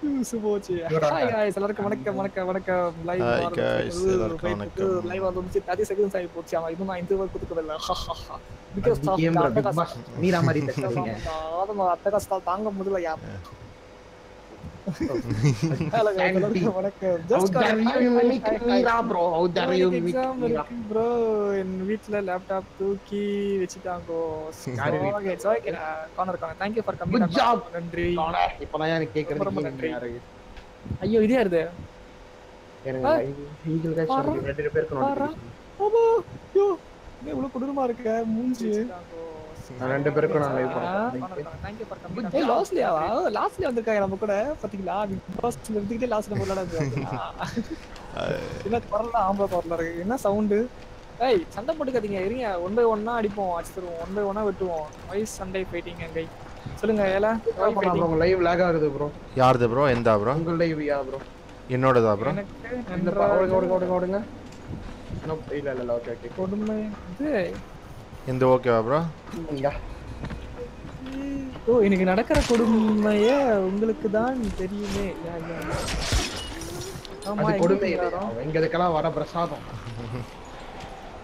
போச்சு hi guys எல்லாருக்கும் வணக்கம் வணக்கம் லைவ் ஹாய் ஆகி போச்சு. அவன் இன்னும் நான் இன்டர்வல் கொடுக்கவில்லை பிகாஸ் நீரா மாதிரி அத்தகாஸ் தாங்க முடியல யா என் வீட்ல லேப்டாப் தூக்கி வெச்சிட்டாங்கோ இட்ஸ் ஓகே கார்னர் கார்னர் நன்றி இப்போ கேக்குறது ரொம்ப நன்றி ஐயோ இது யாருது ஐயோ இவ்வளவு கொடூரமா இருக்க மூஞ்சி ரெண்டு பேருக்கும் நான் ஃபார் கமிங் ஏய் லாஸ்ட்லியாவா லாஸ்ட்ல வந்திருக்காங்க நம்ம கூட? பாத்தீங்களா? பிக் பாஸ்ல இருந்துக்கிட்டே லாஸ்ட்ல போறலடா என்ன குரல்ல? ஆம்பளை குரல்ல இருக்கு. என்ன சவுண்டு ஏய் சண்டை போட்டுக்காதீங்க. இருங்க. ஒன் பை ஒன்னா அடிப்போம். அடிச்சிருவோம். ஒன் பை ஒன்னா வெட்டுவோம். வைஸ் சண்டை ஃபைட்டிங் அங்கை? சொல்லுங்க ஏல? உங்க live lag ஆகுது bro. யாருது ப்ரோ எந்த ப்ரோ உங்க live யா bro? என்னோடதா ப்ரோ எனக்கு இந்த ஓடுங்க, ஓடுங்க, ஓடுங்க, ஓடுங்க. இல்ல, இல்ல, okay, okay. கொடுமை. இது எந்த ஓகேவா ப்ரோ. ஓ எனக்கு நடக்கிற கொடுமைய உங்களுக்கு தான் தெரியுமே. ஆமா கொடுமை இல்லை. வரோம்? எங்க இதுக்கெல்லாம் வர பிரசாதம்.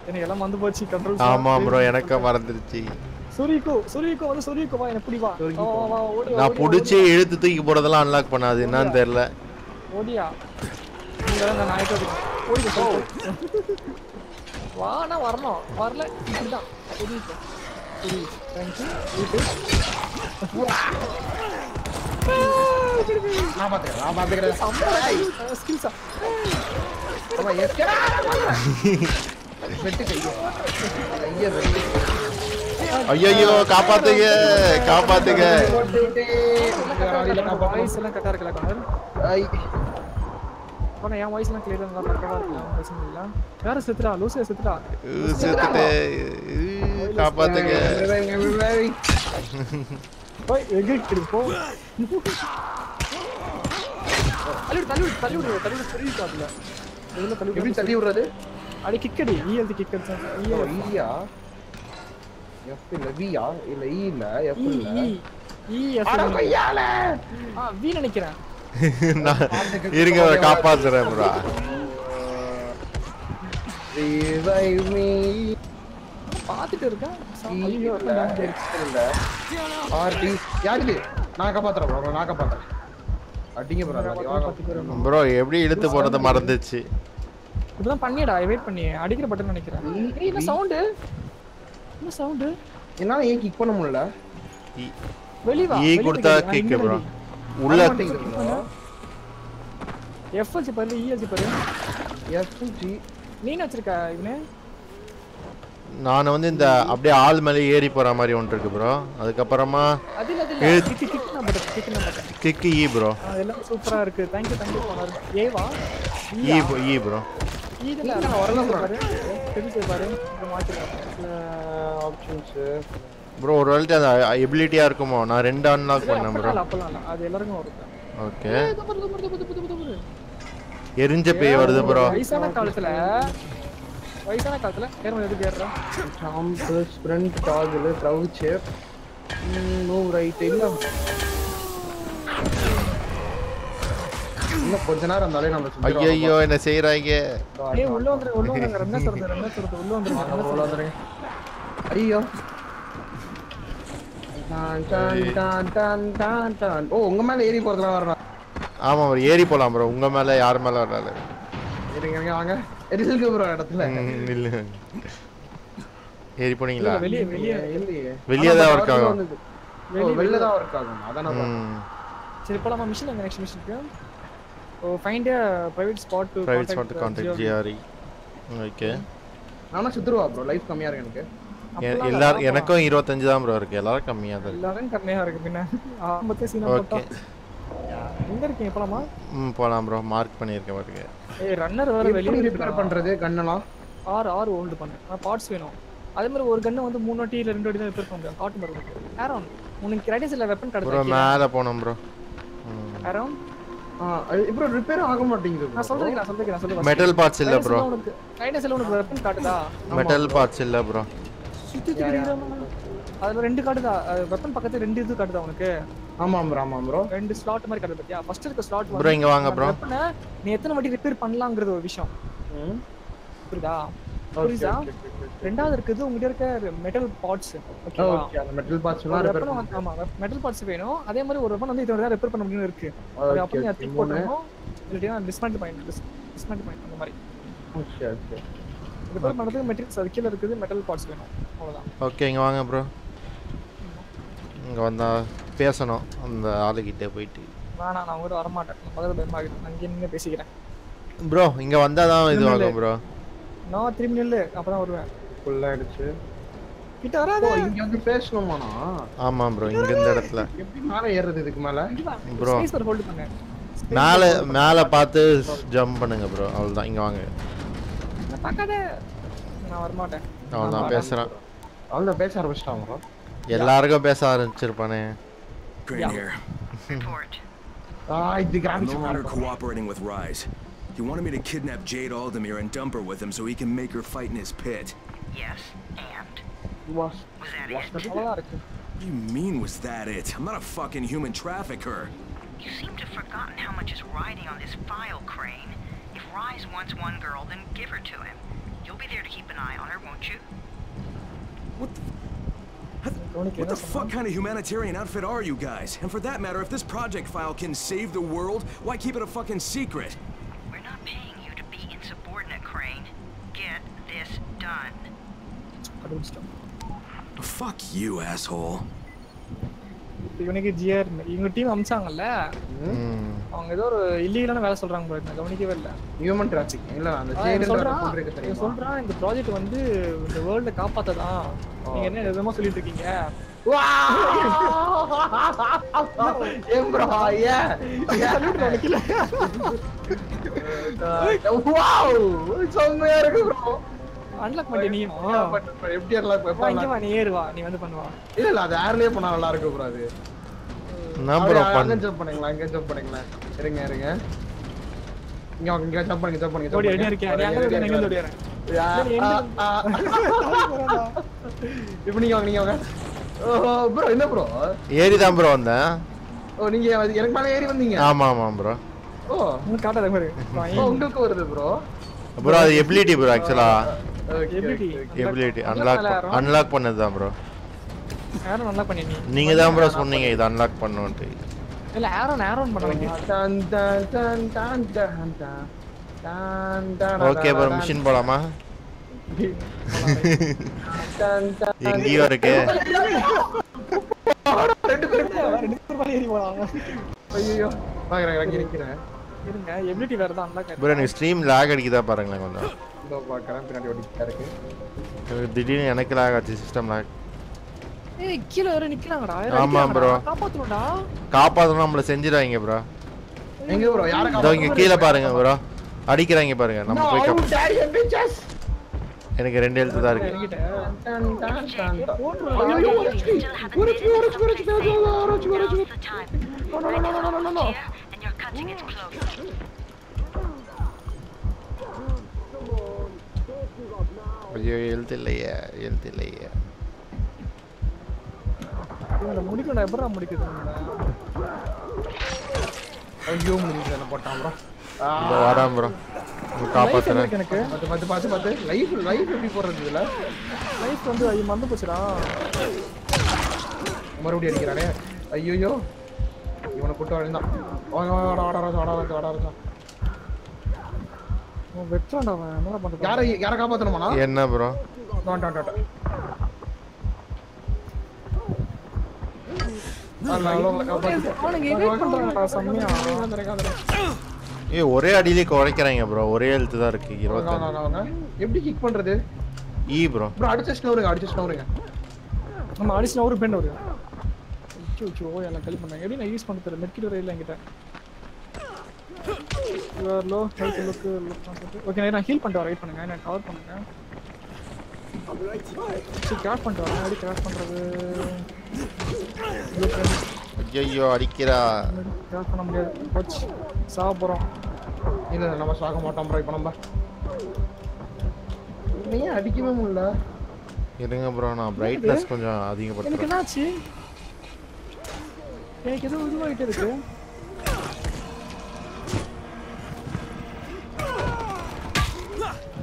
எனக்கு எல்லாம் வந்து போச்சு கண்ட்ரோல் ஆமா ப்ரோ எனக்கு மறந்துருச்சு. சூரியக்கோ சூரியக்கோ வந்து சூரியக்கோ வா பிடி வா, நான் புடிச்சு இழுத்து தூக்கி போறதெல்லாம் அன்லாக் பண்ணாது என்னன்னு தெரியல. ஓடியா? நான் நாயக்கா ஓடி போ வானா வரணும். வரல. இப்படிதான் புரியுது. புரியுது. தேங்க்யூ வீட்டு நான் பாத்துக்கிறேன், நான் பாத்துக்கிறேன். ஸ்கில்ஸா ஆமா, ஏற்கனவே வெட்டு கையை. கையை வெட்டு. ஐயோ காப்பாத்துங்க காப்பாத்துங்க. அப்போ என் வாய்ஸ்லாம் கிளியரா நல்லா பக்கவா இருக்கு என் இல்ல யார செத்துடா லூசியா செத்துடா. செத்துட்டே காப்பாத்துங்க. போய் எங்க இருக்கு? தள்ளி தள்ளி தள்ளி தள்ளி விடு சரி காதுல எப்படி தள்ளி விடுறது அடி கிக் ஈ எழுதி கிக் அடிச்சா எஃப் இல்ல இல்ல ஈ எஃப் ஈ எஃப் நினைக்கிறேன். இருங்க காப்பாத்துறேன் மீ பாத்துட்டு இருக்கா? ஐயோ நான் காப்பாத்துறேன் ப்ரோ நான் காப்பாத்துறேன். அடிங்க ப்ரோ ப்ரோ எப்படி இழுத்து போறத மறந்துச்சு. இதெல்லாம் பண்ணிடா வெயிட் பண்ணி அடிக்கிற நினைக்கிறேன். என்ன சவுண்ட்? என்ன சவுண்ட்? என்னால ஏ கிக் பண்ண முடியல. E- வெளிவா e கொடுத்தா கிக் ப்ரோ உள்ள எஃப்எல்சி பாரு இஎல்சி பாரு எஃப்எல்சி நீ வச்சிருக்க இவனே? நான் வந்து இந்த அப்படியே ஆள் மேலே ஏறி போற மாதிரி ஒன்று இருக்கு ப்ரோ அதுக்கப்புறமா கிக் இ ப்ரோ அதெல்லாம் சூப்பரா இருக்கு. Thank you thank you Eva E bro E bro இதுல வரலாம் பாரு தெரிஞ்சு பாரு மாத்திரலாம். ஆப்ஷன்ஸ் ப்ரோ ஒரு வேளை அந்த எபிலிட்டியா இருக்குமோ? நான் ரெண்டு அன்லாக் பண்ணேன் ப்ரோ அப்பலாம் அது எல்லாருக்கும் வரும் ஓகே. எரிஞ்ச பேய் வருது ப்ரோ வயசான காலத்துல வயசான காலத்துல ஏறும் எதுக்கு ஏறுறா jump sprint tackle crouch move right இல்ல. இன்னும் கொஞ்ச நேரம் இருந்தாலே நம்ம. ஐயோ என்ன செய்யறாங்க ஏய் உள்ள வந்துரு உள்ள வந்துரு ரெண்டா சொல்றது ரெண்டா சொல்றது உள்ள வந்துரு உள்ள வந்துருங்க. ஐயோ டான், டான், டான், டான், டான், டான். ஓ உங்க மேல ஏறி போறதுலாம் வரணும். ஆமா ப்ரோ ஏறி போலாம் ப்ரோ உங்க மேல யார் மேல வராது இருங்க இருங்க, வாங்க. ப்ரோ இடத்துல. இல்ல. ஏறி போனீங்களா? வெளிய வெளிய. இல்லையே. வெளியே தான் ஆகும். வெளில தான் ஒர்க் ஆகும்? அதான் நான் சரி போலாமா? மிஷன் எங்க நெக்ஸ்ட் மிஷனுக்கு ஓ find to private spot contact GRD. GRE okay நானும் சுத்துருவா ப்ரோ லைஃப் கம்மியா இருக்கு எனக்கு. எல்லாரும் இல்ல, எனக்கும் இருபத்தஞ்சு தான் ப்ரோ இருக்கு. எல்லாரும் கம்மியா தான் எல்லாரும் கம்மியா இருக்கு பின்ன. ஆரம்பத்தே சீனா போட்டா. ஓகே. எங்க இருக்கீங்க? போலாமா? ம் போலாம் ப்ரோ மார்க் பண்ணியிருக்கேன் பாருங்க ஏய் ரன்னர் வேற வெளிய ரிப்பேர் பண்றது? கண்ணெல்லாம் ஆறு ஆறு ஹோல்டு பண்ணு பார்ட்ஸ் வேணும். அதே மாதிரி ஒரு கன்னு வந்து மூணு வாட்டி இல்லை ரெண்டு வாட்டி தான் ரிப்பேர் பண்ண முடியும் காட்டு மாதிரி அரௌண்ட் உனக்கு கிரைடியஸில் வெப்பன் ப்ரோ கிடையாது மேலே போனோம் ப்ரோ அரௌண்ட் இப்போ ரிப்பேர் ஆக மாட்டேங்குது நான் சொல்றேன் நான் சொல்றேன் நான் சொல்றேன். மெட்டல் பார்ட்ஸ் இல்லை ப்ரோ உனக்கு கிரைடியஸில் உனக்கு வெப்பன் காட்டுதா? மெட்டல் பார்ட்ஸ் இல்லை ப்ரோ அதுல ரெண்டு காட்டுதா வெப்பன் பக்கத்துல ரெண்டு இது காட்டுதா உனக்கு. ஆமாம் ப்ரோ ஆமாம் ப்ரோ ரெண்டு ஸ்லாட் மாதிரி காட்டுது பாத்தியா? ஃபர்ஸ்ட் இருக்க ஸ்லாட் ப்ரோ இங்க வாங்க ப்ரோ வெப்பனை நீ எத்தனை வாட்டி ரிப்பேர் பண்ணலாங்கிறது ஒரு விஷயம். புரியுதா? புரியுதா? ரெண்டாவது இருக்குது உங்ககிட்ட இருக்க மெட்டல் பார்ட்ஸ் ஓகே அந்த மெட்டல் பார்ட்ஸ் எல்லாம் ரிப்பேர் வந்து- ஆமா மெட்டல் பார்ட்ஸ் வேணும். அதே மாதிரி ஒரு வெப்பன் வந்து இதோட ரிப்பேர் பண்ண முடியும் இருக்கு. அது அப்படி நீ தூக்கி போடணும். இல்லையா டிஸ்மேண்ட் பாயிண்ட் டிஸ்மேண்ட் பாயிண்ட் அந்த மாதிரி. Okay okay. ரிப்பேர் பண்ணுறதுக்கு மெட்டீரியல்ஸ் அது கீழே இருக்குது மெட்டல் பார்ட்ஸ் வேணும். அவ்வளவுதான். ஓகே இங்க வாங்க ப்ரோ இங்க வந்தா பேசணும். அந்த ஆளுகிட்ட போயிட்டு. வேணாம் நான் கூட வரமாட்டேன். நான் முதல்ல பயமா இருக்கு நான் இங்கே நின்று பேசிக்கிறேன். ப்ரோ இங்க வந்தா தான் இது ஆகும் ப்ரோ நான் திரும்பி நில்லு. அப்பதான் வருவேன். ஃபுல் ஆயிடுச்சு கிட்ட வராத. இங்க வந்து பேசணுமாண்ணா? ஆமா ப்ரோ இங்க இந்த இடத்துல. எப்படி மேலே ஏறுறது இதுக்கு மேல? Bro. ஸ்பேஸ் பார் ஹோல்ட் பண்ணு. மேலே மேலே பார்த்து ஜம்ப் பண்ணுங்க ப்ரோ அவ்வளோதான் இங்க வாங்க. நான் பார்க்காத நான் வரமாட்டேன் அவ்வளோதான் பேசுறேன் அவ்வளோ பேச ஆரம்பிச்சிட்டாங்க ப்ரோ எல்லாருக்கும் பேச ஆரம்பிச்சிருப்பானே Crane here. Report. ஆ இது I'm graphics no longer cooperating with Rise. He wanted me to kidnap Jade Aldemir and dump her with him so he can make her fight in his pit. Yes, and? Was Was that it? அவ்வளவுதான் இருக்கு What do you mean was that it? I'm not a fucking human trafficker. You seem to have forgotten how much is riding on this file, Crane. Rise wants one girl, then give her to him. You'll be there to keep an eye on her, won't you? What the, what, the fuck kind of humanitarian outfit are you guys? And for that matter, if this project file can save the world, why keep it a fucking secret? We're not paying you to be insubordinate, Crane. Get this done. Fuck you, asshole. இவனுக்கு G R இவங்க team அமிச்சாங்கல்ல? அவங்க ஏதோ ஒரு இல்லீகலான வேலை சொல்றாங்க. நான் கவனிக்கவே இல்லை. ஹியூமன் டிராஃபிக் இல்ல அந்த சொல்றான். சொல்றான் இந்த ப்ராஜெக்ட் வந்து இந்த வேர்ல்ட காப்பாத்ததான். நீங்க என்ன விதமா சொல்லிட்டு இருக்கீங்க? ப்ரோ செம்மையா இருக்கு ப்ரோ அன்லாக் பண்ணி நீ எப்படி எல்லாம் வா, இங்க வா நீ ஏறுவா நீ வந்து பண்ணுவா. இல்ல இல்ல அது ஏர்லயே பண்ணா நல்லா இருக்கு ப்ரோ அது. என்ன ப்ரோ அங்க பண்ண? ஜம்ப் பண்ணீங்களா அங்க ஜம்ப் பண்ணீங்களா இருங்க இருங்க. இங்க இங்க ஜம்ப் பண்ணுங்க ஜம்ப் பண்ணுங்க ஓடி. அடி இருக்கேன் அங்க ஓடி அங்க ஆ, ஆ. இப்ப நீங்க வாங்க நீங்க வாங்க. ஓ ப்ரோ என்ன ப்ரோ ஏறி தான் ப்ரோ வந்தேன். ஓ நீங்க எனக்கு மேல ஏறி வந்தீங்க? ஆமா ஆமா ப்ரோ ஓ. உனக்கு காட்டாத பாரு உங்களுக்கு வருது ப்ரோ ப்ரோ அது எபிலிட்டி ப்ரோ ஆக்சுவலா. Ability unlock. அன்லாக் பண்ணது தான் ப்ரோ ஏரோன் நல்லா பண்ணி நீ? நீங்க தான் ப்ரோ சொன்னீங்க இது அன்லாக் பண்ணுன்ட்டு. இல்ல ஏரோன் ஏரோன் பண்ண வைக்க டன் டன் டன் டன் டன் டன். டன் டன் ஓகே ப்ரோ மிஷின் போலாமா. எங்கேயோ இருக்கு. ரெண்டு பேரும் ரெண்டு பேர் மேல ஏறி போலாம் ஐயோ பாக்குறேன் இறங்கி நிக்கிறேன். இருங்க. எபிலிட்டி வேற தான் அன்லாக் ப்ரோ எனக்கு ஸ்ட்ரீம் லேக் அடிக்குதா பாருங்களேன் கொஞ்சம். இதோ பாக்குறேன் பின்னாடி ஓடிட்டா இருக்கு. திடீர்னு எனக்கு லேக் ஆச்சு சிஸ்டம் லேக் ஏய் கீழ வேற நிக்கறாங்கடா. ஆமா bro. காப்பாத்துறடா காப்பாற்றணும் நம்மள செஞ்சிடாங்க ப்ரோ. எங்க ப்ரோ? யார இதோ இங்க கீழே பாருங்க ப்ரோ. அடிக்கிறாங்க பாருங்க நம்ம போய். எனக்கு ரெண்டு எழுத்து தான் இருக்கு. You're cutting it close. ஐயோ எழுத்து இல்லையே எழுத்து இல்லையே இவனை முடிக்கணும் எப்படா முடிக்குது ஐயோ என்ன போட்டான் ப்ரோ வரான் ப்ரோ காப்பாத்துறேன் எனக்கு? பத்து பத்து பத்து பத்து. லைஃப் லைஃப் எப்படி போடுறது இதுல? லைஃப் வந்து ஐயோ மறந்து போச்சுடா. மறுபடியும் அடிக்கிறானே. ஐயோ இவனை கூட்டு வழிந்தான் அவன். என்ன பண்றான் யாரை யாரை காப்பாத்தணுமாண்ணா? என்ன ப்ரோ வேண்டாம் வேண்டாம். ஏ ஒரே அடியிலே குறைக்கிறாங்க ப்ரோ ஒரே எழுத்து தான் இருக்கு வாங்க, இருபத்தஞ்சு. வாங்க, வாங்க. எப்படி கிக் பண்றது? ஈ ப்ரோ ப்ரோ அடிச்சு ஸ்னோருங்க அடிச்சு ஸ்னோருங்க நம்ம அடிஷனல் ஒரு பெண்ட் வருது. அச்சோ எல்லாம் கழி பண்ணாங்க. எப்படி நான் யூஸ் பண்ண தெரியல. மெட்கிட் வரையில என்கிட்ட. Low health look look okay நான் ஹீல் பண்ணிட்டு வரேன். வெயிட் பண்ணுங்க. நான் கவர் பண்ணுங்க. சரி கிராஸ் பண்ணிட்டு வரேன். எப்படி கிராஸ் பண்றது? ஐயோ அடிக்கிறா. கிராஸ் பண்ண முடியாது. போச்சு. சாக இல்ல நம்ம சாக மாட்டோம் ப்ரோ இப்போ நம்ம ஏன் அடிக்கவே முடியல? இருங்க ப்ரோ நான் பிரைட்னஸ் கொஞ்சம் எனக்கு அதிகப்படுத்துறேன் என்னாச்சு? எனக்கு எதுவும் இதுவாகிட்டு இருக்கு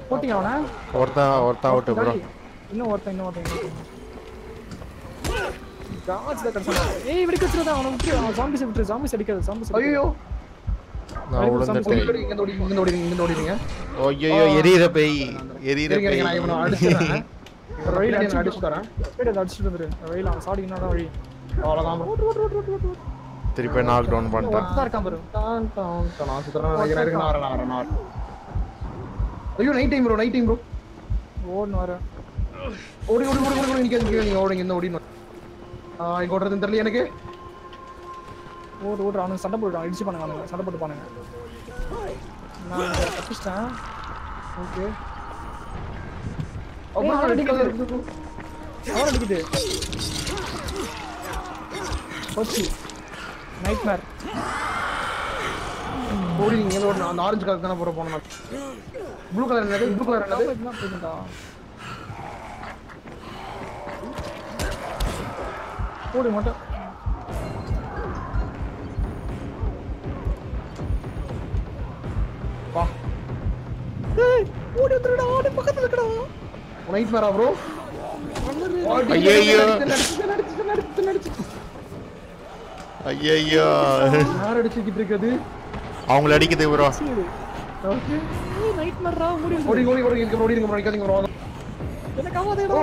போட்டீங்க அவனை ஒருத்தன் ஒருத்தன் அவுட்டு ப்ரோ இன்னும் ஒருத்தன் இன்னும் ஒருத்தன் காட்ஸ் தான் கடைசி ஏய் வெடிக்க வச்சிருந்தா அவனை விட்டு அவன் ஜாம்பிஸ் விட்டு ஜாம்பிஸ் அடிக்காது ஜாம்பிஸ் ஐயோ நான் விழுந்துட்டேன் இங்க ஓடி இங்க ஓடி இங்க ஓடிங்க ஐயோ எரியிற பேய் எரியிற இருங்க, நான் இவனை பேய் அடிச்சிடுறேன் ஒரு வழியில அடிச்சு தரேன் ஸ்பீட் அடிச்சுட்டு வந்துரு வெயில அவன் சாடி என்ன வழி அவ்வளவுதான் bro. திருப்பி நாக் டவுன் பண்ணிட்டேன் ஒருத்தன் இருக்கான் பாரு. டான், டான், டான். நான் சுத்துறேன் நினைக்கிறேன். இருக்கு, நான் வரேன் நான் வரேன் நான் வரேன். ஐயோ night time bro night time bro ஓடுன்னு வர. ஓடி ஓடி ஓடி ஓடி நிக்க நிக்க நீங்க ஓடுங்க இந்த ஓடினு ஆ இங்க ஓடுறதுன்னு தெரியல எனக்கு. ஓடு ஓடு அவனுக்கு சண்டை போட்டுட்டான் இடிச்சு பண்ணுங்க அவனுங்க. சண்டை போட்டு பண்ணுங்க நான் தப்பிச்சிட்டேன். ஓகே. அவன் அடிக்க அடிக்குது. அவன் அடிக்குது. போச்சு நைட் மேர் ஓடி நீங்க ஓடணும் அந்த ஆரஞ்சு கலர் தானே போற போனோம் ப்ளூ கலர் என்னது ப்ளூ கலர் என்னது என்ன போயிருந்தா ஓடு மட்டும் வா ஏய் ஓடி வந்துடா ஓடி பக்கத்துல இருக்கடா நைட் மேரா ப்ரோ. நடிச்சு நடிச்சு நடிச்சு நடிச்சு ஐயோ யார் அடிச்சுக்கிட்டு இருக்குது? அவங்கள அடிக்குது ப்ரோ ஓகே. ஏய் நைட் மேர்ரா ஓடி ஓடி ஓடி ஓடி இருக்க ஓடி இருக்க ப்ரோ நிக்காதீங்க ப்ரோ எனக்கு ஆவாதேடா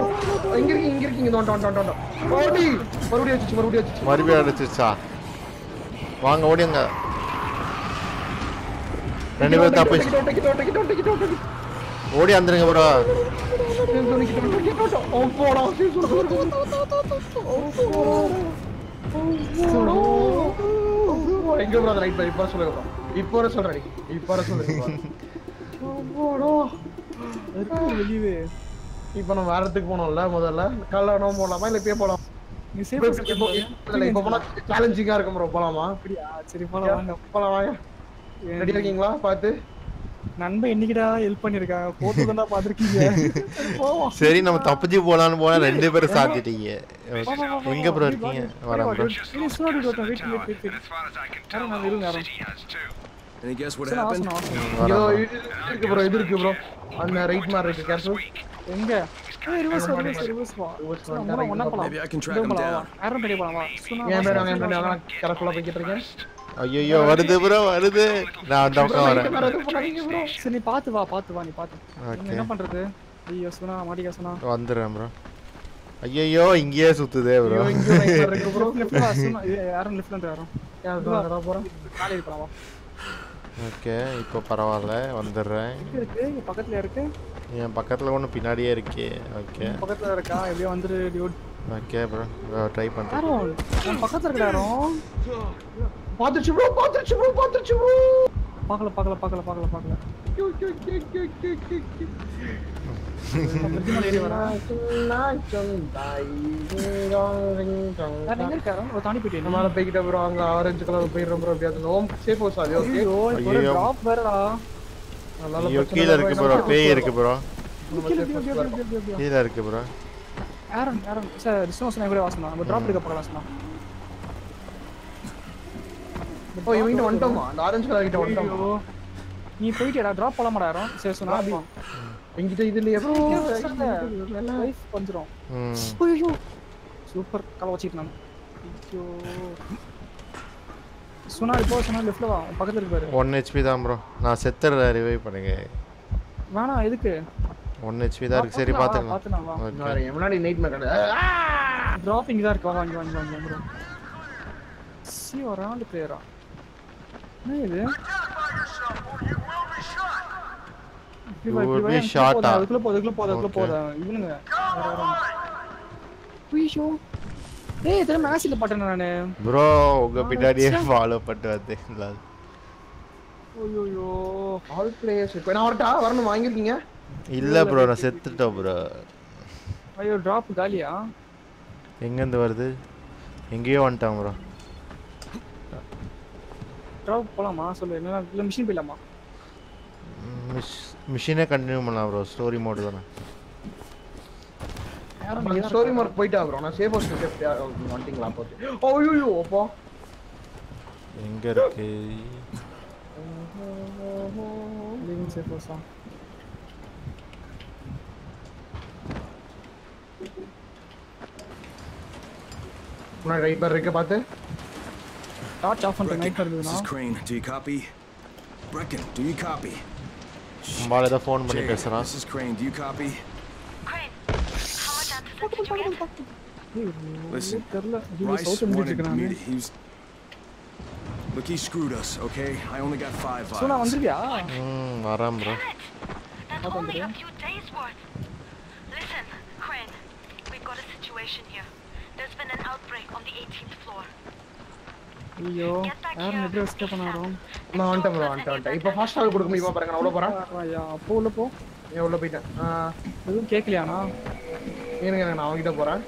இங்க இருக்கீங்க இங்க இருக்கீங்க இந்த ஒன் ஒன் ஒன் ஓடி. மறுபடியும் வச்சு மறுபடியும் வச்சு மறுபடியும் அடிச்சிருச்சா வாங்க ஓடிங்க. ரெண்டு பேரும் தப்பிச்சு. ஓடி வந்துருங்க ப்ரோ எங்க ப்ரோ ரைட் பை இப்போ சொல்லுங்க bro. இப்போ வர சொல்றேன் இப்போ வர சொல்றேன் வெளியவே இப்போ நம்ம வேறத்துக்கு போனோம்ல முதல்ல. கல்யாணம் போலாமா இல்ல இப்பயே போலாம்? நீ இப்போ போனா சேலஞ்சிங்கா இருக்கும் ப்ரோ போலாமா? அப்படியா? சரி போலாம் வாங்க. போலாம் வாங்க. ரெடியா இருக்கீங்களா? பார்த்து. நண்பன் என்னைக்குடா ஹெல்ப் பண்ணிருக்காங்க? போட்டோ தான்டா பாத்திருக்கீங்க போவோம். சரி நம்ம தப்பிச்சு போலான்னு போனா ரெண்டு பேரும் சாத்திட்டீங்க. எங்க ப்ரோ இருக்கீங்க. வரேன் ப்ரோ guess what happened? இது இருக்கு ப்ரோ இது இருக்கு ப்ரோ அந்த ரைட் மாதிரி இருக்கு. கேர்ஃபுல் எங்க? ஏய் ரிவர்ஸ் ரிவர்ஸ் ரிவர்ஸ் வா சுனா முறை ஒண்ணா போலாம். Maybe I can track him down. ஆரம் பெரிய போலாம். வா சுனா என் பேர் கேர்ஃபுல்லா போய்கிட்டு இருக்கேன். ஐயோ வருது ப்ரோ வருது. நான் அந்த பக்கம் வரேன். சரி நீ பாத்து வா பாத்து வா நீ பாத்து. என்ன பண்றது? ஐயோ சுனா மாட்டிக்க சுனா வந்துடுறேன் ப்ரோ ஐயோ இங்கேயே சுத்துதே ப்ரோ இங்க ரைட் இருக்கு ப்ரோ லெஃப்ட் வா சுனா இது யாரும் யாரும் யார் போறோம். காலையில போலாம் வா. ஓகே இப்போ பரவாயில்ல வந்துடுறேன். இருக்கு? இங்க பக்கத்துல இருக்கு. என் பக்கத்தில் ஒன்று பின்னாடியே இருக்கே. ஓகே பக்கத்துல இருக்கா? எப்படியோ வந்துரு டியூட் ஓகே ப்ரோ ட்ரை யாரும் உன் பக்கத்துல இருக்க யாரும் பாத்துச்சு ப்ரோ பாத்துச்சு ப்ரோ பாத்துச்சு ப்ரோ பார்க்கல பார்க்கல பார்க்கல பார்க்கல பார்க்கல. போய்கிட்ட ப்ரோ அங்க ஆரஞ்சு கலர் போயிடுறோம் ப்ரோ எப்படியாவது ஓம் சேஃப் ஹவுஸ் அது ஓகே ஒரு. டிராப் ஐயோ. கீழே இருக்கு. ப்ரோ பேய் இருக்கு ப்ரோ கீழே, இருக்கு ப்ரோ ஆரன் ஆரன் சார் டிஸ்டன்ஸ் கூட வாசனா நம்ம டிராப் எடுக்க பார்க்கலாம் ஓ இவங்கிட்ட வந்துட்டோமா? அந்த ஆரஞ்சு கலர் கிட்ட வந்துட்டோமா? நீ போயிட்டியடா டிராப் போலாமாடா யாரும் சரி சொன்னா என்கிட்ட இது இல்லையே. ப்ரோ லைஃப் வந்துரும் ம். ஐயோ சூப்பர். கலை வச்சிட்டு நான். ஐயோ. சொன்னா இப்போ சொன்னா லெஃப்ட்ல வா. பக்கத்துல இருக்கு பாரு. ஒன் ஹெச்பி தான் ப்ரோ நான் செத்துறத ரிவைவ் பண்ணுங்க. வேணாம் எதுக்கு? ஒன் ஹெச்பி தான் இருக்கு. சரி பார்த்துக்கலாம் பார்த்து நான் வா முன்னாடி நைட் மேர் டிராப்பிங் தான் இருக்கு. வாங்க வாங்க வாங்க வாங்க ப்ரோ சி ஒரு ரவுண்ட் பிளேயரா இது போதா, ஆ? அதுக்குள்ள போகுது அதுக்குள்ள போகுது அதுக்குள்ள Okay. போகுது இவனுங்க. ஐயோ ஏய் திரும்ப ஆசிட்ல பாட்டேன் நானு ப்ரோ உங்க பின்னாடியே ஃபாலோ பண்ணிட்டு வந்தேன் ஐயோ ஆல் பிளேயர்ஸ் இப்போ நான் வரட்டா வரணும் வாங்கிருக்கீங்க இல்ல ப்ரோ நான் செத்துட்டேன் ப்ரோ ஐயோ டிராப் காலியா? எங்கேருந்து வருது? எங்கேயோ வந்துட்டான் ப்ரோ டிராப் போலாமா? சொல்லு. என்ன இல்ல மிஷின் போயிடலாமா? மிஷ் மிஷினே கண்டினியூ பண்ணலாம் ப்ரோ ஸ்டோரி மோடு தானே. ஸ்டோரி. மார்க் போயிட்டா ப்ரோ நான் சேஃப் ஹவுஸ் சேஃப்டியா வந்துட்டீங்களா அப்போ ஐயோ அப்பா. எங்கே இருக்கு? Safe house ஆ? முன்னாடி ரைட் பேர் இருக்கு பார்த்து டார்ச் ஆஃப் பண்ணிட்டு Brecken, நைட் this இருந்ததுன்னா is Crane. Do you copy? Brecken, do you copy? நம்மளால ஏதோ ஃபோன் பண்ணி Jay, பேசுகிறான் this is Crane. Do you copy? Crane, how much antizin did you get? ஏய், Listen, தெரியல ஐயோ, Rice சவுத் வந்துட்டு wanted இருக்கேன் me நானு. to. He was. Look, he screwed us. Okay, I only got five Sona vials. வந்திருக்கியா ம் வரேன் bro Damn it! That's What only a happened few days worth. Listen, Crane, we've got a situation here. ஐயோ யாரும். எப்படி escape பண்ணாரும். நான் வந்துட்டேன் bro வந்துட்டேன் வந்துட்டேன். இப்போ ஃபாஸ்ட் ட்ராவல் கொடுக்க முடியுமா பாருங்க நான் உள்ள போறேன். ஐயா அப்போ உள்ள போ. ஏன் உள்ள போயிட்டேன்? எதுவும் கேட்கலையாண்ணா இருங்க, நான் அவங்ககிட்ட போறேன்.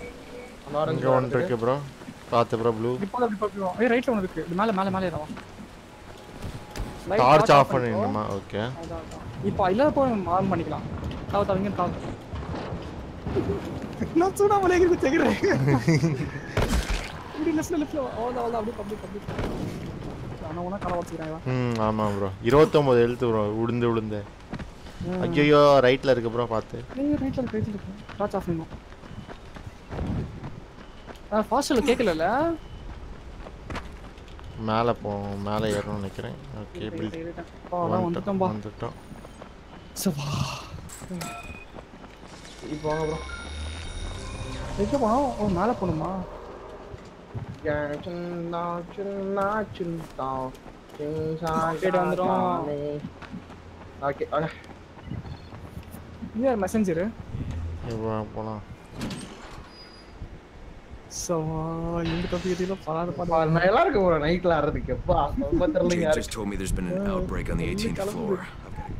அந்த ஆரஞ்சு ஒன்று இருக்கு ப்ரோ. பார்த்து ப்ரோ ப்ளூ இப்போ அப்படி பார்ப்போம் ஏய் ரைட்ல ஒன்று இருக்கு. இது மேலே மேலே மேலே ஏறவா டார்ச் ஆஃப் பண்ணிடணுமா? ஓகே இப்போ இல்லாத போய் ஆன் பண்ணிக்கலாம். தாவ தவிங்க தாவ. நான் சூடா மலைக்கு தெகிறேன் இப்படி லெஃப்ட்ல லெஃப்ட்ல அவ்வளோ அவ்வளோ அப்படியே பப்ளிக் பப்ளிக் ஆனால் உனா கலை வச்சுக்கிறாங்க ம் ஆமாம் ப்ரோ இருபத்தொம்போது எழுத்து ப்ரோ உளுந்து உளுந்து. ஐயோ ரைட்டில் இருக்கு ப்ரோ பார்த்து. ஏய் ரைட்ல இருக்கு ரைட்ல இருக்கு. டார்ச் ஆஃப் பண்ணணும் ஆ ஃபாஸ்ட்ல மேலே போ மேலே ஏறணும்னு நினைக்கிறேன். ஓகே வந்துட்டோம் சபா இப்போ வாங்க ப்ரோ எங்க போனோம்? ஓ மேலே போகணுமா சின்ன சின்ன சின்ன Update வந்துரும். ஓகே வாங்க இது மெசஞ்சரு இப்போ போகலாம் சவா இந்த டாபிக் பாத அப்பா, பாத நான் நல்லா இருக்கு ப்ரோ நைட்ல ஆடுறதுக்கு எப்பா ரொம்ப தெரியல Jay யாருக்கு just told me there's been an outbreak on the 18th floor.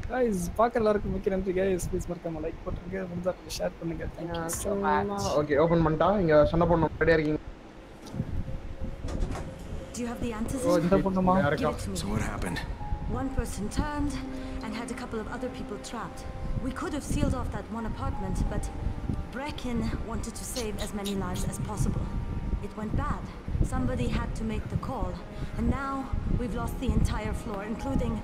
Guys பார்க்க எல்லாருக்கும் மிக்க நன்றி கைஸ் ப்ளீஸ் மறக்காம லைக் போட்டுருங்க முடிஞ்சா கொஞ்சம் ஷேர் பண்ணுங்க thank you so much. Okay open பண்ணிட்டா இங்க சண்டை பண்ணணும் ரெடியா இருக்கீங்க Do you have the? So what happened? One person turned and had a couple of other people trapped. We could have sealed off that one apartment, but Brecken wanted to save as many lives as possible. It went bad. Somebody had to make the call. And now we've lost the entire floor, including...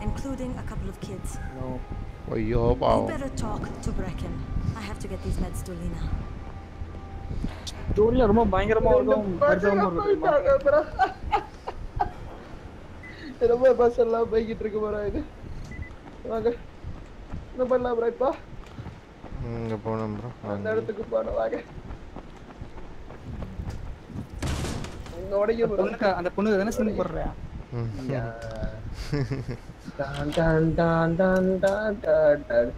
including a couple of kids. No. Well, you better talk to Brecken. I have to get these meds to Lena. ஸ்டோரியா ரொம்ப பயங்கரமா இருக்கும். ரொம்ப bus எல்லாம் போய்கிட்டு இருக்கு bro இது. வாங்க. என்ன பண்ணலாம் ப்ரோ இப்போ? இங்கே போகணும் ப்ரோ. அந்த இடத்துக்கு போகணும். வாங்க. இங்க உடையும் bro. பொண்ணுக்கு அந்த பொண்ணுக்கு தானே. Dun, dun, dun, dun, dun, dun, dun.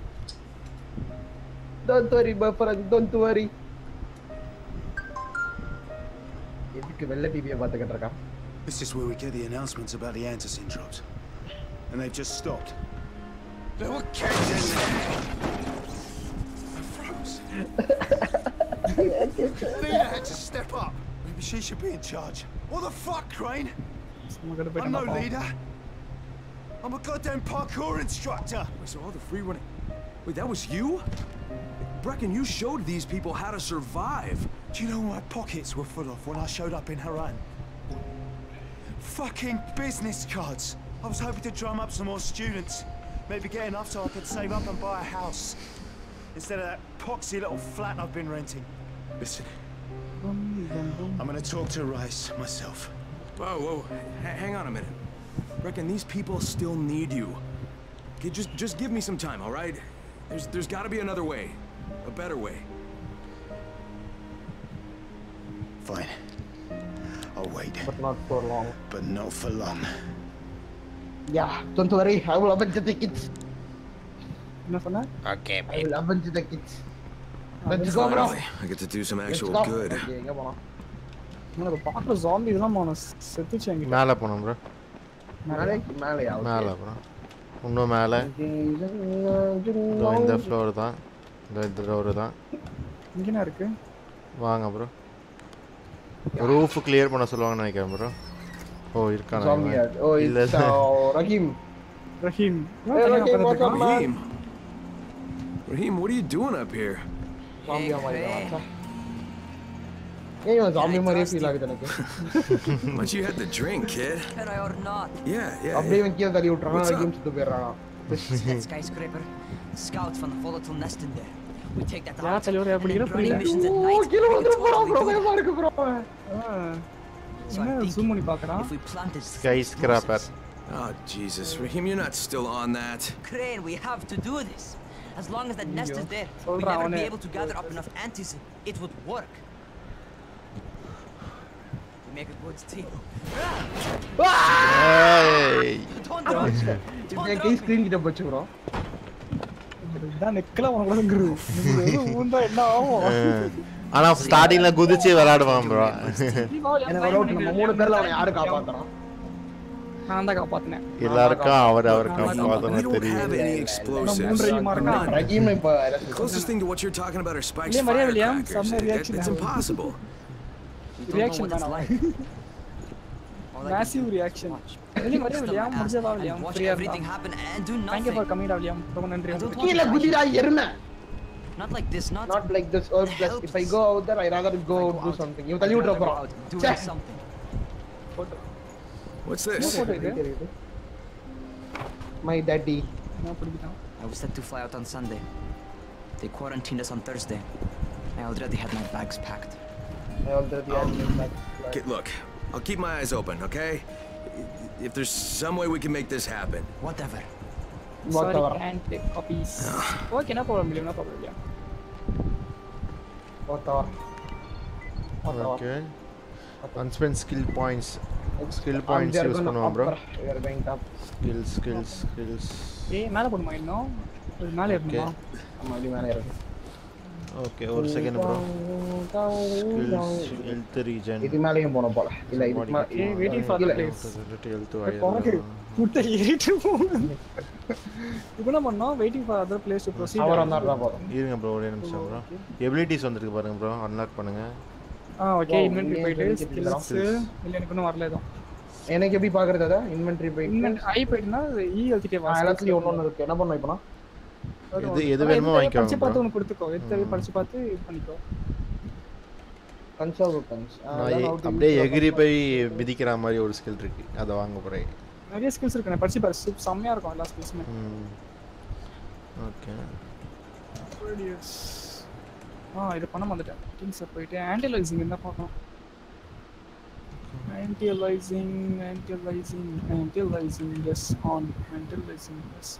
Don't worry, my friend, எதுக்கு வெள்ளை டிவியை பார்த்துக்கிட்டு இருக்கான் This is where we get the announcements about the antizin drops. And they've just stopped. There were kids in there. Lena had to step up. Maybe she should be in charge. What the fuck, Crane? நம்ம கிட்ட I'm no போயிட்டு leader. I'm a goddamn parkour instructor. Wait, so all the free running. Wait, that was you? Brecken, you showed these people how to survive. Do you know what my pockets were full of when I showed up in Haran? Fucking business cards. I was hoping to drum up some more students. Maybe get enough so I could save up and buy a house. Instead of that poxy little flat I've been renting. Listen, I'm gonna talk to Rice myself. Whoa, whoa, h- hang on a minute. Reckon these people still need you. Okay, just just give me some time, all right? There's there's got to be another way, a better way. Fine. I'll wait. But not for long But not for long. Ya don't worry I will avenge the kids என்ன சொன்ன I will avenge the kids Let's go bro Finally, I get to do some Let's actual go. good. Okay, எங்க போலாம் எனக்கு பார்க்குற zombie இதெல்லாம் அவனை செத்துச்சு என்கிட்ட மேலே போகணும் ப்ரோ மேலே மேலேயா மேலே ப்ரோ இன்னும் மேலே இதோ இந்த ஃப்ளோர் தான் இந்த இந்த டோரு தான் இங்க என்ன இருக்கு வாங்க ப்ரோ ரூஃப் கிளியர் பண்ண சொல்லுவாங்கன்னு நினைக்கிறேன் ப்ரோ ஓ இருக்கானா Zombie இவன்? ad. Oh, இல்ல it's uh, Rahim. Rahim Hey, Rahim, what's up, man? Raheem. Raheem, what are you doing up here? Zombie ஆ மாறிட்டான். ஏன் இவன் zombie மாதிரியே feel ஆகுது எனக்கு But you had the drink, kid. Can I or not? Yeah, yeah. அப்படியே இவன் கீழே தள்ளி விட்டுறான் What's up? ரஹீம் சுத்து போயிடுறான் See that skyscraper? Scouts from the volatile nest in there. We take that யார் out. தலைவர் and அப்படிங்கிற then running புரியல missions at ஓ night. கீழே we வந்துட can போறான் totally bro do it. பயமா இருக்கு bro So I'm என்ன thinking, ஜூம் பண்ணி பார்க்கறான் if we planted Skyscraper. Oh, Jesus. Raheem, you're not still on that. Crane, we have to do this. As long as that nest is there, we'd சொல்றா never be அவனே. able to gather up enough antis. It would work. We make a good team. ஏய் Don't drop me. Don't N drop guy me. ஆனா ஸ்டார்டிங்ல குதிச்சு விளையாடுவான் bro மூணு பேர்ல அவனை யாரு காப்பாத்துறான் நான் தான் காப்பாத்தினேன் எல்லாருக்கும் அவர் அவர். மூன்றையுமா இருக்கா ரஹீம் இப்ப Closest thing to what you're talking about are Spike's It's impossible. Massive reaction Thank you for coming, William. Not like this, not, not like this. Or plus, if I go out there, I rather go, do something. You tell you to out. Do something. What's this? My daddy. I was set to fly out on Sunday. They quarantined us on Thursday. I already had my bags packed. I already had my bags packed. Look, I'll keep my eyes open, okay? If there's some way we can make this happen. Whatever. Whatever. Sorry can take copies okay என்ன problem இல்லையா என்ன problem இல்லையா Whatever. Whatever. Okay unspent skill points skill Um, points we are use gonna பண்ணுவோம் bro upper. We are going up. Skills skills skills ஏய் மேலே போடுமா இன்னும் இது மேலே இருக்கணுமா ஆமா, இப்படி மேலே இருக்கு. ஓகே ஒரு second bro skills health regen இது மேலேயும் போகணும் போல இல்ல இதுக்கு மே- ஏய் waiting for the. Place health குரங்கு குட்டை ஏறிட்டு போகுது இப்போ என்ன பண்ணோம் waiting for other place to proceed அவர் வந்தாருன்னா போதும் இருங்க ப்ரோ ஒரே நிமிஷம் ப்ரோ எபிலிட்டிஸ் வந்திருக்கு பாருங்க ப்ரோ அன்லாக் பண்ணுங்க. ஆ ஓகே இன்வென்டரி இதெல்லாம். ஸ்கில்ஸ் இல்ல எனக்கு இன்னும் வரல எதுவும் எனக்கு எப்படி பாக்குறது அதை இன்வென்ட்ரி போய் இன்வென்ட் ஐ போயிட்டுனா இ எழுதிட்டே வா எல்லாத்துலயும் ஒண்ணு ஒண்ணு இருக்கு. என்ன பண்ணணும் இப்போ எது எது வேணுமோ வாங்கிக்கோங்க படிச்சு பார்த்து. உனக்கு கொடுத்துக்கோ. எது தேவை படிச்சு பார்த்து இது பண்ணிக்கோ. கன்சர்வ் கன்ஸ் அப்படியே எகிரி போய் மிதிக்கிற மாதிரி ஒரு ஸ்கில் இருக்கு. அதை வாங்க போறேன். நிறைய ஸ்கில்ஸ் இருக்கு. நான் படிச்சு பாரு. செம்மையா இருக்கும் எல்லா ஸ்கில்ஸுமே ஓகே. ஆ இது பண்ண வந்துட்டேன். திங்ஸ் போயிட்டு ஆன்டிலைசிங் இருந்தா பார்க்கணும் antialiasing antialiasing antialiasing yes on antialiasing yes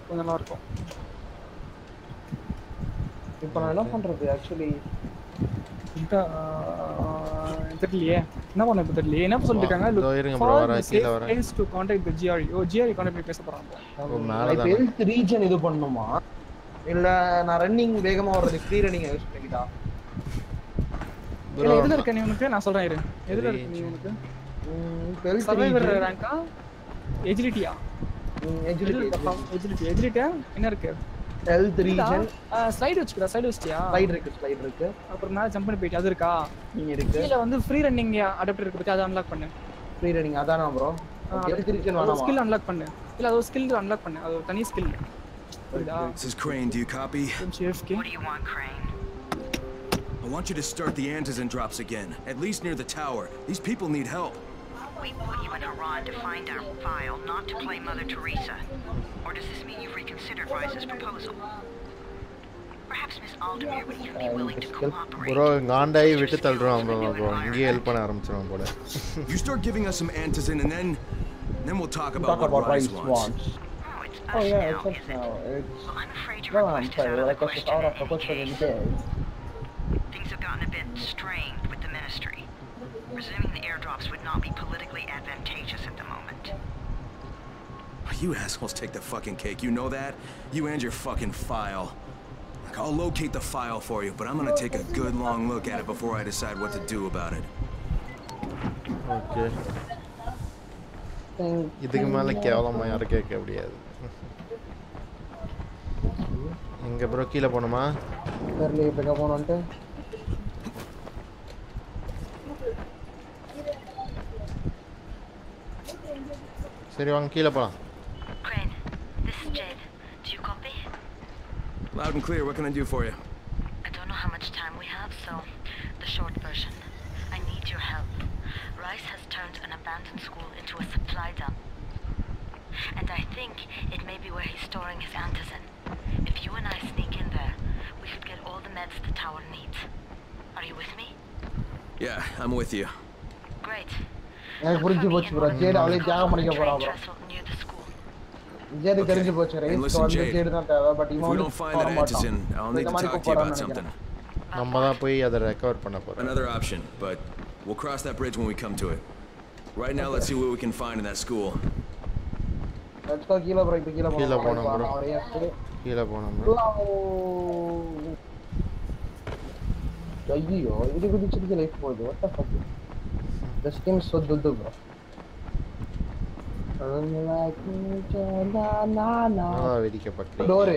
கொஞ்சம் நல்லா இருக்கும் இப்போ நான் என்ன பண்றது? ஆக்சுவலி தெரியலையே. என்ன பண்ண இப்போ தெரியலையே? என்ன சொல்லிருக்காங்க? இதோ இருங்க bro, வரேன், கீழ வரேன். To contact the GRE oh GRE contact பண்ணி பேச போறாங்க ஓ, மேலதான். ஹெல்த் ரீஜன் இது பண்ணணுமா இல்ல நான் ரன்னிங் வேகமா வர்றது ஃப்ரீ ரன்னிங் யூஸ் பண்ணிக்கிட்டா? இல்ல எதுல இருக்க நீ உனக்கு? நான் சொல்றேன் இரு. எதுல இருக்க நீ உனக்கு? ஹெல்த் சர்வைவர் ரேங்கா எஜிலிட்டியா எஜிலிட்டி எஜிலிட்டி எஜிலிட்டியா என்ன இருக்கு ஹெல்த் ரீஜன் ஸ்லைடு வச்சுக்கடா ஸ்லைடு வச்சிட்டியா? ஸ்லைட் இருக்கு ஸ்லைட் இருக்கு. அப்புறம் மேல ஜம்ப் பண்ணி போயிட்டு அது இருக்கா? நீங்க இருக்கு. கீழ வந்து ஃப்ரீ ரன்னிங் அடாப்டர் இருக்கு பத்தி அதை அன்லாக் பண்ணு. ஃப்ரீ ரன்னிங் அதானா ப்ரோ ஹெல்த் ரீஜன் ஒரு வேணாமா? ஸ்கில் அன்லாக் பண்ணு. இல்ல அது ஒரு ஸ்கில் அன்லாக் பண்ணு. அது ஒரு தனி ஸ்கில் புரியுதா? This is Crane. Do you copy? சேஃப்கே What do you want, Crane? I want you to start the antizen drops again, at least near the tower. These people need help. We put you in Haran to find our file, not to play Mother Teresa. Or does this mean you've reconsidered Rice's proposal? Perhaps Miss Aldemir would even be willing to cooperate. Bro காண்டாயி விட்டு தள்ளுறான் bro bro இங்கேயே help பண்ண ஆரம்பிச்சிருவான் போல You start giving us some antizin, and then, then we'll talk about talk what about Rice rice wants. wants Oh, it's us oh yeah now, it's us isn't now it? it's Well, I'm afraid your no I'm request is sorry out of the request is question out of the in question in any case case. Things have gotten a bit strained with the ministry. Resuming the airdrops would not be politically advantageous at the moment. You assholes take the fucking cake. You know that? You and your fucking file. Like, I'll locate the file for you, but I'm gonna take a good long look at it before I decide what to do about it. Okay இதுக்கு மேல கேவலமா யாரும் கேட்க முடியாது எங்க bro கீழே போகணுமா தெரியல இப்போ எங்கே போனோன்ட்டு சரி வாங்க கீழே போகலாம் Crane, this is Jade. Do you copy? Loud and clear. What can I do for you? I don't know how much time we have, so the short version. I need your help. Rice has turned an abandoned school into a supply dump. And I think it may be where he's storing his antizin. If you and I sneak in there, we could get all the meds the tower needs. Are you with me? Yeah, I'm with you. Great. எனக்கு புரிஞ்சு போச்சு bro jade அவளே தியாகம் பண்ணிக்க போறான் bro Trestle near the school. Jade Okay. தெரிஞ்சு போச்சு And rice listen, வந்து Jade, ஜேடு தான் தேவை பட் If இவன் we வந்து don't find வர that மாட்டான் antizin, I'll need இந்த to மாதிரி talk to you கூப்பிடுறான்னு about something. நினைக்கிறேன் நம்ம தான் போய் அதை ரெக்கவர் பண்ண போகிறோம் Another option, but we'll cross that bridge when we come to it. Right now, let's see what we can find in that school. Let's go கீழ bro இப்போ கீழ கீழே போறோம் போனோம் bro. அவரே எடுத்து கீழே போனோம் ப்ரோ ஐயோ இது குதிச்சிருக்கு லைஃப் போகுது what the fuck is so துது bro நல்லா வேடிக்கை பார்க்குறீங்க டோரு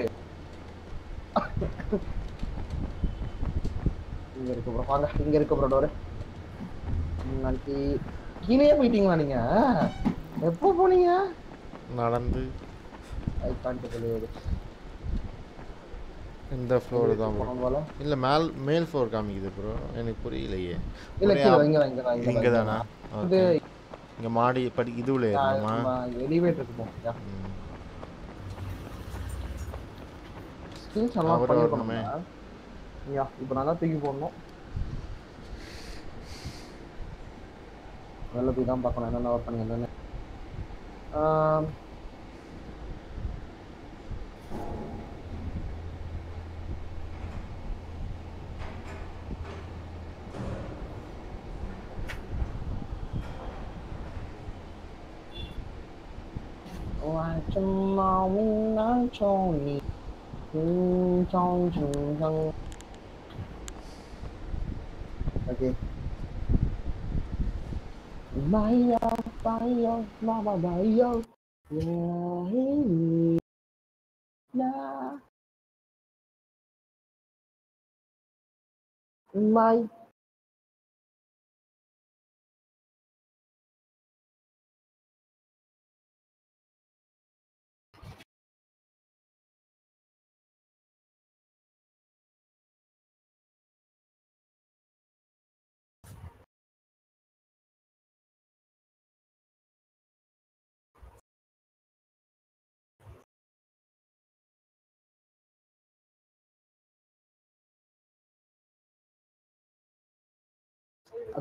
இங்க இருக்கு ப்ரோ வாங்க இங்க இருக்கு ப்ரோ டோரு. நாளைக்கு கீழே போயிட்டீங்களா நீங்க? எப்போ போனீங்க? நடந்து. ஐ காண்ட் பிலீவ் இந்த ஃப்ளோர் தான் ப்ரோ இல்லை மேல் மேல் ஃப்ளோர் காமிக்குது ப்ரோ எனக்கு புரியலையே. இல்ல இங்க இங்க இங்க தானா இது இங்கே மாடி படி இதுவில் ஏறணுமா? எலிவேட்டருக்கு போகும் ம். ஸ்கில்ஸ் எல்லாம் வரணுமே. யா இப்போ தான் தூக்கி போடணும். வெளில போய் தான் பார்க்கணும் என்னென்ன ஒர்க் பண்ணி என்னென்ன. ஆம்.我这猫咪难找你，嗯，找成成。OK。没有，没有，妈妈没有，你那没。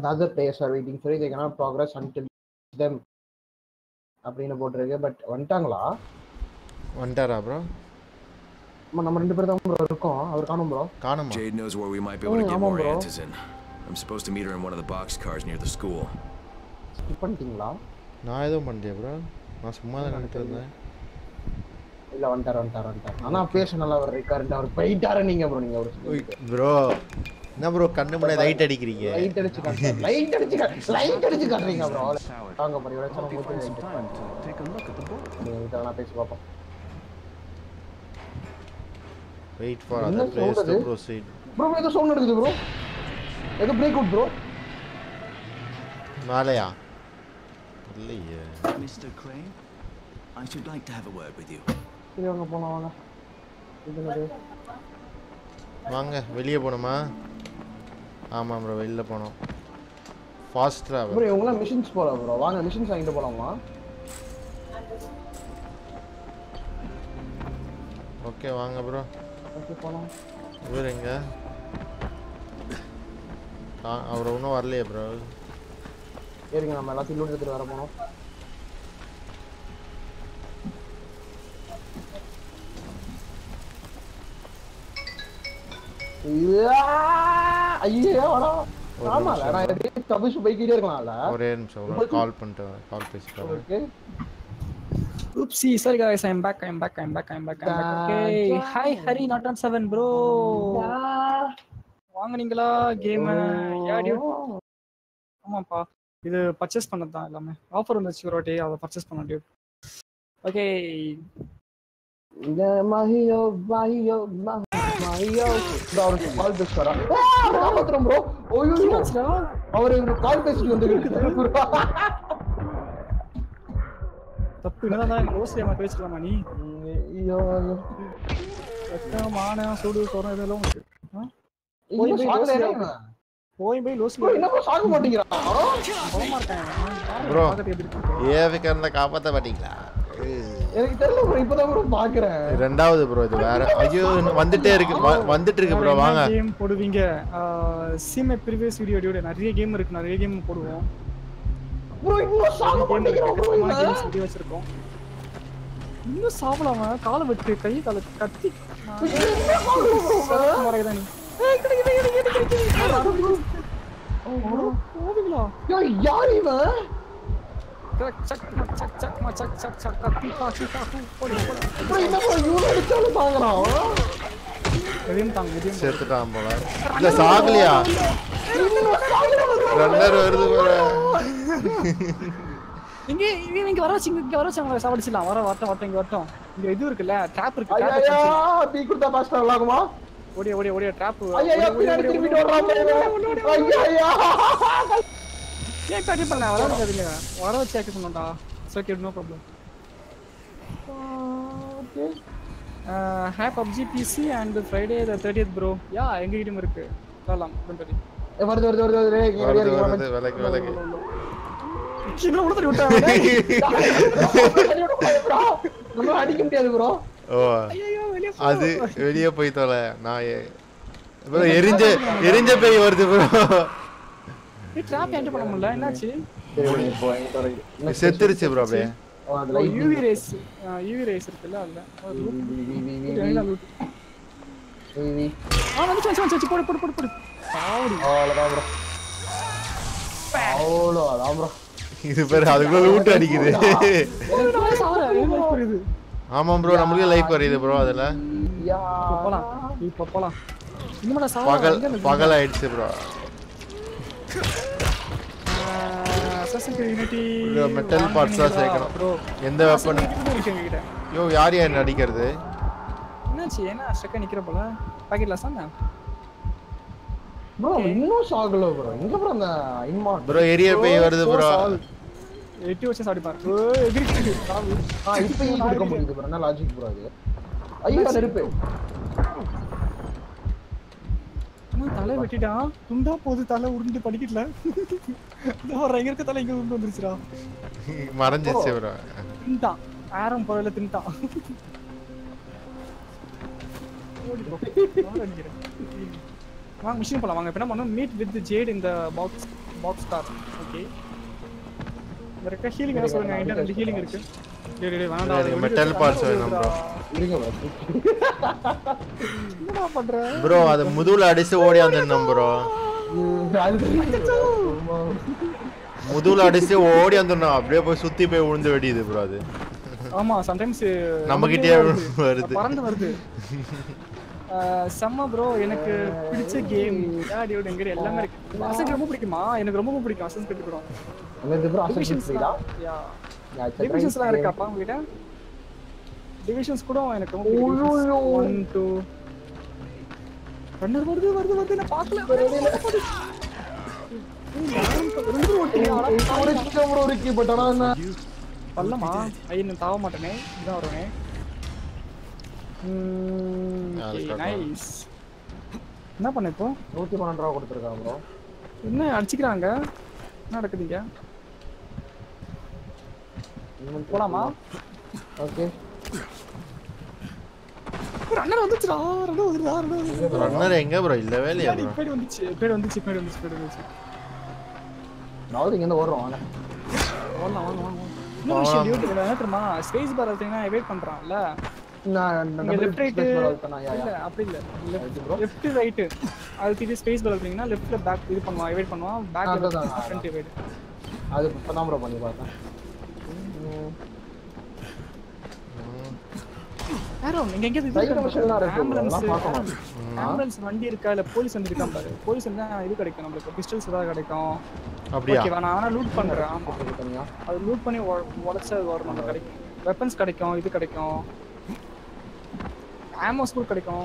The other players are waiting for it they cannot progress until them. அப்படின்னு போட்டிருக்கு. பட் வந்துட்டாங்களா? வந்துட்டாரா ப்ரோ ஆமா, நம்ம ரெண்டு பேரும் தான் ப்ரோ இருக்கோம். அவர் காணும் ப்ரோ காணுமா? Jade knows where we might be able to get more bro. antizin. I'm supposed to meet her in one of the box cars near the school. ஸ்கிப் பண்ணிட்டீங்களா? நான் எதுவும் பண்ணலையே ப்ரோ நான் சும்மா தான் நினைட்டு இருந்தேன். இல்ல வந்துட்டார் வந்துட்டார் வந்துட்டார். ஆனா பேச நல்லா அவர் இருக்காருன்ட்டு அவர் போயிட்டாரு நீங்க ப்ரோ நீங்க ஒரு ப்ரோ என்ன ப்ரோ கண்ணு முன்னாடி லைட் அடிக்கிறீங்க? லைட் அடிச்சு காட்டுறீங்க. லைட் அடிச்சு லைட் அடிச்சு காட்டுறீங்க ப்ரோ வாங்க ப்ரோ some சொல்ல to take a look at the book. இதெல்லாம் பேசி பார்ப்போம். Wait for other place to? Proceed bro ஏதோ சவுண்ட் இருக்குது ப்ரோ ஏதோ பிரேக் அவுட் ப்ரோ மேலையா? இல்லையே. Mr. Crane, I should like to have a word with you. சரி வாங்க போலாம் வாங்க. வாங்க வெளியே போகணுமா ஆமாம் ப்ரோ வெளில போனோம். ஃபாஸ்ட் ட்ராவல் ப்ரோ இவங்களாம் மிஷின்ஸ் போல ப்ரோ வாங்க மிஷின்ஸ் வாங்கிட்டு போலாமா? ஓகே வாங்க ப்ரோ ஓகே போலாம். இவர் எங்க? அவர் இன்னும் வரலையே ப்ரோ சரிங்க நம்ம எல்லாத்தையும் லூட் எடுத்துட்டு வர போனோம். ஐயோ ஆமால நான் இருக்கலாம்ல ஒரே நிமிஷம் கால் பண்ணிட்டு கால் பேசிட்டு okay Oopsie, sorry guys, I'm back, I'm back, I'm back, I'm back, I'm back. Okay. Hi, Hari, not on seven, bro. வாங்குனீங்களா? கேம் டியூட் ஆமாப்பா. இது பர்ச்சேஸ் பண்ணது தான் எல்லாமே. ஆஃபர் வந்துச்சு ஒரு வாட்டி அதை பர்ச்சேஸ் பண்ண டியூட் ஓகே மஹியோ மஹியோ மஹியோ கால் பேசி வரா காப்பாத்துறோம் ப்ரோ ஓய்யோ அவர் இவருக்கு கால் பேசிட்டு வந்து தப்பு என்னதான் ரோஸ்ல பேசலாமா நீ? ஐயோ வெக்கம் மானம் சூடு இதெல்லாம்? போய் போய் லோஸ்ல என்ன? சாக ஏவிக்கரில் காப்பாற்ற மாட்டீங்களா? எனக்கு தெரியல ப்ரோ இப்பதான் ப்ரோ பாக்குறேன் ரெண்டாவது ப்ரோ இது வேற ஐயோ வந்துட்டே இருக்கு வந்துட்டு இருக்கு ப்ரோ வாங்க கேம் போடுவீங்க சிம் ப்ரீவியஸ் வீடியோ நிறைய கேம் இருக்கு நிறைய கேம் போடுவோம் ப்ரோ இன்னும் கேம் மாட்டேங்கிறான் bro கேம்ஸ் இவன். சொல்லி வச்சிருக்கோம் இன்னும் சாப்பிடாம காலை வெட்டு கை காலை கத்தி இவன்? முறைதான் நீ ஏய், கிடைக்கு, இவன் செத்துட்டான் போல. இல்ல சாகலையா? ரன்னர் வருது போல. இங்க இங்க இங்க வர வச்சு இங்க வர வச்சு அவங்களை சாவடிச்சிடலாம். வர வரட்டும் வரட்டும் இங்க வரட்டும். இங்க இது இருக்குல்ல ட்ராப் இருக்கு ஐயா டீ குடுத்தா பாஸ் பண்ணலாமா ஓடிய ஓடிய ஓடிய ட்ராப் ஐயா பின்னாடி திரும்பிட்டு வர்றான் ஐயா. ஏன் கட்டி பண்ண வர வச்சாதீங்க வர வச்சு ஆக்ட் பண்ணோம்டா okay no problem hey PUBG PC and Friday the thirteenth bro yeah எங்க கிட்டயும் இருக்கு. வரலாம் டோன்ட் வருது வருது வருது வருது. சின்ன கூட விட்டாங்க. நம்ம அடிக்க முடியாது ப்ரோ ஓ ஐயோ வெளிய அது வெளியே போய் தொலை. நான் ஏ- bro எரிஞ்ச எரிஞ்ச பேய் வருது ப்ரோ ட்ராப் என்டர் பண்ண முடியல. என்னாச்சு? செத்துருச்சு ப்ரோ அப்படியே. யூவி ரேஸ் யூவி ரேஸ் இருக்குல்ல அதுல? ஆ வந்துச்சு வந்துச்சு வந்துச்சு போடு போடு போடு போடு. சாவடி. அவ்வளவுதான் ப்ரோ அவ்வளோதான் ப்ரோ இது பேர் அதுக்குள்ள லூட் அடிக்குது. ஆமா ப்ரோ நம்மளுக்கு லைஃப் வருது ப்ரோ அதுல. போலாம். இப்போ போலாம். பகல் பகல் ஆயிடுச்சு ப்ரோ parts தான் சேர்க்கணும். ப்ரோ எந்த வெப்பன் யோ யார் யார் அடிக்கிறது? என்னாச்சு? என்ன ஸ்டக்கா நிக்கிற போல. பாக்கெட்ல சாங்க ப்ரோ இன்னும் சாகல ப்ரோ எங்க ப்ரோ அந்த இன்மார்ட் ப்ரோ எரிய பேய் வருது ப்ரோ எட்டி வச்சு சாப்பிட்டு பாரு. ஓ எகிரிக்கு ஆ இப்போ இங்க கொடுக்க முடியுது ப்ரோ என்ன லாஜிக் ப்ரோ அது? ஐயோ நெருப்பு தலை வெட்டிட்டான் துண்டா போகுது தலை உருண்டு படிக்கல எங்க இருக்க தலை இங்க உருண்டு வந்துருச்சுடா. மறைஞ்சிச்சு ப்ரோ. தின்ட்டான் ஆரம் போறதுல தின்ட்டான். வாங்க மிஷின் போலாம். வாங்க இப்ப என்ன பண்ணோம் மீட் வித் ஜேட் இந்த பாக்ஸ் பாக்ஸ் கார் ஓகே இந்த இருக்க ஹீலிங் என்ன சொல்லுங்க. என்கிட்ட ரெண்டு ஹீலிங் இருக்கு. டேய் டேய், எனக்கு metal parts வேணும் bro. இருங்க ப்ரோ என்னடா பண்ற? ப்ரோ அது முதுகுல அடிச்சு ஓடி வந்துடணும் ப்ரோ முதுகுல அடிச்சு ஓடி வந்துடணும். அப்படியே போய் சுத்தி போய் விழுந்து வெடியுது ப்ரோ அது. ஆமா சம்டைம்ஸ் நம்ம கிட்டயே வருது. பறந்து வருது. செம்ம ப்ரோ எனக்கு பிடிச்ச கேம் டியோட எங்க எல்லாமே இருக்கு. அசன் ரொம்ப பிடிக்குமா? எனக்கு ரொம்ப பிடிக்கும். அசன் கிட்ட ப்ரோ என்னது ப்ரோ அசன் ஃப்ரீடா யா டிவிஷன்ஸ்லாம் இருக்காப்பா உங்ககிட்ட? டிவிஷன்ஸ் கூட எனக்கு ஒன் டூ ரன்னர் வருது வருது வருது. நான் பார்க்கல. பல்லமா ஐயோ தாவ மாட்டேனே. இதான் வருவேனே. நைஸ் என்ன பண்ண இப்போ? நூத்தி பன்னெண்டு ரூபா கொடுத்துருக்காங்க என்ன அடிச்சுக்கிறாங்க? என்ன நடக்குதுங்க போலாமா? ஓகே. ரன்னர் வந்துச்சுடா. ரன்னர் வந்துடா ரன்னர் ரன்னர் எங்க ப்ரோ இல்லவே இல்லையா ப்ரோ பேர் வந்துச்சு பேர் வந்துச்சு பேர் வந்துச்சு பேர் வந்துச்சு. நான் இங்க இருந்து ஓடுறோம் வாங்க. வரலாம் வாங்க வாங்க வாங்க. இன்னொரு விஷயம் டியூட்டி என்ன தெரியுமா? ஸ்பேஸ் பார் எடுத்தீங்கன்னா எவேட் பண்றான்ல. நான் லெஃப்ட் ரைட் அப்படி இல்ல. லெஃப்ட் ரைட் அது திருப்பி ஸ்பேஸ் பார் எடுத்தீங்கன்னா லெஃப்ட்ல பேக் இது பண்ணுவான் எவேட் பண்ணுவான் பேக் அதான், ஃப்ரண்ட் எவேட் அது இப்பதான் ப்ரோ பண்ணி பார்த்தேன். யாரோ நீங்க எங்க ஆம்புலன்ஸ். ஆம்புலன்ஸ் வண்டி இருக்கா இல்ல போலீஸ் வண்டி இருக்கா பாரு போலீஸ் வந்தா இது கிடைக்கும் நம்மளுக்கு பிஸ்டல்ஸ் ஏதாவது கிடைக்கும் அப்படியா நான் ஆனா லூட் பண்றேன் ஆமா அது லூட் பண்ணி உட- உடைச்சா அது வரும் நம்ம கிடைக்கும் வெப்பன்ஸ் கிடைக்கும் இது கிடைக்கும் ஆமோஸ் கூட கிடைக்கும்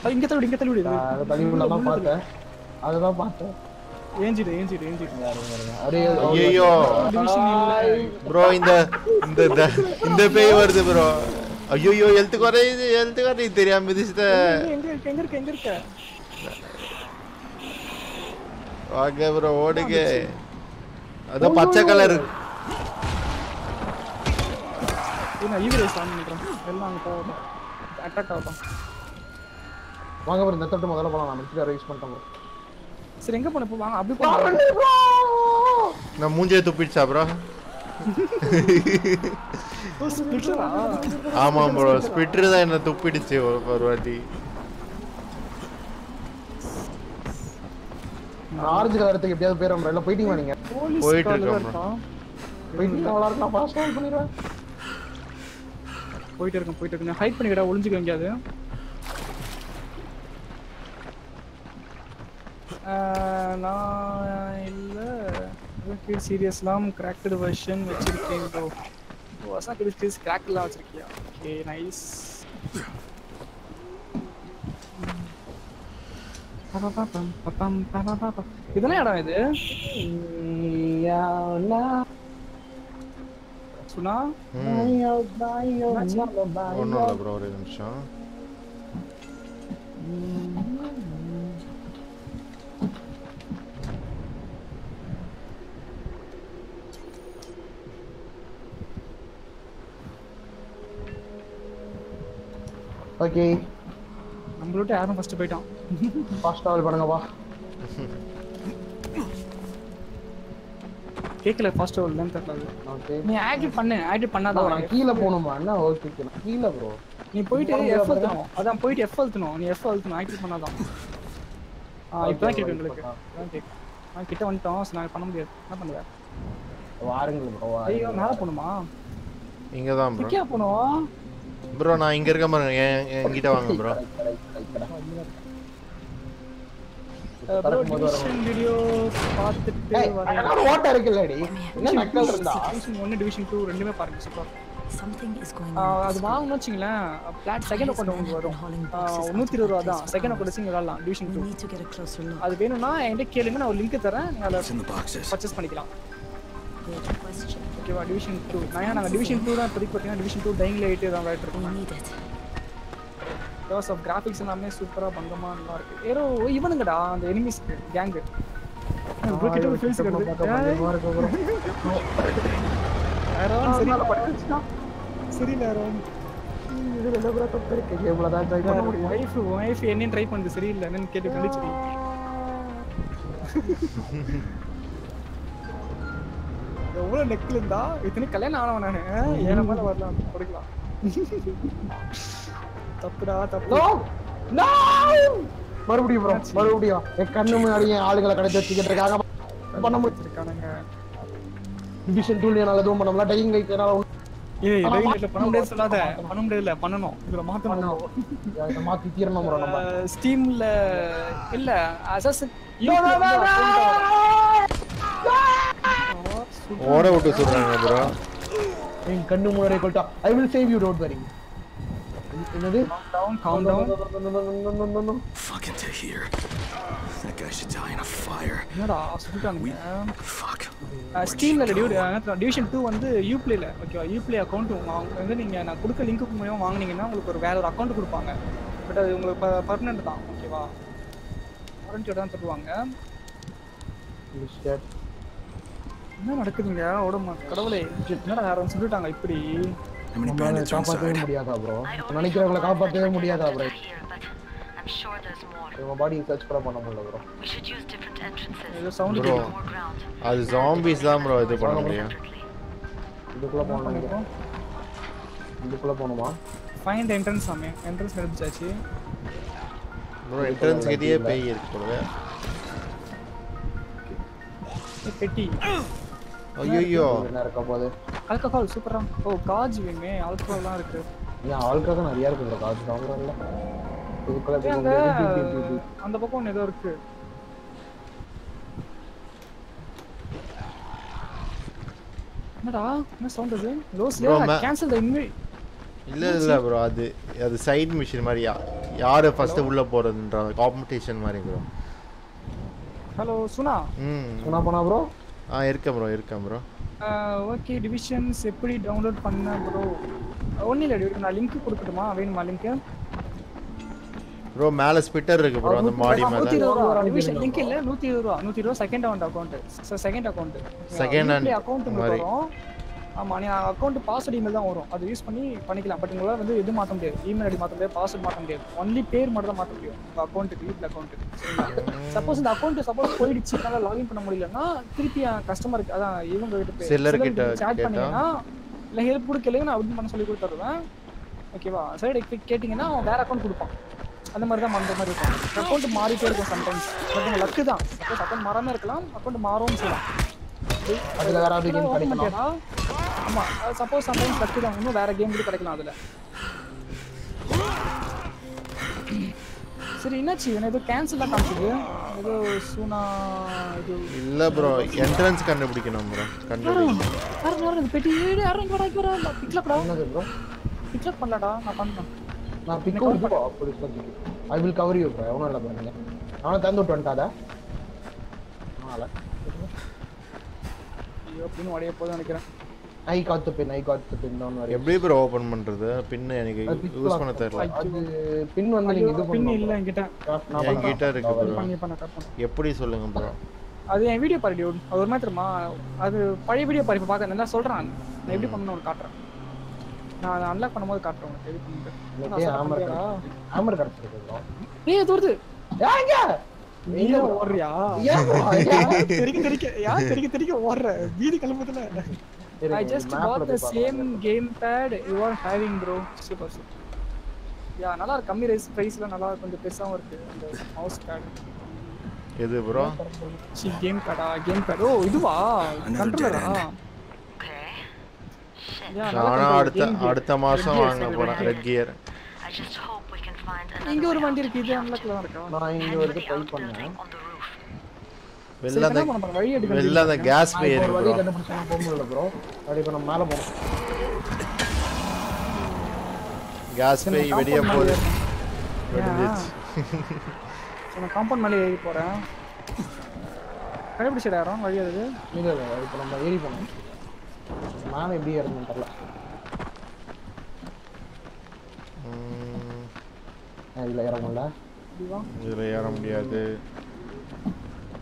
அது இங்க தள்ளி இங்க தள்ளி விடு. நான் அதை தள்ளி விடலாம் தான் பார்த்தேன் அதுதான் பார்த்தேன் ஏஞ்சிடு ஏஞ்சிடு ஏஞ்சிடு. ஐயோ ப்ரோ இந்த இந்த இந்த- பேய் வருது ப்ரோ ஐயோ ஹெல்த் குறையுது ஹெல்த் குறையுது தெரியாம மிதிச்சிட்ட. எங்க இருக்கு எங்க வாங்க ப்ரோ ஓடுங்க. அது பச்சை கலர் இது நான் ஈவி ரேஸ் ஆன் பண்றேன் எல்லாம் அங்க போகும். அட்டாக் ஆகட்டும். வாங்க bro, இந்த தட்டு முதல்ல போலாம். நான் மிஸ்டர் ரைஸ் பண்ணிட்டேன். சரி எங்க போன? வாங்க அப்படி போங்க. நான் மூஞ்சியை துப்பிடுச்சா ப்ரோ ஆமா ப்ரோ ஸ்பிட்டர் தான் என்ன துப்பிடுச்சு ஒரு வாட்டி. ஆரஞ்சு கலரத்துக்கு எப்படியாவது போயிடும் bro. இல்ல போயிட்டீங்களா நீங்க? போலீஸ் போயிட்டு இருக்கோம் bro. இருக்கான். போயிட்டீங்க அவ்வளோ நான் ஃபாஸ்ட் ஆன் போயிட்டு இருக்கேன் போயிட்டு இருக்கேன். ஹைட் பண்ணிக்கடா ஒளிஞ்சுக்க எங்கேயாவது நான் இல்ல. சீரியஸ்லாம் கிராக்டு வெர்ஷன் வச்சிருக்கேன் ப்ரோ ஓ அசா கிரிஸ் கிராக்லாம் வச்சிருக்கியா? ஓகே நைஸ் இதெல்லாம் இடம் இது? சுனா? ஒன்றும் இல்லை ப்ரோ ஒரு நிமிஷம். ஓகே. நம்மளோட யாரும் ஃபர்ஸ்ட் போயிட்டான். ஃபாஸ்ட் ட்ராவல் பண்ணுங்கப்பா. கேட்கல ஃபர்ஸ்ட் ஒரு லென்த் தெரியல. ஓகே நீ ஆக்டிவ் பண்ணு ஆக்டிவ் பண்ணாதான் நான் கீழே போகணுமா? என்ன ஓகே நான் கீழே ப்ரோ நீ போயிட்டு எஃப் அழுத்தணும் அதான் போயிட்டு எஃப் அழுத்தணும் நீ எஃப் அழுத்தணும் ஆக்டிவ் பண்ணாதான் ஆ இப்பதான் எங்களுக்கு இப்பதான் கேட்கும் ஆ கிட்ட வந்துட்டோம் நாங்க பண்ண முடியாது. என்ன பண்ணுவ? வாருங்க ப்ரோ ஐயோ மேல போகணுமா? இங்கே தான் ப்ரோ கிட்டே போகணும்? ப்ரோ நான் இங்கே இருக்க பாருங்க. என் என்கிட்ட வாங்க ப்ரோ ஓட்ட இருக்குல்லடி. என்ன நக்கல் இருந்தா? ஒன்று டிவிஷன் டூ ரெண்டுமே பாருங்க super Something is going ah, on. அது வாங்கணும்னு வச்சுங்களேன் பிளாட் செகண்ட் அக்கௌண்ட் உங்களுக்கு வரும். நூற்றி இருபது ரூபா தான். செகண்ட் அக்கௌண்ட் வச்சு விளாடலாம். Division two. அது வேணும்னா என்கிட்ட கேளுங்க நான் ஒரு லிங்க் தரேன். அதில்? பர்ச்சேஸ் பண்ணிக்கலாம். ஓகேவா டிவிஷன் டூ நான் நாங்கள் டிவிஷன் டூ தான் இப்போதைக்கு பார்த்தீங்கன்னா டிவிஷன் டூ டைங் லைட் தான் விளையாட்டு We இருக்கோம் need it. Because of graphics எல்லாமே சூப்பராக பங்கமாக நல்லா இருக்கு. ஏதோ இவனுங்கடா அந்த எனிமிஸ் கேங்கு தான் ட்ரை பண்ணுது சரியில்லை என்னன்னு கேட்டு கண்டிச்சு எவ்வளோ நெக்கில் இருந்தா இத்தனை கல்யாணம் ஆனவன் நானு. ஏழை மேல வரலாம் கொடுக்கலாம் தப்புடா தப்பு! மறுபடியும் ப்ரோ மறுபடியும். என் கண்ணு முன்னாடி என் ஆளுங்களை கிடைச்சி வச்சுக்கிட்டு இருக்காங்க. பண்ண முடியும் இருக்கானுங்க டிவிஷன் டூல் என்னால எதுவும் பண்ண முடியல. டையிங் லைட் என்னால ஏய் டைம் பண்ண முடியாது சொல்லாத. பண்ண முடியாதுல பண்ணணும். இதுல மாத்தணும். இதை மாத்தி தீரணும் ப்ரோ நம்ம. ஸ்டீம்ல இல்ல அசஸ் ஓட விட்டு சொல்கிறாங்க ப்ரோ என் கண்ணு முன்னாடி கொல்ட்டா I will save you don't worry என்னது? Down count down Fucking to here. That guy should die in a fire. என்னடா சொல்லிட்டானுங்க Fuck. ஸ்டீம்ல டியூ டிவிஷன் டூ வந்து யூப்ளேல ஓகேவா யூப்ளே அக்கௌண்ட் வந்து நீங்க நான் கொடுக்க லிங்க் மூலியமா வாங்குனீங்கன்னா உங்களுக்கு ஒரு வேற ஒரு அக்கௌண்ட் கொடுப்பாங்க. பட் அது உங்களுக்கு பர்மனெண்ட் தான். ஓகேவா வாரண்டியோட தான் தருவாங்க. என்ன நடக்குதுங்க? உடம்பு கடவுளே. என்னடா யாரும் சொல்லிட்டாங்க இப்படி. காப்பாற்றவே? முடியாதா ப்ரோ நினைக்கிறவங்களை காப்பாற்றவே முடியாதா ப்ரோ. இவங்க பாடி சர்ச் கூட பண்ண முடியல ப்ரோ. ஏதோ சவுண்ட் ground. அது ஜாம்பிஸ் தான் ப்ரோ இது பண்ண முடியும். இதுக்குள்ள போகணும்? நினைக்கிறேன் இதுக்குள்ள போகணுமா? ஃபைண்ட் என்ட்ரன்ஸ் ஆமே என்ட்ரன்ஸ் கண்டுபிடிச்சாச்சு ப்ரோ என்ட்ரன்ஸ் கிட்டயே பேய் இருக்கு போல ஏய், பெட்டி. ஐயோ என்ன இருக்க போகுது? ஆல்கஹால் சூப்பரா ஓ காஜ் வேணுமே ஆல்கஹால்லாம் இருக்கு. ஏன் ஆளுக்காக நிறைய இருக்கு இதுக்குள்ள முடியாது. இப்படி, இப்படி, இப்படி. அந்த பக்கம் ஒன்று ஏதோ இருக்கு. என்னடா? என்ன சவுண்ட் அது? Ma- கேன்சல் த இன்வை இல்ல இல்ல ப்ரோ அது அது சைடு மிஷின் மாதிரி. யா- யாரு ஃபர்ஸ்ட் உள்ள போறதுன்ற காம்படிஷன் மாதிரி ப்ரோ ஹலோ சுனா ம். சொன்னா போனா ப்ரோ ஆ இருக்கேன் ப்ரோ இருக்கேன் ப்ரோ ஓகே டிவிஷன்ஸ் எப்படி டவுன்லோட் பண்ண ப்ரோ ஒன்றும் இல்லை dude. நான் லிங்க் கொடுக்கட்டுமா? வேணுமா லிங்க் ப்ரோ மேல ஸ்பிட்டர் இருக்கு ப்ரோ அந்த மாடி நூற்றி மேல இருபது ரூபா டிவிஷன் லிங்க் இல்லை? நூற்றி இருபது ரூபா நூற்றி இருபது second account account second Second hand account. வரும். ஆமா நீ அக்கௌண்ட் பாஸ்வேர்ட் இமெயில் தான் வரும். அது யூஸ் பண்ணி பண்ணிக்கலாம். பட் உங்களால வந்து எது மாற்ற முடியாது. இமெயில் ஐடி மாற்ற முடியாது பாஸ்வேர்ட் மாற்ற முடியாது. ஒன்லி பேர் மட்டும் தான் மாற்ற முடியும். உங்க அக்கௌண்ட்டுக்கு வீட்டில் அக்கௌண்ட் சப்போஸ் இந்த அக்கௌண்ட் சப்போஸ் போயிடுச்சு. என்னால் லாகின் பண்ண முடியலன்னா திருப்பி கஸ்டமருக்கு அதான் இவங்க கிட்ட Seller கிட்ட? சாட்? பண்ணீங்கன்னா இல்லை ஹெல்ப் கூட கேளுங்க நான் அப்படின்னு பண்ண சொல்லி கொடுத்துருவேன் ஓகேவா சைடு கேட்டிங்கன்னா அவன் வேற அக்கௌண்ட் கொடுப்பான். அந்த மாதிரி தான் பண்ணுற மாதிரி இருக்கும். அக்கௌண்ட் மாறிட்டே இருக்கும் சம்டைம்ஸ் பட் உங்க லக்கு தான். சப்போஸ் அக்கௌண்ட் மாறாம இருக்கலாம் அக்கௌண்ட் மாறவும் செய்யலாம். அதுல வேற ஆமா சப்போஸ் சம்டைம்ஸ் லக்கு தான் இன்னும் வேற கேம் கூட கிடைக்கலாம் அதுல. சரி என்னாச்சு? எனக்கு ஏதோ கேன்சல் தான் காமிச்சது? ஏதோ சூனா இது இல்ல ப்ரோ என்ட்ரன்ஸ் கண்டுபிடிக்கணும் ப்ரோ கண்டுபிடிக்கணும். யாரும் யாரும் இந்த பெட்டி ஏடு யாரும் இங்க வரா இங்க வரா பிக்லப்டா என்னது ப்ரோ பிக்லப் பண்ணலடா நான் பண்ணேன் நான் பிக் இது அப்படி சொல்லி I will cover you bro எவனும் இல்லை பண்ணுங்க அவனை தந்து விட்டு வந்துட்டாத. அதனால. ஐயோ அப்படின்னு உடைய போதும் நினைக்கிறேன். ஐ காத்து பின் ஐ காத்து பின் ஒன்று வரையும் எப்படி ப்ரோ ஓபன் பண்றது? பின் எனக்கு யூஸ் பண்ண தெரியல. அது பின் வந்து நீங்க இது பின் இல்ல என்கிட்ட. நான் என்கிட்ட இருக்கு ப்ரோ கட் எப்படி சொல்லுங்க ப்ரோ அது என் வீடியோ பாரு டியூட் அது ஒரு மாதிரி தெரியுமா? அது பழைய வீடியோ பாரு இப்போ பார்க்க நல்லா சொல்றான்? நான் எப்படி பண்ணணும் உனக்கு காட்டுறேன். நான் அதை அன்லாக் பண்ணும்போது காட்டுறேன் உனக்கு எப்படி இன்னைக்கே ஆமர் ஆமர் கிடச்சிருக்கு ப்ரோ ஏய் ஏங்க ஓடுறியா? தெரிக்க தெரிக்க யா தெரிக்க தெரிக்க ஓடுற? வீதி கிளம்புதுல. I just bought the same பார்க்கலாம். game pad you are having bro super super யா நல்லா இருக்கு கம்மி ரைஸ் பிரைஸ்ல நல்லா கொஞ்சம் பெருசாவும் இருக்கு அந்த மவுஸ் பேட் எது ப்ரோ சி கேம் பேடா கேம் பேட் ஓ இதுவா கண்ட்ரோலரா நானும். அடுத்த. அடுத்த மாசம் Red gear, வாங்க போறேன். ரெட் கியர் இங்க ஒரு வண்டி இருக்கு இது அன்லாக்ல இருக்கா நான் இங்க the ட்ரை பண்ணேன் வெளில அந்த கேஸ் நான் பே வழி ப்ரோ கண்டுபிடிச்சா போக முடியல ப்ரோ அப்படி இப்போ நம்ம மேலே போகணும் கேஸ் பே வெளியே போகுது வெடிஞ்சிச்சு நான் காம்பவுண்ட் மேலே ஏறி போறேன். கண்டுபிடிச்சடா யாரும்? வழி அது இல்லை இல்லை இப்போ நம்ம ஏறி போகணும். மேலே எப்படி இறங்கணும் தெரில ம், இதில் முடியல? இதுவா இதுல ஏற முடியாது.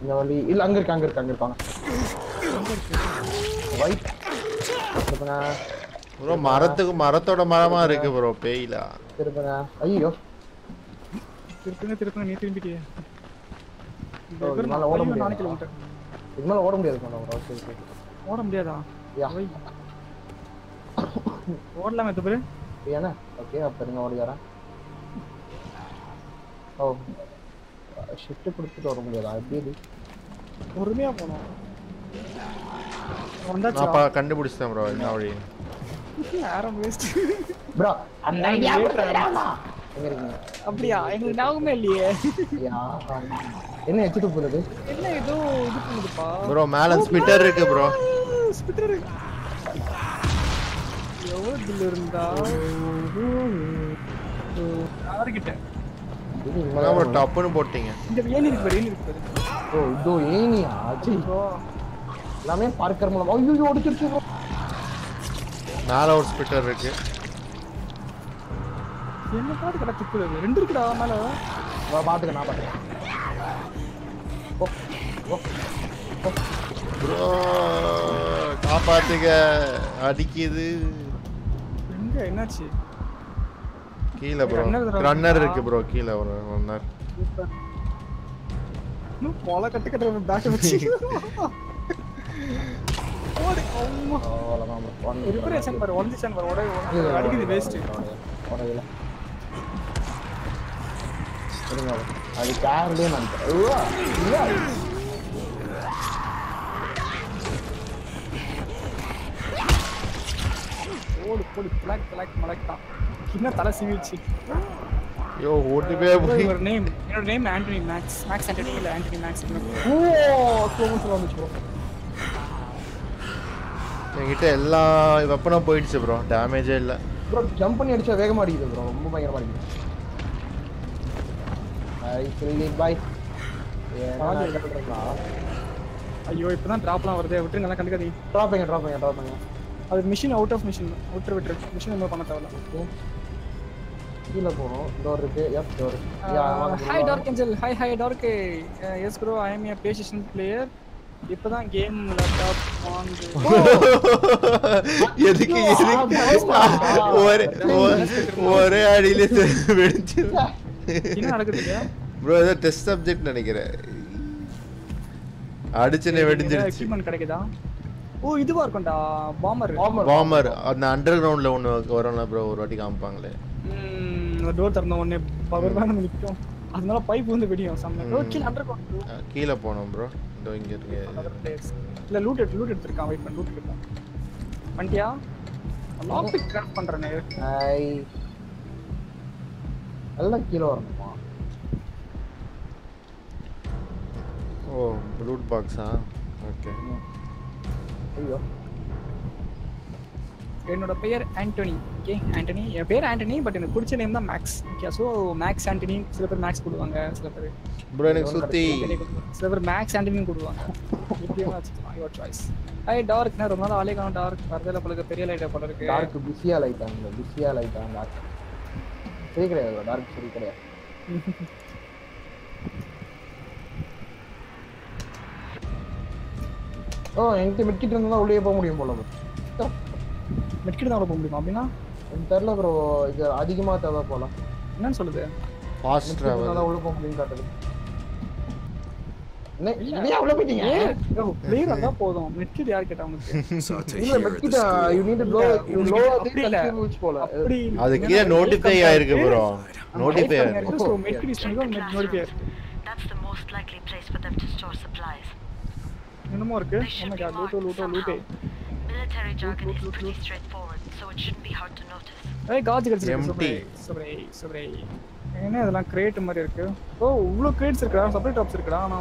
இந்த வழி. இல்லை அங்கே இருக்கு அங்கே இருக்கு அங்கே இருக்காங்க. ஒயிட் திருப்புங்க ப்ரோ மரத்துக்கு மரத்தோட மரமா இருக்கு ப்ரோ பேயில. திருப்புங்க ஐயோ. திருப்புங்க திருப்புங்க நீ திரும்பிட்டியே. இதனால ஓட முடியாதா? மேலே ஓட முடியாது ப்ரோ ஓட முடியாதா? யா. வை. ஓடலாமே இந்த பேரு. ஏன்னா ஓகே அப்போ இருங்க ஓடி வரேன். ஓ. ஷிஃப்ட் கொடுத்துட்டு வர முடியாதா? எப்படி இது? பொறுமையா போனோம் வந்தாச்சா. நான் பா- கண்டுபிடிச்சிட்டேன் ப்ரோ என்ன வழி? வேஸ்ட் ப்ரோ அந்த ஐடியா அப்படியா? எங்களுக்கு ஞாபகமே இல்லையே. என்ன எச்சிட்டு போகுது என்ன ஏதோ இது பண்ணுதுப்பா? ப்ரோ மேல ஸ்பிட்டர் இருக்கு ப்ரோ ஸ்பிட்டர் எவ்வளவு பில் இருந்தா? இது ப்ரோ டப்புன்னு போட்டீங்க. இந்த ஏனி இருக்கு ஏனி இருக்கு பாரு. ஓ இதோ அச்சி ஓ, எல்லாமே பார்க்கற மூலம். ஐயோ ஒடிச்சிருச்சு bro. மேல ஒரு ஸ்பிட்டர் இருக்கு. என்ன பாத்து கடை துப்புறது ரெண்டு இருக்குடா மேல. வா, பாத்துக்க நான் ஓ ஓ ப்ரோ காப்பாத்துங்க. அடிக்குது. எங்க என்னாச்சு? கீழே ப்ரோ ரன்னர் இருக்கா? ப்ரோ கீழே ஒரு ரன்னர் போல கட்டு கட்ட பேக் வச்சு. ஓடு அம்மா. அவ்வளவுதான் minute ரிப்பரேஷன் பாரு ஒன்ஜிஷன் பாரு உடை இல்ல, இல்ல, அடிக்குது வேஸ்ட் bro. அது கேர்லயே நான். ஓடு போடு பிளாக் பிளாக் மலக் தான் என்ன தலை சிவிச்சு ஐயோ ஓட்டு போய். ஒரு நேம் என்னோட name Antony Max Max Antony இல்ல ஆண்டனி மேக்ஸ் ஓ மோஷன் வந்துச்சு. என்கிட்ட எல்லா வெப்பனும் போயிடுச்சு ப்ரோ டேமேஜே இல்லை. ப்ரோ ஜம்ப் பண்ணி அடிச்சா வேகமா அடிக்குது ப்ரோ ரொம்ப பயங்கரமா அடிக்குது. பாய் சில்லி பாய் ஐயோ இப்பதான் டிராப்லாம் வருது. விட்டு நல்லா கண்டுக்காதீங்க. ட்ராப் பண்ணுங்க ட்ராப் பண்ணுங்க ட்ராப் பண்ணுங்க அது மிஷின் அவுட் ஆஃப் மிஷின் விட்டுரு விட்டுரு. மிஷின் என்ன பண்ண தேவையில்ல. கீழே போகணும். டோர் இருக்கு. F door hi dark angel hi hi dark yes bro I am a PlayStation player இப்பதான் கேம் லேப்டாப் வாங்கு எதுக்கு எதுக்கு? ஒரே ஒரே- ஒரே அடியில வெடிச்சு என்ன நடக்குதுங்க? ப்ரோ ஏதோ டெஸ்ட் சப்ஜெக்ட் நினைக்கிறேன். அடிச்சனே வெடிஞ்சிருச்சு. எக்யூப்மெண்ட் கிடைக்குதா? ஓ இதுவா இருக்கும்டா. பாமர் பாமர் அந்த அண்டர் கிரவுண்ட்ல ஒன்று வரும்ல ப்ரோ ஒரு வாட்டி காமிப்பாங்களே. டோர் திறந்த உடனே பவர் வேணும் நிற்கும் அதனால பைப் வந்து வெடியும். சம்ம. கீழ அண்டர் கிரவுண்ட் கீழே போனோம் ப்ரோ இந்த இங்க இருக்கு. இல்ல லூட் எடுத்து லூட் எடுத்துருக்கான். வெயிட் பண்ண லூட் எடுத்தான் வண்டியா லாக் பிக் கிராஃப்ட் பண்றேனே. ஹாய் எல்லாம் கீழே வரணுமா? ஓ ப்ளூட் பாக்ஸா ஓகே. ஐயோ. என்னோட பெயர் ஆண்டனி ஓகே ஆண்டனி. என் பேர் ஆண்டனி பட் எனக்கு பிடிச்ச நேம் தான் Max okay so Max Antony சில பேர் மேக்ஸ் போடுவாங்க சில பேர் ப்ரோ எனக்கு சுத்தி சில பேர் மேக்ஸ் எப்படியும் வச்சுக்கலாம் யுவர் சாய்ஸ் ஐ டார்க் நான் ரொம்ப நாள் ஆளே காணும் டார்க் வரதில்ல போல இருக்கு, பெரிய லைட்டை போல இருக்கு. டார்க் பிஸியா லைட்டாங்க பிஸியா லைட்டாங்க டார்க் சரி கிடையாது டார்க் சரி கிடையாது. ஓ என்கிட்ட மிட்கிட்டு இருந்தா உள்ளே போக முடியும் போல bro. மெட்கிட்டு தான் உள்ள போக முடியுமா அப்படின்னா எனக்கு தெரியல ப்ரோ இது அதிகமா தேவை போல என்னன்னு சொல்லுது ஃபாஸ்ட் டிராவல் இருந்தா உள்ள போக முடியும் காட்டுது போதும் மெட்கிட் யார் கேட்டா இல்ல you need to blow you blow. The போல அது கீழே நோட்டிஃபை ஆயிருக்கு ப்ரோ நோட்டிஃபை ஆயிருக்கு ஸோ மெட்கிட் யூஸ் பண்ணிக்கோ notify That's the most likely place for them to store supplies. என்னமோ இருக்கு oh god லூட்டோ. Military jargon is pretty straightforward, so it shouldn't be hard to notice. ஏய் காஜ் கிடைச்சிருக்கு Empty. சப்ரை சப்ரை என்ன இதெல்லாம் கிரேட் மாதிரி இருக்கு? ஓ இவ்ளோ கிரேட்ஸ் இருக்குடா சப்ளை டாப்ஸ் இருக்குடா ஆனா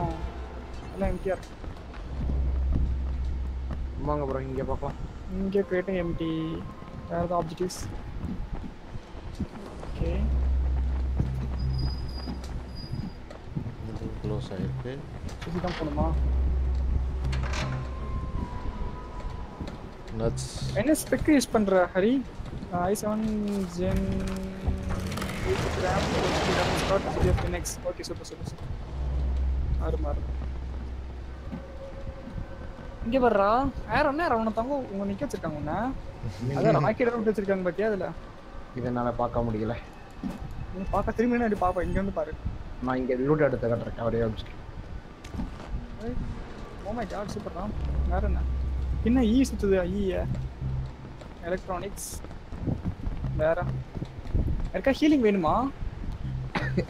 எல்லாம் எம்டிஆர் வாங்க ப்ரோ இங்க பார்க்கலாம். இங்கே கிரேட்டும் எம்டி வேற ஏதாவது ஆப்ஜெக்டிவ்ஸ் ஓகே க்ளோஸ் ஆயிருக்கு. சுற்றி தான் போகணுமா நட்ஸ் என்ன ஸ்பெக் யூஸ் பண்ற Hari? I seven gen next okay super super super ஆறு மாறு இங்க வர்றா வேற என்ன அவனை தங்க உங்க நிக்க வச்சிருக்காங்க உன்ன. அதான் ராக்கெட் விட்டு வச்சிருக்காங்க பாத்தியா அதுல? இதனால பார்க்க முடியல. நீ பார்க்க திரும்பி என்ன பாப்பா இங்க வந்து பாரு. நான் இங்க லூட் எடுத்து கட்டுறேன் அவரே ஓ மை காட் சூப்பர் தான் வேற என்ன? என்ன ஈ சுத்துது ஈ எலக்ட்ரானிக்ஸ் வேற. இருக்கா ஹீலிங் வேணுமா?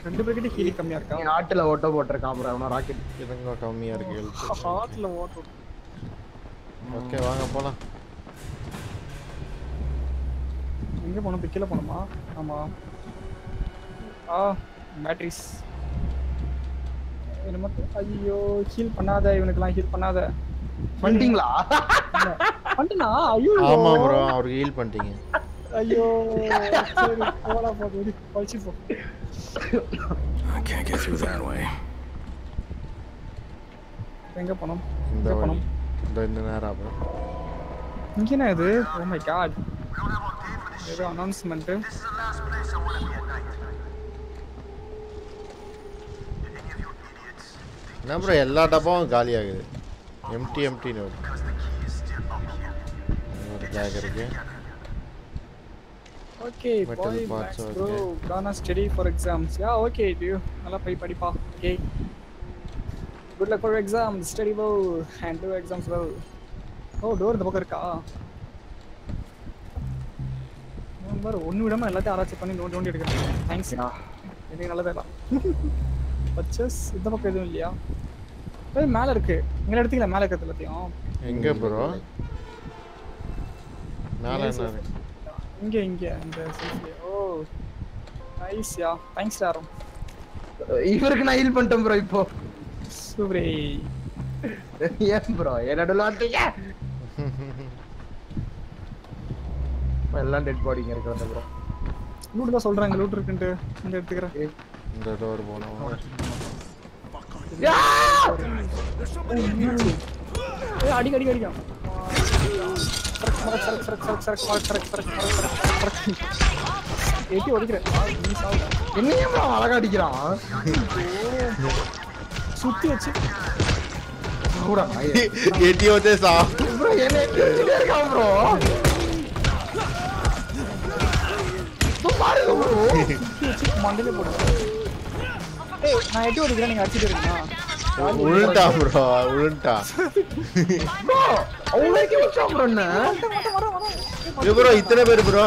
ரெண்டு பேர்கிட்ட ஹீலிங் கம்மியா இருக்கா? நீ ஆட்டுல ஓட்ட போட்டிருக்கான் ப்ரோ அவன ராக்கெட் இதுங்க கம்மியா இருக்கு ஹார்ட்ல ஓட்டும் ஓகே வாங்க போலாம். எங்க போகணும்? பிக்கில போகணுமா? ஆமா. ஆ பேட்டரிஸ் என்ன மட்டும் ஐயோ ஹீல் பண்ணாத இவனுக்குலாம் ஹீல் பண்ணாத. பண்ணிட்டீங்களா? பண்ணிட்டா? ஐயோ. ஆமா ப்ரோ அவருக்கு ஹீல் பண்ணிட்டீங்க. ஐயோ சரி போடா போது பழிச்சு போ. I can't get through that way. எங்க போனோம்? இந்த போனோம்? இந்த இந்த நேரம் அப்புறம் இங்க என்ன இது? ஓ மை காட் ஏதோ அனௌன்ஸ்மெண்ட் என்ன ப்ரோ எல்லா டப்பாவும் காலி ஆகுது எம்டி எம்டின்னு வருது ஒரு பேக் இருக்கு. Okay bye Max bro. Gonna study for exams ya okay dude நல்லா போய் படிப்பா. Okay good luck for exam study well and do exams well oh door இந்த பக்கம் இருக்கா? பாரு ஒன்று விடாம எல்லாத்தையும் ஆராய்ச்சி பண்ணி நோண்டி நோண்டி எடுக்கிறேன். தேங்க்ஸ் எனக்கு நல்லதே பர்ச்சஸ் இந்த பக்கம் எதுவும் இல்லையா? ஏய் மேலே இருக்கு. இங்கே எடுத்தீங்களா? மேலே இருக்கிறது எல்லாத்தையும். எங்க ப்ரோ மேல என்ன இருக்கு? இங்க இங்க இந்த ஓ நைஸ் யா. தேங்க்ஸ் டாரம் இவருக்கு நான் ஹீல் பண்ணிட்டேன் ப்ரோ இப்போ. சூப்பரே. ஏன் ப்ரோ என்னோட வார்த்தைங்க எல்லாம் டெட் பாடிங்க இருக்கிறத ப்ரோ லூட் தான் சொல்றாங்க. லூட் இருக்குன்ட்டு. இந்த எடுத்துக்கிறேன். இந்த டோர் போனோம் அடிக்க அடிக்க அடிக்கும் எட்டி ஒடிக்கிறேன் என்னையும் அழகா அடிக்கிறான் சுத்தி வச்சு. एटी होते साफ ब्रो ये ने इंजीनियर का ब्रो तुम मारे ब्रो मंडे में पड़ा நான் எட்டி ஒடிக்கிறேன் நீங்க அடிச்சிட்டு இருக்கீங்களா? உளுண்டா ப்ரோ உளுண்டா ப்ரோ அவங்களுக்கு வச்சா ப்ரோ என்ன? ப்ரோ இத்தனை பேர் ப்ரோ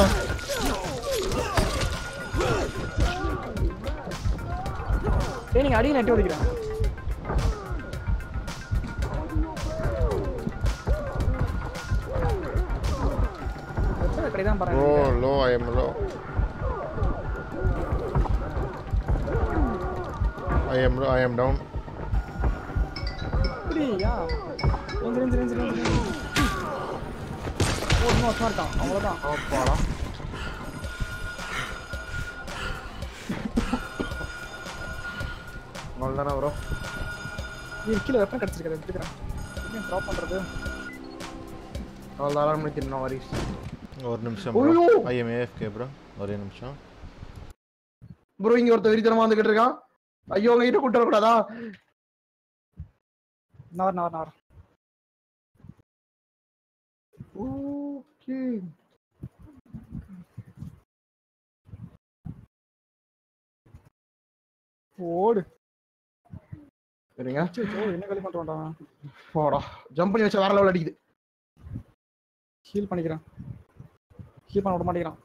ஏய் நீங்க அடிக்க நெட்டி ஒடிக்கிறேன் எத்தனை கிடைதான் ப்ரோ பாருங்க low I am low I am I am down அப்படியா? Range range range range oh இன்னும் ஒருத்தன் இருக்கான் அவ்வளோதான் அப்பாடா. அவ்வளோதானே ப்ரோ இது கீழே வெப்பன் எடுத்துக்கிறேன் ட்ராப் பண்ணுறது அவ்வளோதான் மணி தின்ன வரிஸ் ஒரு நிமிஷம் ஐயோ! ப்ரோ ஒரே நிமிஷம். ப்ரோ இங்க ஒருத்தர் வெறித்தனமா வந்துகிட்டு இருக்கான். ஐயோ உங்க கிட்ட கூட்ட கூடாதா? நவர் நவர் நவர். ஓகே. ஓடு. சரிங்க. என்ன களி பண்ணுறான்டா போடா. ஜம்ப் பண்ணி வச்ச வேற லெவல் அடிக்குது. ஹீல் பண்ணிக்கிறேன். ஹீல் பண்ண விட மாட்டேங்கிறான்.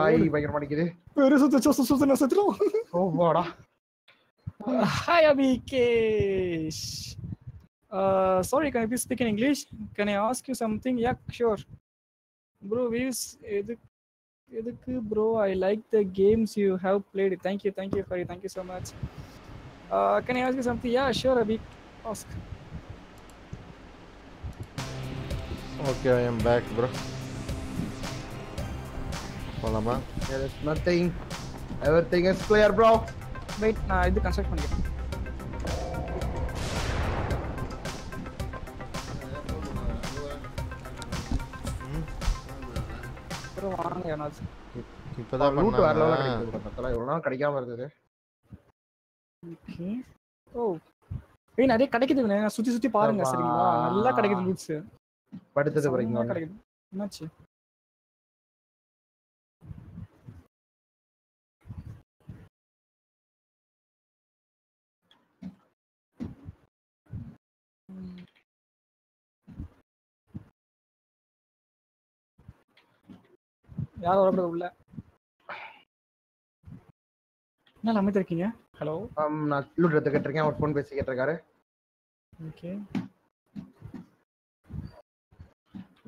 ஆய் பயங்கரமா அடிக்குது. பெரிய சுத்து சுத்து சுத்து நான் செத்துரும். ஓ போடா. Hi, Abhikesh. Uh, sorry, can you speak in English? Can I ask you something? Yeah, sure. Bro. Bro, I like the games you have played. Thank you, thank you, Hari. Thank you so much. Uh, can I ask you something? Yeah, sure, Abhi. Ask. Okay, I am back, bro. Palama. There is nothing. Everything is clear, bro. Wait, நான் இது construct பண்ணிக்கிறேன். வாங்க யாராச்சும் இப்பதான் loot வேற லெவல்ல கிடைக்குது. மத்தெல்லாம் இவ்வளவு நாள் கிடைக்காம இருந்தது. Okay oh. ஏய் நிறைய கிடைக்குதுங்க சுத்தி சுத்தி பாருங்க. சரிங்களா? நல்லா கிடைக்குது லூட்ஸ் படுத்தது வந்து. கிடைக்குது. என்னாச்சு? யாரும் வரக்கூடாது உள்ள. என்ன அமைத்து இருக்கீங்க? ஹலோ நான் லூட் எடுத்து கேட்டிருக்கேன். அவர் ஃபோன் பேசி கேட்டிருக்காரு. ஓகே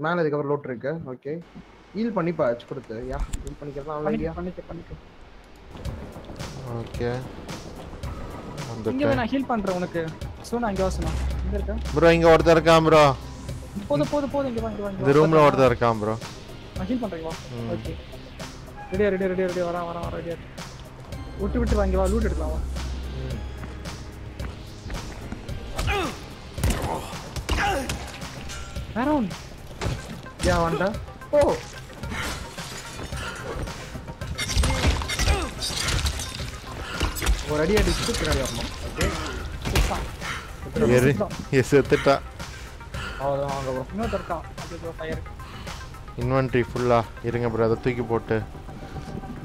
மேல இதுக்கப்புறம் லூட் இருக்கு. ஓகே ஹீல் பண்ணி பாச்சு கொடுத்து. யா ஹீல் பண்ணிக்கிறதா பண்ணிக்க பண்ணிக்க பண்ணிக்க. ஓகே இங்க வே நான் ஹீல் பண்றேன் உனக்கு. சோ நான் இங்க வாசனா இங்க இருக்க. ப்ரோ இங்க ஒருத்தர் இருக்கான் ப்ரோ போது போது போது இங்க வா இங்க வா இந்த வா. ரூம்ல ஒருத்தர் இருக்கான் ப்ரோ நான் ஹீல் பண்றேன் வா. ஓகே ரெடியா ரெடியா ரெடியா ரெடியா வரா வரா ரெடியா விட்டு விட்டு வாங்க வா. லூட் எடுக்கலாம் வா. வேற ஒன்று யா வந்துட்டேன் ஓ. ஒரு அடி அடிச்சுட்டு பின்னாடி வரணும். ஓகே எரி எ செத்துட்டா. அவ்வளோதான் வாங்க ப்ரோ இன்னொருத்தர் இருக்கான் அது ப்ரோ ஃபயர் இன்வென்ட்ரி ஃபுல்லா இருங்க ப்ரோ அதை தூக்கி போட்டு.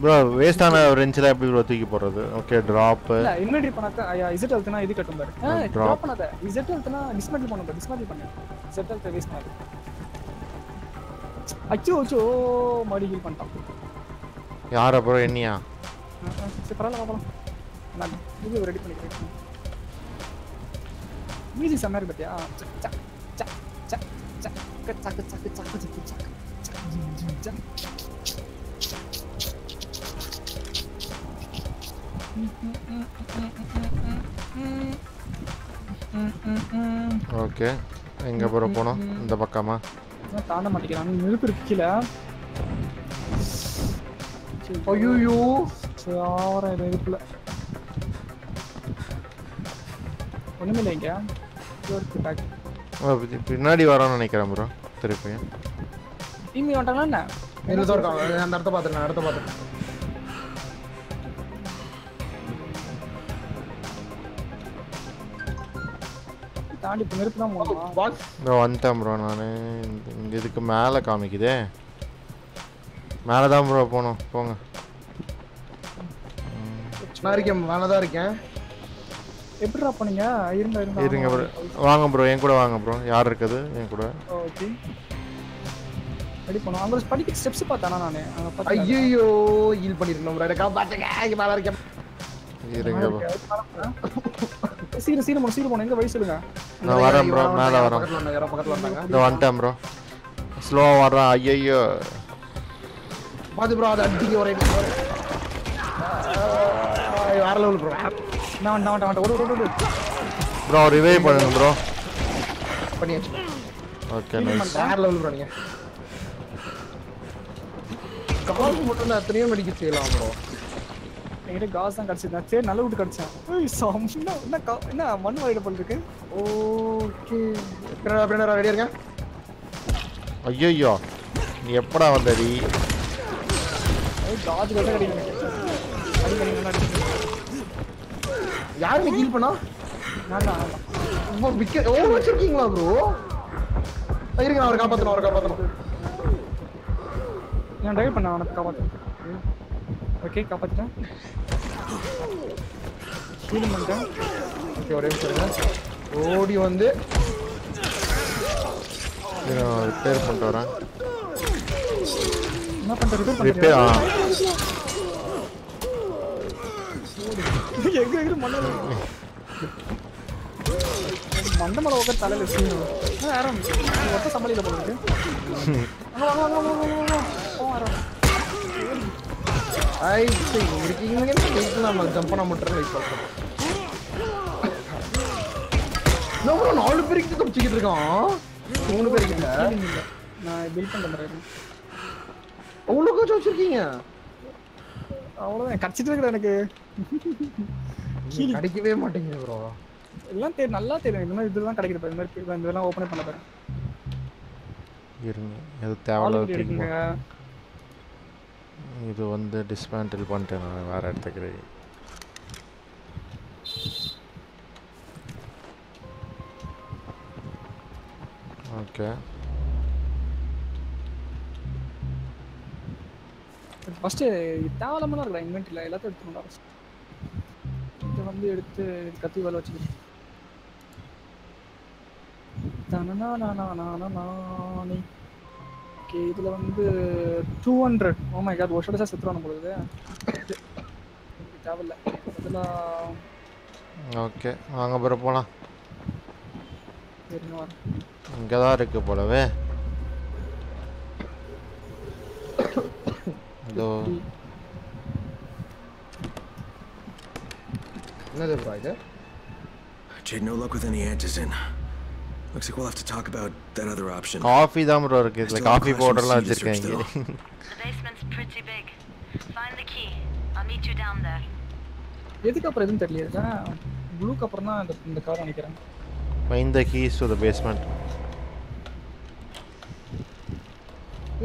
ப்ரோ வேஸ்டான ரெஞ்சில் எப்படி ப்ரோ தூக்கி போடுறது? ஓகே ட்ராப்பு இல்ல இன்வென்டரி பண்ணாக்க ஐயா இசட் அழுத்தினா இது கட்டும் பாரு. ட்ராப் பண்ணாத. இசட் அழுத்தினா டிஸ்மேண்டில் பண்ணும் பாரு டிஸ்மேண்டில் பண்ணு. இசட் அழுத்த வேஸ்ட் பண்ணாது. அச்சோ அச்சோ மறுபடியும் ஹீல் பண்ணிட்டான். யாரா ப்ரோ என்னையா? சரி பரவாயில்ல பார்க்கலாம். நான் இது ரெடி பண்ணிக்கிறேன். மியூசிக் செம்மையா இருக்கு பார்த்தியா சக் சக் சக் சக். சக் சக் சக் சக் சக் ஓகே. எங்க ப்ரோ போனோம்? இந்த பக்கமா? தாண்ட மாட்டேங்கிறான். நெருப்பு இருக்கு கீழே ஐயோ சாவரம் இது ஒண்ணுமே இல்லைங்க பின்னாடி வரோம்னு நினைக்கிறேன் ப்ரோ திருப்பி டீம் வந்துட்டாங்களா என்ன? தான் இருக்கான் அந்த இடத்த பாத்துறேன் இடத்த பாத்துறேன் தாண்டி இப்போ பாக்ஸ் ப்ரோ வந்துட்டேன் ப்ரோ நான். இங்கே இதுக்கு மேலே காமிக்குதே. மேலே தான் ப்ரோ போகணும். போங்க. நான் இருக்கேன் மேல தான் இருக்கேன். எப்படிடா பண்ணீங்க இருங்க இருங்க இருங்க ப்ரோ வாங்க ப்ரோ என் கூட வாங்க ப்ரோ யார் இருக்குது என் கூட ஓகே ரெடி பண்ணுவோம் அங்க படிக்க ஸ்டெப்ஸ் பார்த்தானா நானு ஐயோ ஹீல் பண்ணிருக்கணும் ப்ரோ எனக்கு பாத்துங்க இங்க மேல இருக்கேன் இருங்க bro. சீக்கிரம் சீக்கிரம் போணும் சீக்கிரம் போணும் எங்க வழி சொல்லுங்க நான் வரேன் ப்ரோ மேலே வரேன் பக்கத்துல வந்தாங்க யாரோ பக்கத்துல வந்தாங்க இதோ வந்துட்டேன் ப்ரோ ஸ்லோவாக வர்றேன் ஐயையோ பாத்து ப்ரோ அது அடிக்க ஒரே வேற லெவல் ப்ரோ நான் வந்துட்டேன் வந்துட்டேன் ஓடு ஓடு ஓடு ப்ரோ ரிவைவ் பண்ணுங்க ப்ரோ. பண்ணியாச்சு. ஓகே நைஸ் வேற லெவல் ப்ரோ நீங்க. கால் மட்டும் தான் எத்தனையோ மெடிக்கல் செய்யலாம் ப்ரோ என்கிட்ட காசு தான் கிடச்சிது. நான் சரி நல்ல விட்டு கிடச்சேன். ஏய் செம்ம. என்ன கா- என்ன மண் வாயிட போல் இருக்கு? ஓகே. பின்னாடி பின்னாடி ரெடியா இருங்க ஐயோ நீ எப்படா வந்தடி? காசு கட்ட எனக்கு அடி அடிச்சு யாருமே ஹீல் பண்ணா? நான் தான் நான் தான். இப்போ விக்க ஓ வச்சிருக்கீங்களா ப்ரோ இருங்க நான் அவரை காப்பாத்தணும் அவரை காப்பாத்தணும். நான் டைவ் பண்ண அவனை காப்பாத்து ஓகே காப்பாத்திட்டேன். ஹீல் பண்ணிட்டேன். ஓகே ஒரே நிமிஷம் ஓடி வந்து. ரிப்பேர் பண்ணிட்டு வரேன். என்ன பண்றது? ரிப்பேர் ஆ. எங்க எங்க மண்ண மண்ட மலை உட்கார் தலையில வச்சு யாரும் ஒத்த போவோம் யாரும் ஐ இருக்கீங்க நம்ம ஜம்ப் பண்ண மட்டும் லைக் பண்ணுறோம் ப்ரோ நாலு பேருக்கு தப்பிச்சுக்கிட்டு இருக்கான். மூணு பேருக்கு நான் பில் பண்ண மாதிரி. அவ்வளோ கோச்சு வச்சிருக்கீங்க அவ்வளோதான் கிடச்சிட்டு இருக்கிற எனக்கு. கிடைக்கவே மாட்டேங்குது ப்ரோ எல்லாம் தெரியும் நல்லா தெரியும். இந்த மாதிரி இதெல்லாம் கிடைக்குது பாரு, இந்த மாதிரி இந்த இதெல்லாம் ஓப்பனே பண்ண பாரு. இருங்க. எது தூக்கி இது வந்து டிஸ்மேண்டில் பண்ணிட்டேன் நான். வேறு இடத்துக்கு ஓகே ஃபர்ஸ்ட் தேவையில்லாம தான் இருக்கா இன்வென்ட்ரியில் எல்லாத்தையும் எடுத்துக்கணும் first. இதை வந்து எடுத்து கத்தி வேலை வச்சுக்கிறேன் நானே ஓகே இதில் வந்து two hundred oh my God ஒரு செத்துருவானு பொழுது தேவையில்ல. இதெல்லாம் ஓகே வாங்க பிறகு போகலாம் இங்கே தான் இருக்கு போலவே. இதோ என்னது ப்ரோ இது Jade, no luck with any antizin. Looks like we'll have to talk about that other option. Coffee தான் ப்ரோ இருக்கு இதில் Still have காஃபி questions பவுடர்லாம் to search வச்சுருக்கேன் இங்கே The basement's pretty big. Find the key. I'll meet you down there. எதுக்கு அப்புறம் எதுவும் தெரியல ப்ளூக்கு அப்புறம் தான் இந்த இந்த கார் நினைக்கிறேன் Find the keys to the basement.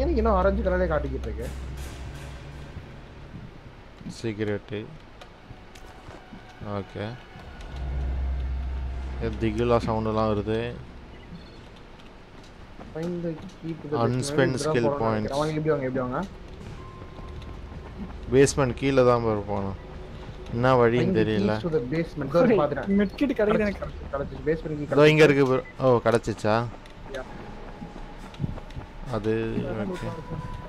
எனக்கு இன்னும் ஆரஞ்சு கலரே காட்டிக்கிட்டு இருக்கு Security. ஓகே திகிலா சவுண்டெல்லாம் வருது. எப்படி வாங்க எப்படி வாங்க? பேஸ்மெண்ட் கீழே தான் ப்ரோ போகணும். என்ன வழின்னு தெரியல. கிடைக்குது எனக்கு கிடைச்சிச்சு. இதோ இங்கே. இருக்கு. ஓ கிடச்சிச்சா. அது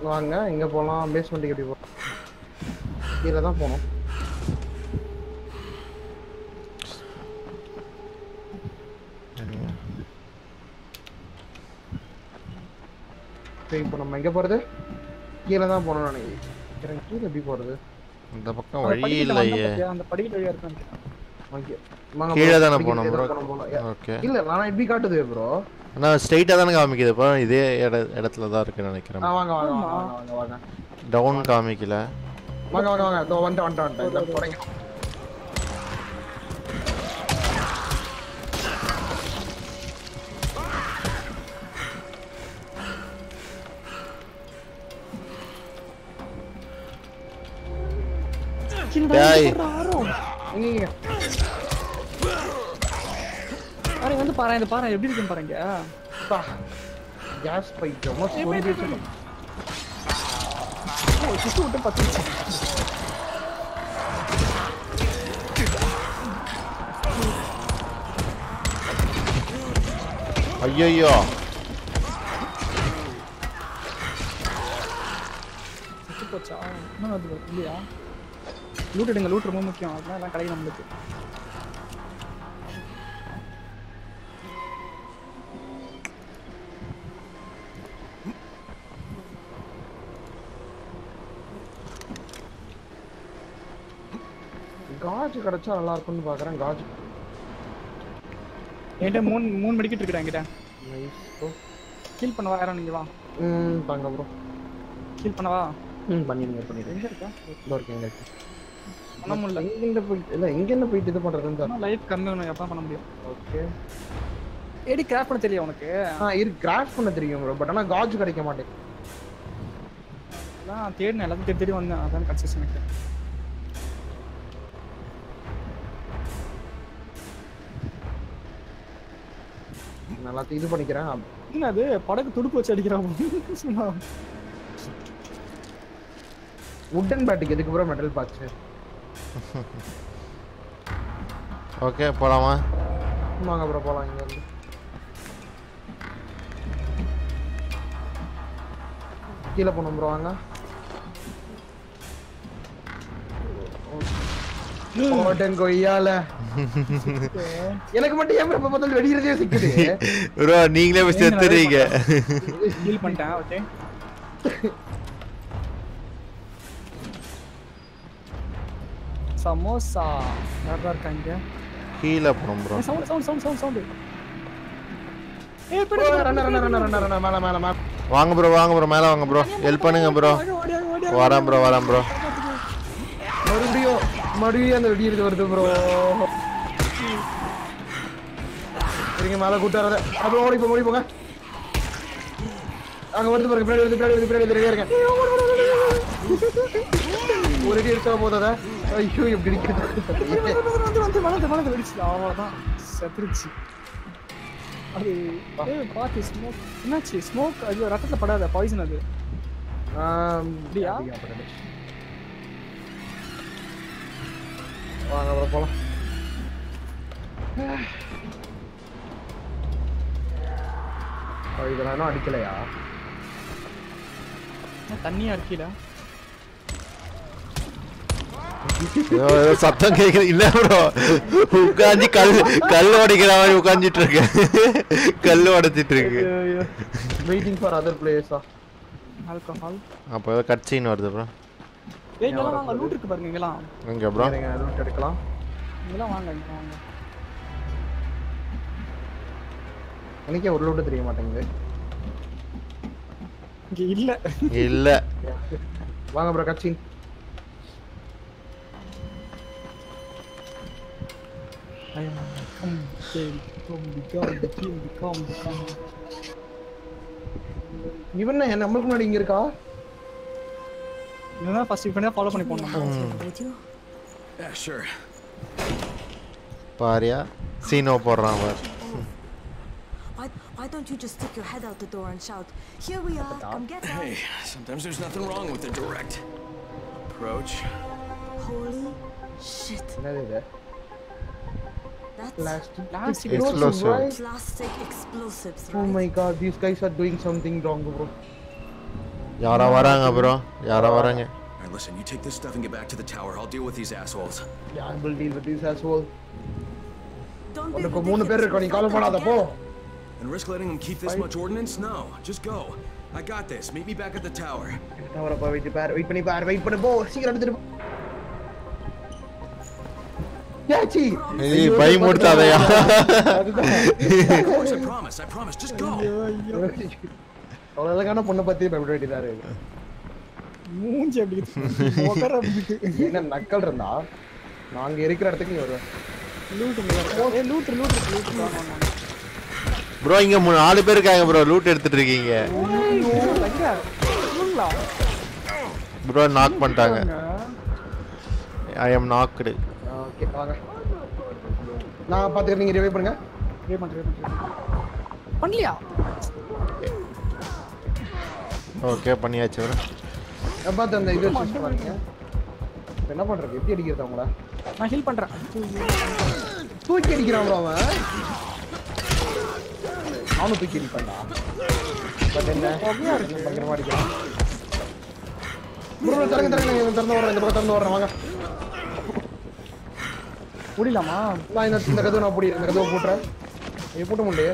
வாங்க எங்க போலாம். பேஸ்மெண்ட்டுக்கு எப்படி போலாம் கீழே தான் போகணும். சரி இப்போ நம்ம எங்க போறது? கீழே தான் போகணும்னு நினைக்கிறேன். கீழே எப்படி போறது? இந்த பக்கம் அந்த வழி இல்லையே. அந்த படிக்கட்டு வழியா. வாங்க கீழே. தானே ஏதோ ப்ரோ. ஓகே இல்ல நான் எப்படி காட்டுது ப்ரோ ஆனால் ஸ்ட்ரைட்டாக தானே காமிக்குது இப்போ இதே இட இடத்துல தான் இருக்குன்னு ஆ நினைக்கிறேன் வாங்க வாங்க வாங்க டவுன் காமிக்கல. வாங்க வாங்க வாங்க இதோ வந்துட்டு வந்துட்டு வந்துட்டு இதோ தொடங்க டேய் இங்க இங்க பாருங்க வந்து பாரு இந்த பாரு எப்படி இருக்குன்னு பாருங்க பா கேஸ் பைப் ரொம்ப சொருகி வச்சிருக்கோம் சுட்டு விட்டு பத்துச்சு ஐயோ போச்சா? இன்னும் அது இல்லையா? லூட் எடுங்க லூட் ரொம்ப முக்கியம். அதெல்லாம் எல்லாம் கிடைக்கும் நம்மளுக்கு காஜ் கிடைச்சா நல்லா இருக்கும்னு பாக்குறேன் காஜ் என்கிட்ட மூணு மூணு மெடிக்கிட்டு இருக்குடா என்கிட்ட. நைஸ் ப்ரோ ஹீல் பண்ணவா யாரும் நீங்க வா. ம் தாங்க ப்ரோ ஹீல் பண்ணவா? ம் பண்ணிடுங்க பண்ணிடுங்க எங்க இருக்கா? இதோ இருக்கு எங்க இருக்கு பண்ண முடியல. எங்க என்ன போயிட்டு இல்ல எங்க என்ன போயிட்டு இது பண்றதுன்னு தெரியல லைஃப் கம்மி ஒன்று எப்போ பண்ண முடியும்? ஓகே ஏடி கிராஃப்ட் பண்ண தெரியும் உனக்கு? ஆ இருக்கு கிராஃப்ட் பண்ண தெரியும் ப்ரோ பட் ஆனா காஜ் கிடைக்க மாட்டேங்குது அதான் தேடினேன் எல்லாத்தையும் தேடி தேடி வந்தேன் அதான் எனக்கு. நான் எல்லாத்தையும் இது பண்ணிக்கிறேன். என்ன அது படகு துடுப்பு வச்சு அடிக்கிறான் உட்டன் பேட்டுக்கு எதுக்கு ப்ரோ மெட்டல் பாக்ஸ் ஓகே போலாமா? வாங்க ப்ரோ போலாம் இங்க இருந்து. கீழே போனோம் ப்ரோ வாங்க. ஓட்டன் கொய்யால. எனக்கு மட்டும் ஏன் எப்ப பார்த்தாலும் வெடிக்கிறதே சிக்குது. ப்ரோ நீங்களே போய் செத்துறீங்க? ஹீல் பண்ணிட்டேன் ஓகே சமோசா. யாரா இருக்காங்க கீழே போனோம் bro sound sound sound sound sound ஏய் மேல மேல மேல. வாங்க ப்ரோ வாங்க ப்ரோ மேலே வாங்க ப்ரோ ஹெல்ப் பண்ணுங்க ப்ரோ வரேன் ப்ரோ வரேன் ப்ரோ மறுபடியும் அந்த வெடிக்கிறது வருது ப்ரோ சரிங்க மேல கூட்டு வரத. அப்புறம் ஓடி போங்க ஓடி போங்க. அங்க வருது பாருங்க பின்னாடி வருது பின்னாடி வருது பின்னாடி இருக்கேன் ஒரு அடி எடுத்தா போதாத? ஐயோ எப்படி வந்து வளர்ந்து வளர்ந்து வெடிச்சு அவ்வளோதான் செத்துருச்சு. அது பாத்து ஸ்மோக் என்னாச்சு? ஸ்மோக் அது ரத்தத்துல படாத பாய்சன் அது. அப்படியா? வாங்க அப்புறம் போலாம். ஓ, இதை நான் இன்னும் அடிக்கலையா தண்ணியா ஏதோ சத்தம் கேக்குது. இல்ல ப்ரோ உட்காந்து கல் கல் உடைக்கிற மாதிரி உட்காந்துட்டு இருக்கேன் கல் உடைச்சிட்டு இருக்கு. வெயிட்டிங் ஃபார் அதர் பிளேயர்ஸா ஆல்கஹால் அப்போ ஏதோ கட்சின்னு வருது ப்ரோ. ஏய் இங்கெல்லாம் வாங்க லூட் இருக்கு பாருங்க இங்கெல்லாம். எங்க ப்ரோ சரிங்க லூட் எடுக்கலாம். இங்கெல்லாம் வாங்க இங்க வாங்க. எனக்கே ஒரு லூட்டு தெரிய மாட்டேங்குது. இங்க இல்ல. இல்ல. வாங்க ப்ரோ கட்சி I am come become kill become become இவன் என்ன நம்மளுக்கு முன்னாடி இங்க இருக்கா? இதுதான் ஃபர்ஸ்ட் இப்போ ஃபாலோ பண்ணி போகணும் With you? Yeah, sure. பாரியா சீனோ போடுறான் அவர் Why, why don't you just stick your head out the door and shout, Here we are, come get us? Hey, sometimes there's nothing wrong with the direct approach. Holy shit. என்னது இது That's plastic Plastic explosive. right? plastic explosives, Oh right? my god, these guys are doing something wrong, bro. யாரோ வராங்க bro யாரோ வராங்க All right, listen, you take this stuff and get back to the tower. I'll deal with these assholes. Yeah, I will deal with this as well. Don't be உனக்கு மூணு பேர் ridiculous. இருக்கோம் நீ We'll கால் fight them பண்ணாத போ together. And risk letting them keep this much ordnance? No, just go. I got this. Meet me back at the tower. டவரை போ wait பார் wait பண்ணி பார் வெயிட் பண்ணு போ சீக்கிரம் எடுத்துட்டு போ ஏச்சி ஏய் பயமுடுத்தாதயா அதுதான் Of course, I promise. I promise. Just go. அவ்வளவு அழகான பொண்ணை பத்தி பயப்பட வேண்டியதா இருக்கு? மூஞ்சி அப்படி இருக்கு. உக்கார அப்படி இருக்கு. என்ன நக்கல் இருந்தா? நாங்க இருக்கிற இடத்துக்கு நீ வருவேன். ப்ரோ இங்க மூணு நாலு பேர் இருக்காங்க ப்ரோ. லூட் எடுத்துட்டு இருக்கீங்க? ப்ரோ நாக் பண்ணிட்டாங்க. ஐ எம் நாக்டு ஓகே வாங்க. நான் பாத்துக்கிறேன். நீங்க ரிவைவ் பண்ணுங்க. Try பண்றேன். பண்ணலையா? ஓகே பண்ணியாச்சு ப்ரோ பார்த்து அந்த இது இப்ப என்ன பண்றது? எப்படி அடிக்கிறது அவங்கள? நான் ஹீல் பண்றேன். தூக்கி அடிக்கிறான் bro அவன். அவனும் தூக்கி அடிப்பான்டா. பட் என்ன? பயங்கரமா அடிக்கிறான் ப்ரோ தரங்க தரங்க நான் திறந்து வர்றேன் இந்த பக்கம் திறந்து வர்றேன் வாங்க. முடியலாமா நான் இந்த இந்த கதவு நான் பூடி இந்த கதவை பூட்டுறேன். நீ பூட்ட முடியல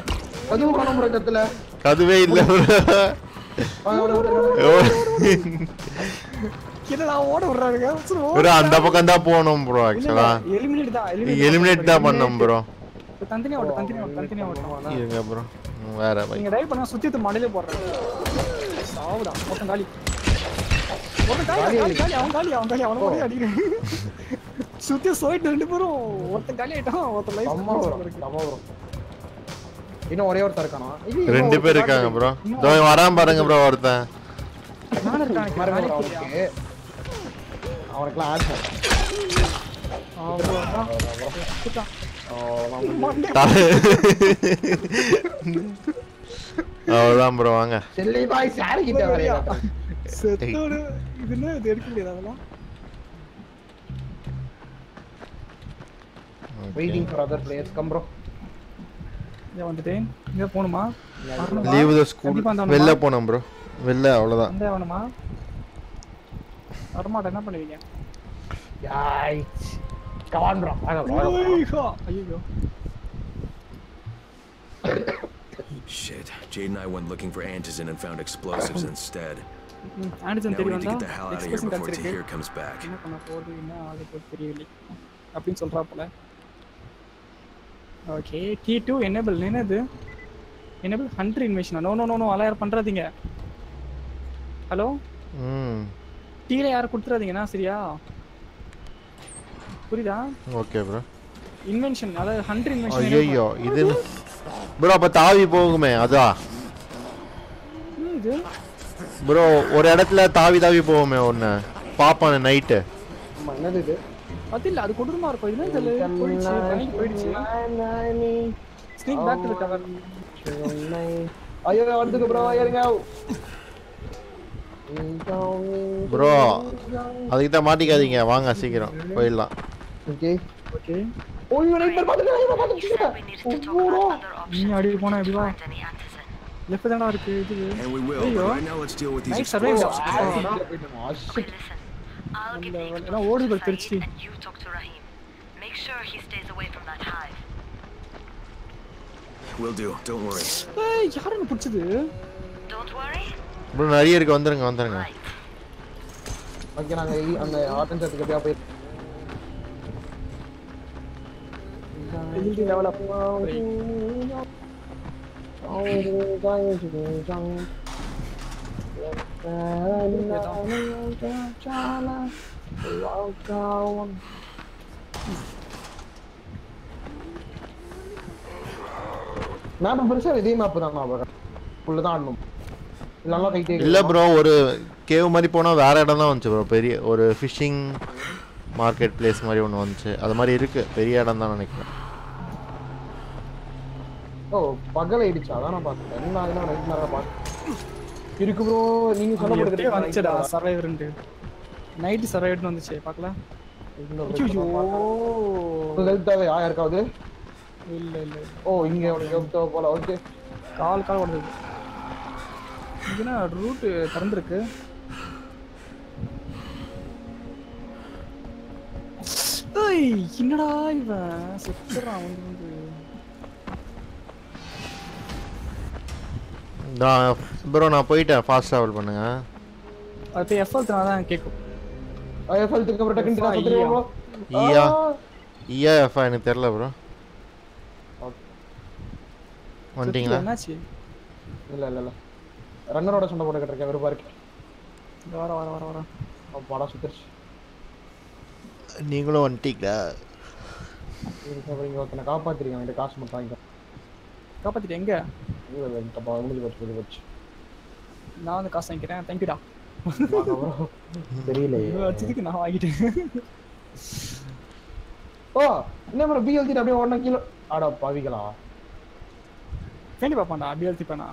கதவு காணாம ப்ரோ இடத்துல. கதுவே இல்ல அந்த பக்கம் தான் போகணும் ப்ரோ ஆக்சுவலா எலிமினேட் தான் பண்ணோம் ப்ரோ தனித்தனியா ஓட்டு இருங்க ப்ரோ வேற பை நீங்க டைவ் பண்ணா சுத்தி மண்ணிலே போடுறேன் சாவுடா மொத்தம் காலி மொத்தம் காலி காலி காலி அவன் காலி அவன் காலி அவன அடிக்கிறேன் சுத்தி சோயிட்டு ரெண்டு பேரும் ஒருத்தன் காலி ஆயிட்டான் ஒருத்தன் செம்ம வரும் லைஃப் செம்ம வரும் இன்னும் ஒரே ஒருத்தர் இருக்கானா? ரெண்டு பேர் இருக்காங்க ப்ரோ இதோ வரான் பாருங்க ப்ரோ ஒருத்தன். அவனுக்கு ஆட் அவ்வளோதான் ப்ரோ வாங்க. செல்லி பாய் சாரி கிட்ட வரையா செத்தோடு இது என்ன இது எடுக்க முடியாது அதெல்லாம்? Waiting for other players come bro இங்க வந்துட்டேன் இங்க போணுமா வரணுமா? லீவ் த ஸ்கூல் கண்டிப்பா அந்த வெளில வரணுமா? போனோம் ப்ரோ வெளில அவ்வளோதான் வந்தே வேணுமா வரமாட்டேன் என்ன பண்ணுவீங்க யாய் கம் ஆன் ப்ரோ வாங்க bro, வாங்க bro. ஐயோ ஐயோ Shit. Jade and I went looking for Antizin and found explosives instead. ஆண்டிசன் Now we தெரிய need to வந்தா get the hell out of here expression before கிடைச்சிருக்கு Tahir comes back. என்ன பண்ண போகுது என்ன ஆக போகுது தெரியவில்லை அப்படின்னு சொல்றா போல Okay T two enable என்னது? எனேபிள் ஹண்ட்ரட் இன்வெஷனா நோ நோ நோ நோ அலையார் பண்றாதீங்க. ஹலோ ம். டீல யாரும் கொடுத்துறாதீங்கண்ணா சரியா? புரியுதா? ஓகே ப்ரோ இன்வென்ஷன் அதாவது ஹண்ட்ரட் இன்வென்ஷன் ஐயோ இது ப்ரோ அப்போ தாவி போகுமே அதா? இது ப்ரோ ஒரு இடத்துல தாவி தாவி போகுமே ஒன்று பாப்பான நைட்டு என்னது இது? அது இல்ல அது கொடூரமா இருக்கும். இது தெரியல போயிடுச்சு தண்ணி போயிடுச்சு. Sneak back to the cover ஐயோ வந்துக்கு ப்ரோ ஏறுங்க. ப்ரோ அதுக்கு தான் மாட்டிக்காதீங்க. வாங்க சீக்கிரம். போயிடலாம். ஓகே. ஓகே. ஓ இவன் நைட் பாத்துட்டு இவன் பாத்துட்டு We needed to talk about other நீ. அடி போனா எப்படி வா. லெஃப்ட் தான்டா இருக்கு? இது And we will, ஐயோ. but right now let's deal with these night survey explosives. okay? Okay, listen. I'll get the எல்லாம் ஓடுது explosives பாரு to Trichy Saeed and you talk to Rahim. Make sure he stays away from that hive. Will do. Don't worry. ஏய் யாருன்னு பிடிச்சது Don't worry. Bro நிறைய இருக்கு வந்துருங்க வந்துருங்க Right. ஓகே நாங்க இ- அந்த ஆட்டன் சத்துக்கு எப்படியா போய் லெவல் அப் மேப் பெருசா இதே மேப் தான் உள்ள தான் ஆடணும் இல்லன்னா கைட்டே இல்லை ப்ரோ ஒரு கேவ் மாதிரி போனால் வேற இடம் தான் வந்துச்சு ப்ரோ பெரிய ஒரு ஃபிஷிங் மார்க்கெட் பிளேஸ் மாதிரி ஒன்று வந்துச்சு. அது மாதிரி இருக்கு. பெரிய இடம் தான் நினைக்கிறேன். ஓ பகல் ஆயிடுச்சு. அதான் நான் பார்த்தேன். என்ன ஆகுதுன்னா நைட் நேரம் பார்த்தேன் இருக்கு ப்ரோ நீங்க சொல்ல எப்படியே வந்துச்சுடா சர்வைவர்ன்ட்டு நைட்டு சர்வைவர்னு வந்துச்சு பார்க்கல ஐயோ ஹெல்ப் தேவை யாருக்காவது? இல்ல இல்ல ஓ இங்க உனக்கு ஹெல்ப் தேவை போல. ஓகே கால் கால் உடது இதுனா ரூட் திறந்துருக்கு. என்னடா இவன்? செத்துறான் வந்து வந்து. நான் ப்ரோ நான் போயிட்டேன். ஃபாஸ்ட் ட்ராவல் பண்ணுங்க. அது எஃப்எல் தான் கேட்கும் ஐஎஃப்எல் திருக்க அப்புறம் டக்குனு நான் சுத்துறேன் bro. ஈயா. ஈயா எஃப்ஆ எனக்கு தெரில ப்ரோ வந்துட்டீங்களா? என்னாச்சு? இல்ல இல்ல இல்ல. ரன்னரோட சண்டை போட்டுக்கிட்டு இருக்கேன் வெறுப்பா இருக்கு. வர வர வர வர. படம் சுத்தரிச்சு. நீங்களும் வந்துட்டீங்களா? இங்கே ஒருத்தனை காப்பாத்திருக்கேன் என்கிட்ட காசு மட்டும் வாங்கிக்கோ. காப்பாத்திட்டு எங்க? நான் வந்து காசு வாங்கிக்கிறேன் தேங்க்யூடா வச்சதுக்கு நான் வாங்கிட்டேன். ஓ என்ன ப்ரோ பி எழுதிட்டு அப்படியே ஒன்றரை கிலோ ஆடா பாவிகளா. தேண்டி பார்ப்பான்டா அப்படி எழுத்திப்பேனா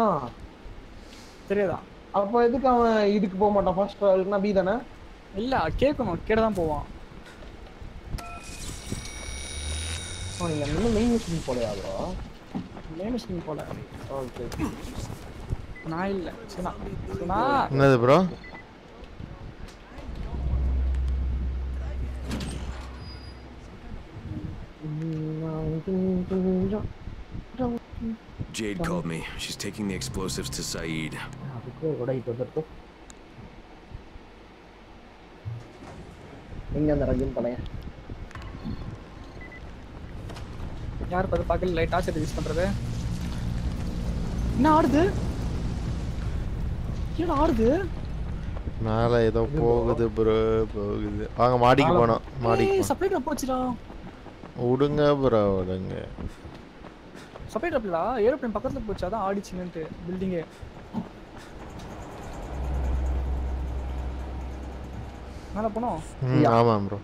ஆ. தெரியாதா? அப்போ எதுக்கு அவன் இதுக்கு போக மாட்டான்? ஃபர்ஸ்ட் பி தானே? இல்ல கேட்கணும் கேட தான் போவான். நீங்கள் இன்னும் மெயின் மிஷின் போலையா ப்ரோ லேமிஷன் போல ஓகே நான் இல்ல சுனா சுனா என்னது bro Jade called me. She's taking the explosives to Saeed. அதுக்கு கூட இப்போ வந்துட்டு எங்க அந்த ரஜின் பழையன் யார் பார்த்து பார்க்கல? லைட் டார்ச் யூஸ் பண்றது? என்ன ஆடுது? என்ன ஆடுது? மேலே ஏதோ போகுது ப்ரோ போகுது. வாங்க மாடிக்கு போனோம். மாடிக்கு போனோம். சப்ளைட் போச்சுடா. விடுங்க ப்ரோ விடுங்க சப்ளைட் அப்பலா ஏரோப்ளேன் பக்கத்துல போச்சு. அதான் ஆடிச்சுன்னுட்டு பில்டிங்கே மேல போனோம்? ம் ஆமாம் ப்ரோ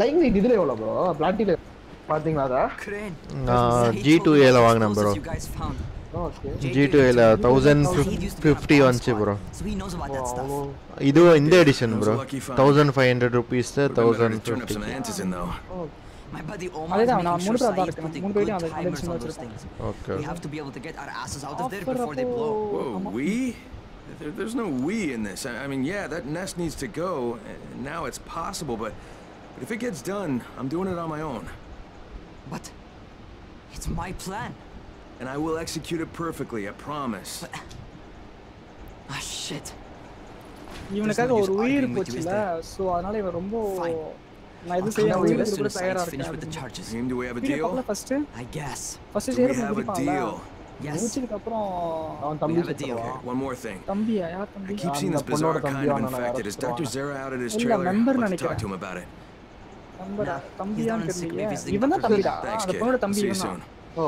லைங் லைட் இதுல எவ்வளோ ப்ரோ பிளாட்டில பாத்தீங்களா அதை Crane. நான் He ji told two me ஏல about வாங்கினேன் bro explosives you guys found. Okay ji two ஏல thousand Saeed used to be a fifty bomb வந்துச்சு squad, bro So he knows about that stuff. இதுவும் இந்த edition That was bro a lucky find. Thousand five hundred rupees Would've been better thousand to turn up some fifty antis in though. My buddy Omar is அதேதான், நான் making மூணு sure பேர் தான் Saeed's இருக்கேன். putting மூணு good பேரையும் அதை timers connection on those வச்சிருக்கேன். things. Okay We have to be able to get our asses out of there Offer before they அப்போ- blow. Whoa, we? There, there's no we in this. I, I mean, yeah, that nest needs to go. and Now it's possible, but, but if it gets done, I'm doing it on my own. But it's my plan. And I will execute it perfectly, I promise. Ah, shit. இவனுக்காக use ஒரு உயிர் arguing with you, போச்சுல so அதனால இவன் ரொம்ப Fine. நான் எதுவும் I'll செய்ய come உயிர் as soon கூட as தயாரா Saeed's finished with the இருக்கேன் charges. Team, do we have a video deal? பார்க்கல first I guess. First Do we Chera have a முடிப்பான்ல deal? Yes. முடிச்சதுக்கு அப்புறம் அவன் We தம்பி have a deal. சுத்துறான். One more thing. தம்பியா யார் I தம்பி keep seeing this அந்த பொண்ணோட bizarre kind தம்பியா of அவனை infected. Is Dr. Arrest Zera out at his இல்ல, trailer? member Let's talk நினைக்கிறேன். to him about it. தம்பியான்னு தெரியல இவன் தான். தம்பிடா. அந்த. பொண்ணோட தம்பி இவன். தான் ஓ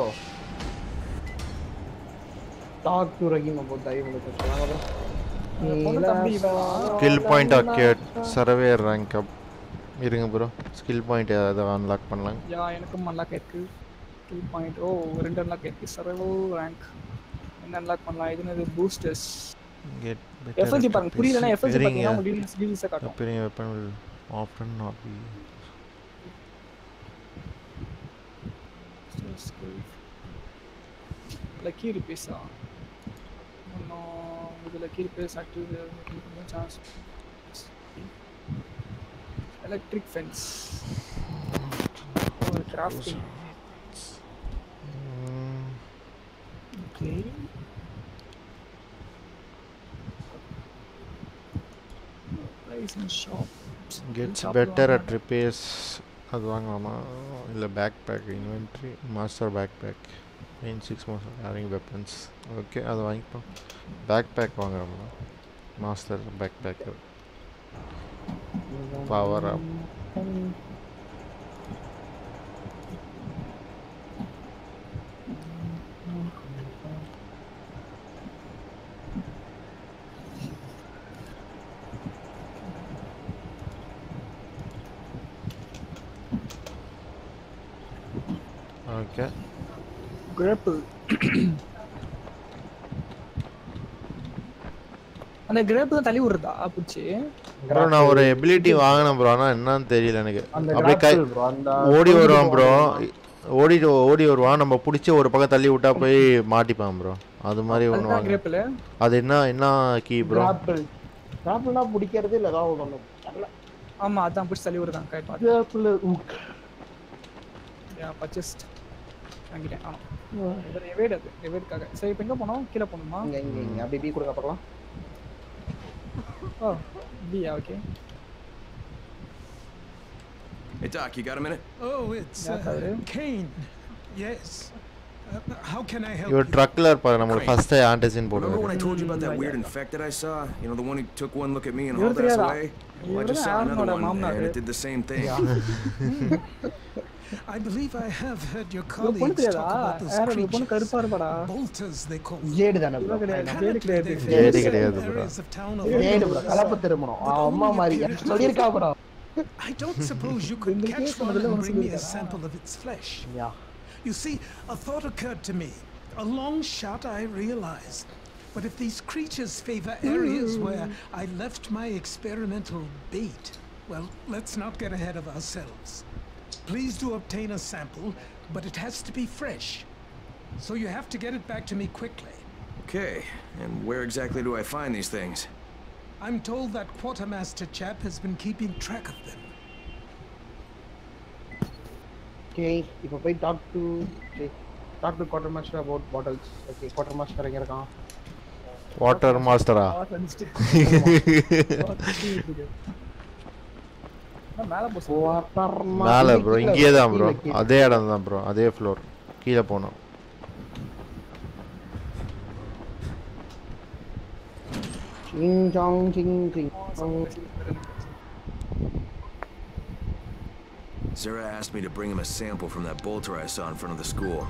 டாக் டு ரஹீம் உங்களுக்கு பொண்ணு தம்பி இவன். Skill point acute surveyor rank up இருங்க ப்ரோ ஸ்கில் பாயிண்ட் ஏதாவது அன்லாக் பண்ணலாம். யா எனக்கும் அன்லாக் இருக்கு. கில் பாயிண்ட் ஓ ரெண்டு அன்லாக் இருக்கு. சர்வைவல் ரேங்க் என்ன அன்லாக் பண்ணலாம்? இது என்னது? பூஸ்டர்ஸ் கெட் எஃப்எல்ஜி பாருங்க. புரியலனா எஃப்எல்ஜி பாத்தீங்கன்னா உங்களுக்கு டீடைல்ஸா காட்டும். Like Lucky rupees. Ah. No, with the lucky rupees there, no chance. Electric fence. Oh, crafting. Okay. Place and shop. Gets better at repairs அது வாங்கலாமா? இல்லை backpack inventory master backpack main six master having weapons okay அது வாங்கிப்போம். Backpack வாங்குறோம்னா master backpack power up okay grapple அந்த கிரேப் தான் தள்ளி விடுறதா? புடிச்சு ப்ரோ நான் ஒரு எபிலிட்டி வாங்கினேன் ப்ரோ ஆனால் என்னன்னு தெரியல எனக்கு. அப்படியே கை ஓடி வருவான் ப்ரோ. ஓடிட்டு ஓடி வருவான். நம்ம பிடிச்சி ஒரு பக்கம் தள்ளி விட்டா போய் மாட்டிப்பான் ப்ரோ அது மாதிரி ஒன்று வாங்க அது என்ன என்ன கீ ப்ரோ grapple grapple-னா பிடிக்கிறது இல்ல ஏதாவது ஒண்ணு தெரியல. ஆமா அதான் புடிச்சு தள்ளி hook. யா பர்ச்சேஸ்ட் வாங்கிட்டேன் இது எவேட் அது எவேட்காக சரி இப்போ எங்க போனோம் கீழே போகணுமா இங்க இங்க இங்க அப்படியே பீ கொடுக்க பார்க்கலாம் oh Pia okay Hey, Doc, you got a minute? Oh, it's uh. Kane. Yes. Uh, how can I help இவர் you? ட்ரக்கில் இருப்பார் நம்மளுக்கு ஃபஸ்ட்டு ஆன்டசின் Remember when I told you about that weird infected I saw? You know, the one who took one look at me and hauled தெரியாதா? away? Well, I just saw another one, and it did the same thing. I believe I have heard your இவன் பொண்ணு colleagues தெரியாதா talk about those யார் பொண்ணு creatures. கருப்பா இருப்பாடா Bolters, they call them. Jade தானே bro. இவன் கிடையாது ஜேடு Apparently, கிடையாது they ஜேடு live in கிடையாது certain bro. areas of town jade along bro the கலப்பு roads. திரும்பணும் But அம்மா only மாதிரி appear எனக்கு to சொல்லியிருக்கா bro I don't suppose you could இந்த catch case one முதல்ல and உனக்கு bring me a சொல்லியிருக்காரா? sample of its flesh. Yeah. You see, a thought occurred to me. A long shot, I realized. But if these creatures favor areas where I left my experimental bait, well, let's not get ahead of ourselves. Please do obtain a sample, but it has to be fresh. So you have to get it back to me quickly. Okay, and where exactly do I find these things? I'm told that quartermaster chap has been keeping track of them. Okay இப்போ போய் talk to talk to quarter master about bottles okay quarter master எங்க இருக்கான் water மாஸ்டரா மேல போ quarter மேலே bro இங்கேயே தான் bro அதே இடம் தான் ப்ரோ அதே ஃப்ளோர் கீழே போனோம் sing song sing sing Zara asked me to bring him a sample from that bolter I saw in front of the school.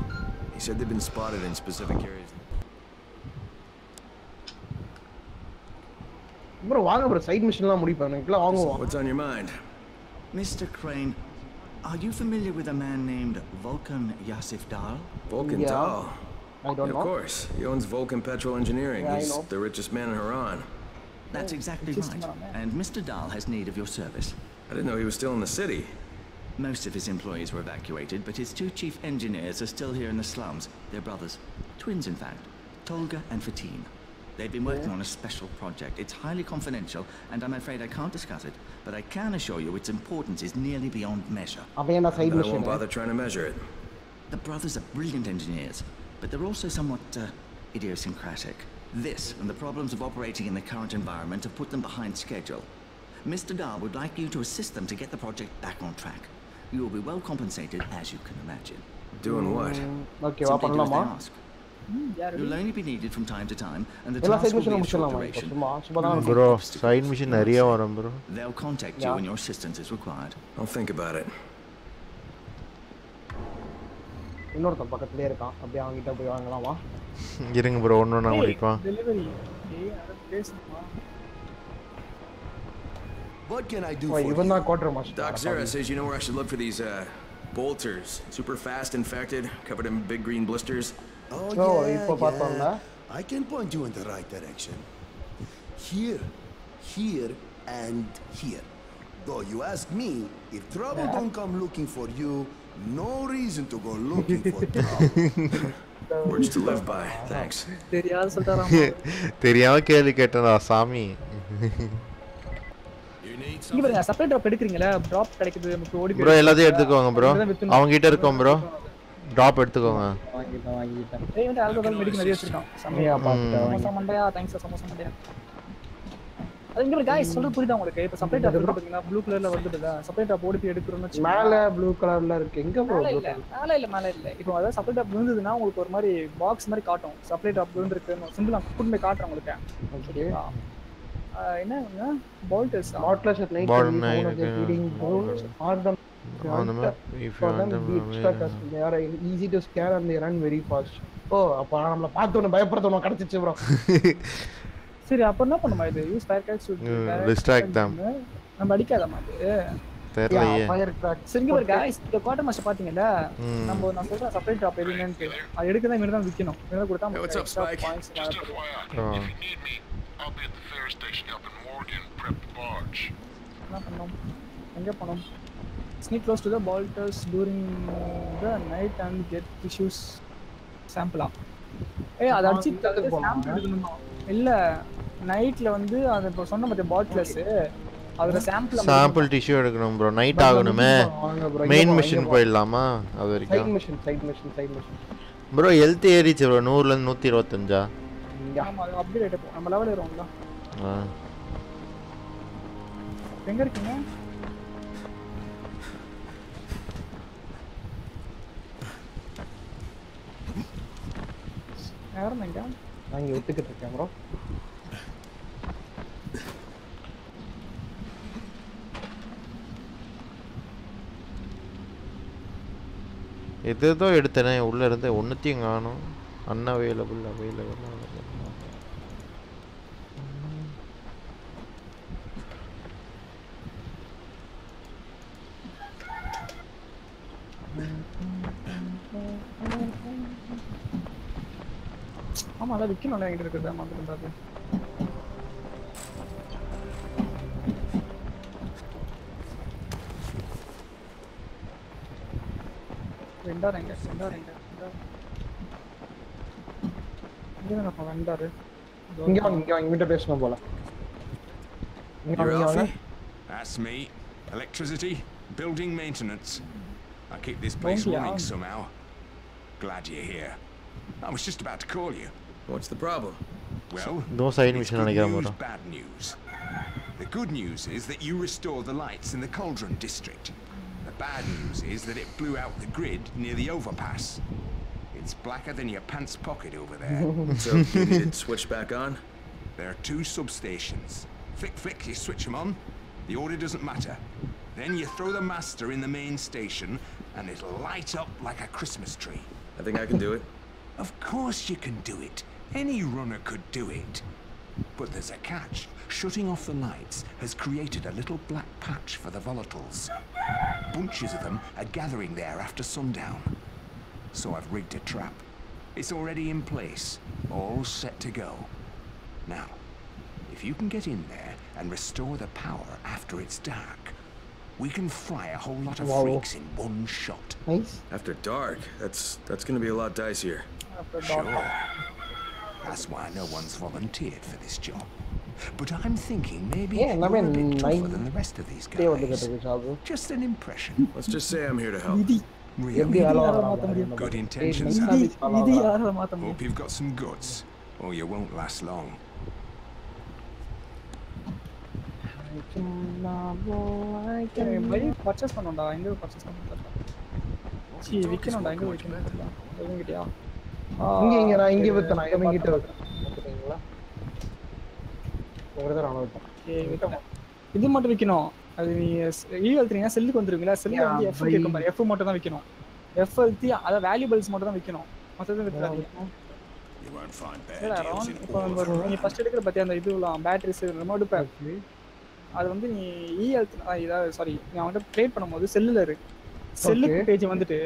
He said they've been spotted in specific areas. Bro வாங்க bro side மிஷன்லாம் முடிப்பேன் எனக்குலாம் வாங்குவோம் What's on your mind? Mr. Crane, are you familiar with a man named Vulcan Yasif Dal? Vulcan Yeah. Dahl. I don't Yeah, know. Of course. He owns Vulcan Petrol Engineering. Yeah, He's the richest man in Haran. That's oh, exactly Just right. not, man. And Mr. Dahl has need of your service. I didn't know he was still in the city. Most of his employees were evacuated, but his two chief engineers are still here in the slums. They're brothers. Twins, in fact. Tolga and Fatine. They've been working on a special project. It's highly confidential, and I'm afraid I can't discuss it. But I can assure you its importance is nearly beyond measure. I won't bother trying to measure it. The brothers are brilliant engineers, but they're also somewhat uh, idiosyncratic. This and the problems of operating in the current environment have put them behind schedule. Mr. Dahl would like you to assist them to get the project back on track. You will be well compensated, as you can imagine. Doing what? Okay, Simply do as they ask. யாரு You'll only be needed from time to time, and the எல்லா task side will be மிஷனும் of short முடிச்சிடலாமா இப்போ duration. சும்மா சும்மா தான் bro side machine நிறைய வரும் bro They'll contact you Yeah. when your assistance is required. I'll think about it. இன்னொருத்தன் பக்கத்துலயே இருக்கான் அப்படியே அவன்கிட்ட போய் வாங்கலாமா இருங்க ப்ரோ ஒன்று ஒன்றா முடிப்பா டெலிவரி ஏய் அத பேசுமா What can I do O for you? இவன் தான் quarter Doc master Zara says you know where I should look for these uh, bolters. Super fast infected, covered in big green blisters. Oh, So, yeah, இப்போ பார்த்தோம்ல? yeah. I can point you in the right direction. Here, here, and here. Though you ask me, if trouble don't come looking for you, no reason to go looking for trouble. Words to live by. Thanks. தெரியாத சொல்லிட்டாராமா தெரியாம கேள்வி கேட்டதா சாமி இங்க பாருங்க supply drop எடுக்கிறீங்களா drop கிடைக்குது நமக்கு ஓடி ப்ரோ எல்லாத்தையும் எடுத்துக்கோங்க ப்ரோ அவங்க கிட்ட இருக்கோம் ப்ரோ ட்ராப் எடுத்துக்கோங்க வாங்கிட்டேன் வாங்கிட்டேன் ஏய் வந்து ஆல்கஹால் மெடிக்கல் நிறைய வச்சிருக்கான் செம்மையா பார்த்துட்டேன் சமோசா மண்டையா தேங்க்ஸ் சமோசா மண்டையா அது இங்க गाइस சொல்றது புரியுதா உங்களுக்கு இப்ப சப்ளை டிராப் பாத்தீங்கன்னா ப்ளூ கலர்ல வந்துடுல சப்ளை டிராப் ஓடி போய் எடுக்கறோம்னு வச்சுக்கோங்க. மேல ப்ளூ கலர்ல இருக்கு எங்க ப்ரோ மேல இல்ல மேல இல்ல மேல இல்ல இப்போ அதாவது சப்ளை டாப் விழுந்ததுன்னா உங்களுக்கு ஒரு மாதிரி பாக்ஸ் மாதிரி காட்டும் சப்ளை டாப் விழுந்திருக்குன்னு சிம்பிள் நான் கூட்டு போய் காட்டுறேன் உங்களுக்கு ஓகே ஆஹ் என்ன பால்டர்ஸ் Bottlers at night Bottle can or them On the map, if you want them, be extra yeah. custom. They are easy to scan and they run very fast. ஓ அப்ப நம்மள பார்த்தோன்னு பயப்படுத்தணும் கிடைச்சிச்சு ப்ரோ சரி அப்ப என்ன பண்ணுமா இது use fire Mm, distract them. நம்ம அடிக்காதமா அது தெரியலையே ஃபயர் கிராக் சரி இங்க பாருங்க guys இந்த குவார்டர் மாஸ்டர் பாத்தீங்கல்ல ம். நம்ம நான் சப்ளை டாப் எதுங்கன்ட்டு அது எடுக்க தான் தான் விக்கணும் இங்க கொடுத்தா? Points. I'll be at the ferry station up in Morgan, prep the barge. என்ன பண்ணோம் எங்க போனோம் sneak close to the bolters during the night and get tissues sample ஆ ஏய் அதை அடிச்சு? சாம்பிள் இல்ல நைட்ல வந்து அது இப்போ சொன்ன மத்த பாட்டில்ஸ் அதுல சாம்பிள் சாம்பிள் டிஷ்யூ எடுக்கணும் ப்ரோ நைட் ஆகணுமே. bro, main mission. போயிடலாமா? அது சைட் வரைக்கும் mission side mission side mission bro health ஏறிச்சு ப்ரோ நூறுலேருந்து நூற்றி இருபத்தஞ்சா? ஆமா அது அப்டேட் நம்ம லெவல் ஏறும்ல ஆ. எங்க இருக்கீங்க? யாரும் எங்க நான் இங்க விட்டுக்கிட்டு இருக்கேன் ப்ரோ எது ஏதோ எடுத்தேனே உள்ளே இருந்து ஒன்றுத்தையும் காணும். அன்அவைலபிள் அவைலபிள் ஆமா அதான் விற்கணும்ல என்கிட்ட இருக்கிறத மாத்திரம் வெண்டார் எங்க வெண்டார் எங்க வெண்டார் இங்க தானப்பா வெண்டாரு இங்க வாங்க இங்க வாங்க இங்கிட்ட பேசணும் போல இங்க வாங்க, You're இங்க வாங்க Alfie? That's me. Electricity, building maintenance. I keep this place Thank you. running somehow. Glad you're here. I was just about to call you. What's the problem? Well, it's good news, bad news. The good news is that you restored the lights in the Cauldron District. The bad news is that it blew out the grid near the overpass. It's blacker than your pants pocket over there. so, you need switch back on? There are two substations. Flick, flick, you switch them on. The order doesn't matter. Then you throw the master in the main station, and it'll light up like a Christmas tree. I think I can do it. Of course you can do it. Any runner could do it. But there's a catch. Shutting off the lights has created a little black patch for the volatiles. Bunches of them are gathering there after sundown. So I've rigged a trap. It's already in place, all set to go. Now, if you can get in there and restore the power after it's dark, we can fry a whole lot of Wow. freaks in one shot. Nice. After dark, that's that's gonna be a lot dicier. Sure. That's why no one's volunteered for this job. But I'm thinking maybe Yeah, I you're mean, a bit tougher nine- than the rest of these டே வந்து guys. கேட்டது job Just an impression. Let's just say I'm here to help. எப்படி Really? வேலை யாரை வராம மாத்த முடியும்? Good ஏய், intentions, nice huh? ஆ இது யாரை மாத்த முடியும் Hope you've got some guts, or you won't last long. Bike purchase பண்ணோம்டா எங்க பர்ச்சேஸ் பண்ணோம் சி விக்கணும்டா எங்க விக்கணும் இவங்கிட்டயா இங்க இங்க நான் இங்க வித்தேன் நான் இவன் கிட்ட தான் வித்தேன் விக்கணும். இது மட்டும் விக்கணும். அது நீ ஈ அழுத்துறீங்கன்னா செல்லுக்கு வந்துருங்களா செல்லு வந்து எஃப் கேட்கும் பாரு. எஃப் மட்டும் தான் விக்கணும். எஃப் அழுத்தி அதாவது வேல்யூபிள்ஸ் மட்டும் தான் விக்கணும். மொத்தத்தை நம்ம நீ ஃபர்ஸ்ட் எடுக்கிற பத்தியா அந்த இதுலாம் பேட்டரிஸ் ரொம்ப எடுப்பேன் அது வந்து நீ இ அழுத்து இதாவது சாரி நீ அவன்கிட்ட ட்ரேட் பண்ணும்போது செல்லுல இருக்கு செல்லுக்கு. பேஜ் வந்துட்டு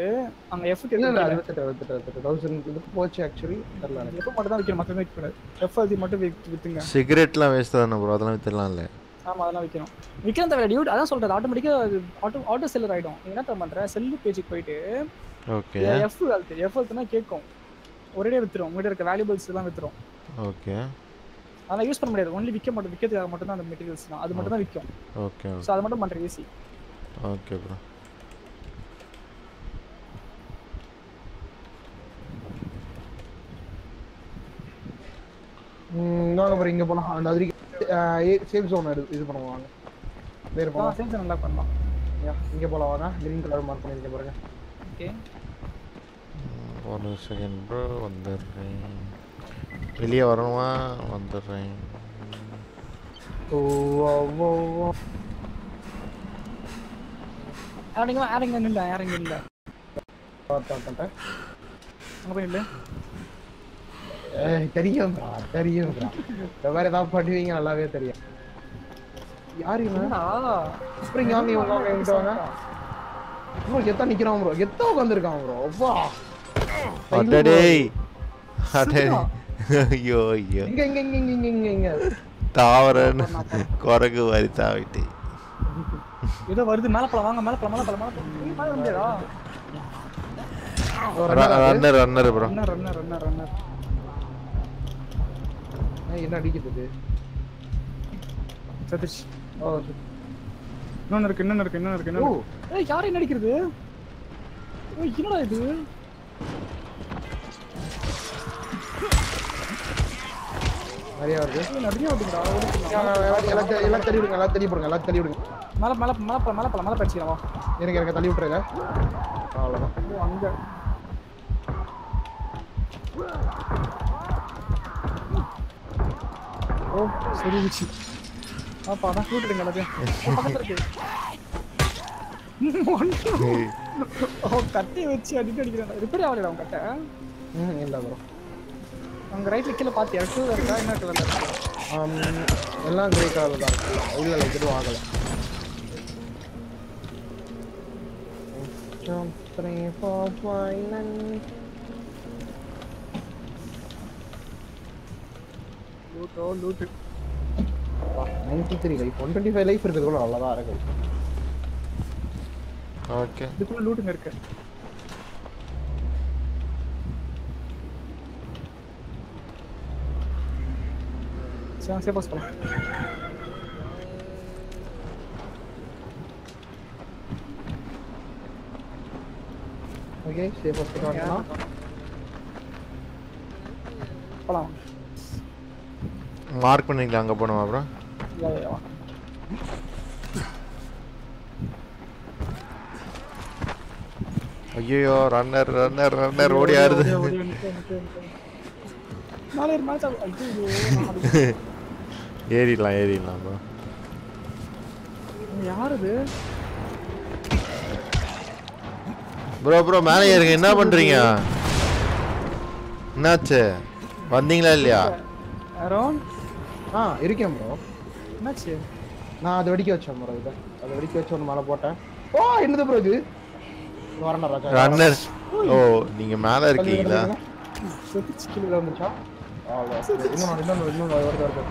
அங்க எஃப் இல்ல இல்ல அது வித்துட்டேன் வித்துட்டேன் தௌசண்ட் இதுக்கு போச்சு ஆக்சுவலி தெரியல எனக்கு. எஃப் மட்டும் தான் விக்கணும் மொத்தமே விற்க கூடாது எஃப் அழுத்தி மட்டும் வித்து- வித்துங்க. சிகரெட்லாம் வேஸ்ட் தானே ப்ரோ அதெல்லாம் வித்துடலாம்ல. ஆமா அதெல்லாம் விற்கணும் விற்கிறத தவிர டியூட் அதான் சொல்றது ஆட்டோமேட்டிக்கா அது ஆட்டோ ஆட்டோ செல்லர் ஆயிடும். நீ என்ன பண்ற? செல்லு பேஜுக்கு போயிட்டு ஓகே எஃப் அழுத்து எஃப் அழுத்துனா கேட்கும். ஒரே வித்துரும். உங்ககிட்ட இருக்க வேல்யூபிள்ஸ் எல்லாம் வித்துரும். ஓகே அதெல்லாம் யூஸ் பண்ண முடியாது. ஒன்லி விற்க மட்டும். விற்கிறதுக்காக மட்டும் தான் அந்த மெட்டீரியல்ஸ் தான். அது மட்டும் தான் விற்கும் ஓகே ஸோ அதை மட்டும் பண்ற ஈஸி ஓகே ப்ரோ ம் வாங்க பாரு இங்க போலாம். அந்த அதிரி சேஃப் ஜோன் இது பண்ணுவோம் வாங்க வேற போலாம். சேல்ஸ் நல்லா பண்ணலாம். இங்க போலாம் வாங்க. கிரீன் கலர் மார்க் பண்ணிருக்கேன் பாருங்க. ஓகே. ஒரு செகண்ட் ப்ரோ வந்துடுறேன். வெளியே வரணுமா? வந்துடுறேன். ஓ ஓ ஓ யாரிங்க இல்ல யாரிங்க இல்ல பார்த்தேன் அங்க போய் இல்ல ஏய், தெரியும் தெரியும். இந்த மாதிரி ஏதாவது பண்ணுவீங்க நல்லாவே தெரியும். யாரு அப்புறம் இவங்க வாங்க என்கிட்ட வாங்க ப்ரோ எத்தா நிக்கிறான் ப்ரோ எத்தா உட்காந்துருக்கான் ப்ரோ அப்பா அடடேய் அடே ஐயோ. ஐயோ இங்க இங்க இங்க இங்க இங்க இங்க இங்க. தாவரன் குரங்கு மாதிரி தாவிட்டு. ஏதோ வருது மேல போலாம் வாங்க மேல போலாம் மேல போலாம் மேல போலாம் runner runner bro runner runner runner runner ஏய், என்ன அடிக்குது? இது? சதீஷ். ஓ இன்னொன்னு இருக்கு இன்னொன்னு இருக்கு இன்னொன்னு இருக்கு. இன்னொன்னு ஏய் யாரை நடிக்கிறது ஏய் என்னடா இது? நிறைய வருது. நிறைய வருதுடா எல்லாம் எல்லாம் தள்ளி விடுங்க எல்லாம் தள்ளி போடுங்க எல்லாம் தள்ளி விடுங்க மேல மேல மேல மேல போலாம் மேல படிச்சிக்கலாம் வா. எனக்கு எனக்கு தள்ளி விட்டுருங்க. அவ்வளோதான் அங்க. ஓ சரி விச்சு அப்பா அதான் கூட்டுடுங்க எல்லாத்தையும். ஓ, கட்டையை வச்சு அடிக்க அடிக்கிறான். ரிப்பேர் ஆகலைடா அவன் கட்டை. ம் இல்லை ப்ரோ அங்க ரைட்ல கீழே பாத்தியா? டூ இருக்கா? என்ன இருக்கு? எல்லாம் கிரே கலரில் தான். இருக்கு இல்லை இல்லை எதுவும் ஆகலை. Three, four, five, nine. லூட்டோ loot ninety three life one twenty five life இருக்கிறது கூட நல்லதா இருக்கு ஓகே. இதுக்குள்ள லூட்டுங்க இருக்கு. சரி சேஃபாஸ் போலாம் ஓகே சேஃப் ஹாஸ்பிட்டல் வரலாம் போலாம். மார்க் பண்ணிக்கலாம் அங்கே போனோம் அப்புறம். ஐயோ ரன்னர் ரன்னர் ரன்னர் ஓடி ஆறுது ஏறிடலாம் ஏறிடலாம் bro. யார் இது ப்ரோ ப்ரோ மேலே ஏறுங்க. என்ன பண்ணுறீங்க என்னாச்சு? வந்தீங்களா இல்லையா? அரௌண்ட் ஆ இருக்கேன் ப்ரோ என்னாச்சு? நான் அதை வெடிக்க வச்சேன் ப்ரோ இதை. அதை வெடிக்க வச்சு ஒன்று மேலே போட்டேன். ஓ என்னது ப்ரோ இது? ரன்னர் ஓ நீங்கள் மேலே இருக்கீங்களா? செத்துச்சு கீழே வந்துச்சா இன்னும் இன்னொன்று இன்னொன்று வருது வருது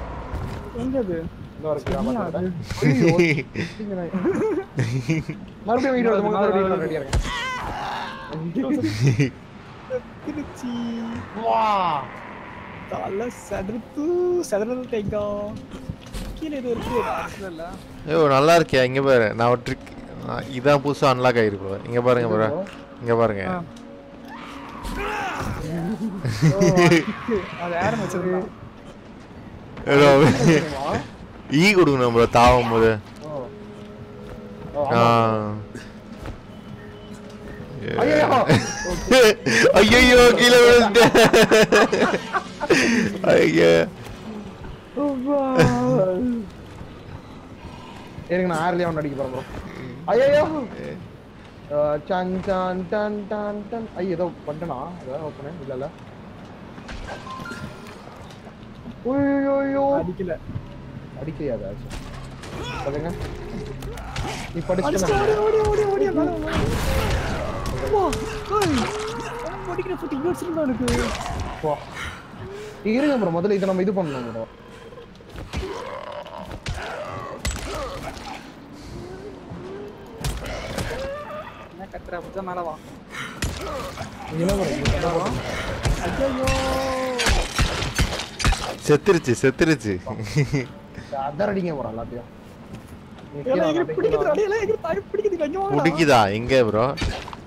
எங்க அது? இன்னும்? மறுபடியும் வீடியோ மறுபடியும் இருக்கேன் வா. தலை செதறுத்து செதறது தேங்காய் கீழே இது இருக்கு. ஐயோ நல்லா இருக்கே இங்கே பாரு. நான் ட்ரிக் இதான் புதுசாக அன்லாக் ஆகிருக்கு ப்ரோ. இங்கே பாருங்க ப்ரோ. இங்கே பாருங்க. அது ஈ கொடுக்கணும் ப்ரோ. தாவும் போது. ஆ. ஐயோ கீழே விழுந்துட்டேன் ஐயோ எனக்கு நான் ஆறுலயே ஒன்று அடிக்க போறேன் ஐயோ சன் சன் டன் டன் டன் ஐயோ ஏதோ பண்ணிட்டேனா அதான் ஓப்பனே இல்ல இல்ல ஐயோ அடிக்கல அடிக்கலையா அது சொல்லுங்க நீ படிச்சு ஓடி ஓடி ஓடி ஓடி இங்க வச்சிருந்தான் எனக்கு. இருங்க ப்ரோ முதல்ல இதை நம்ம இது பண்ணணும் ப்ரோ கத்துற, அப்படிதான் மேல வா. செத்துருச்சு செத்துருச்சு. அதான் அடிங்க ப்ரோ எல்லாத்தையும் நீ கீழே எல்லாம் எகிரி அப்படியே பிடிக்குது, எங்க ப்ரோ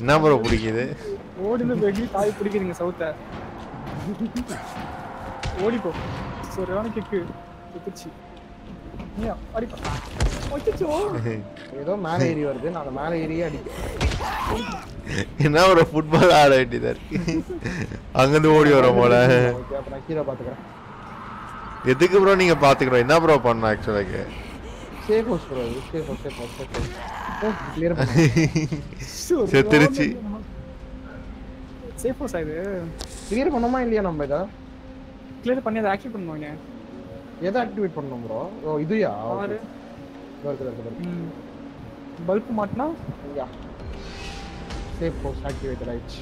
என்ன ப்ரோ பிடிக்குது? ஓடுது வெகி தாய் பிடிக்குதுங்க சவுத்த. ஓடி போ சரியான கிக்கு. அடிப்பா. ஏதோ மேலே ஏறி வருது நான் அந்த மேலே ஏறியே அடிக்கிறேன் என்ன ப்ரோ ஃபுட்பால் ஆட வேண்டியதா இருக்கு? அங்கேருந்து ஓடி வரோம் போல. கீழே பாத்துக்கிறேன் எதுக்கு ப்ரோ நீங்க பாத்துக்கணும் என்ன ப்ரோ பண்ணணும் ஆக்சுவலாக சேஃப் ஹவுஸ் ப்ரோ இது safe house safe house safe house clear பண்ணு செத்துருச்சு சேஃப் ஹவுஸ் இது கிளியர் பண்ணோமா இல்லையா நம்ம இதை கிளியர் பண்ணி அதை ஆக்டிவேட் பண்ணுவாங்க எதை ஆக்டிவேட் பண்ணணும் ப்ரோ ஓ இதுயா ஆறு இருக்குது இருக்குது பல்ப் மாட்டினா யா சேஃப் ஹவுஸ் ஆக்டிவேட்டட் ஆயிடுச்சு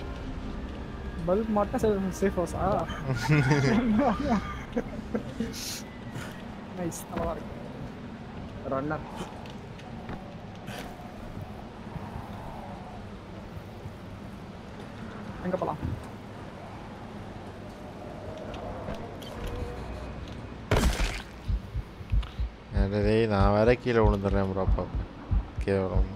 பல்ப் மாட்டினா சேஃப் ஹவுஸா நைஸ் நல்லா இருக்கு ரன்னர் எங்க போலாம். டேய் நான் வேற கீழே விழுந்துடுறேன் ப்ரோ அப்பா. கேவலம்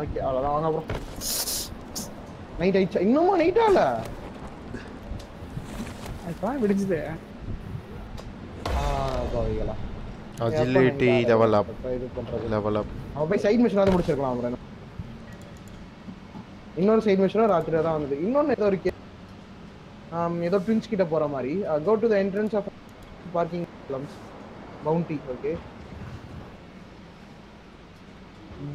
ஓகே அவ்வளோதான் வாங்க நைட் ஆயிடுச்சா? இன்னுமா நைட் ஆகல? இப்பதான் விடிஞ்சுது. அஜிலிட்டி லெவல் அப் அப் போய் சைட் மிஷினாவது முடிச்சிருக்கலாம் அப்புறம் இன்னொரு சைட் மிஷினும் ராத்திரியா தான் வந்தது. இன்னொன்னு ஏதோ இருக்கு ஏதோ ட்வின்ஸ் கிட்ட போற மாதிரி. Go to the entrance of parking bounty okay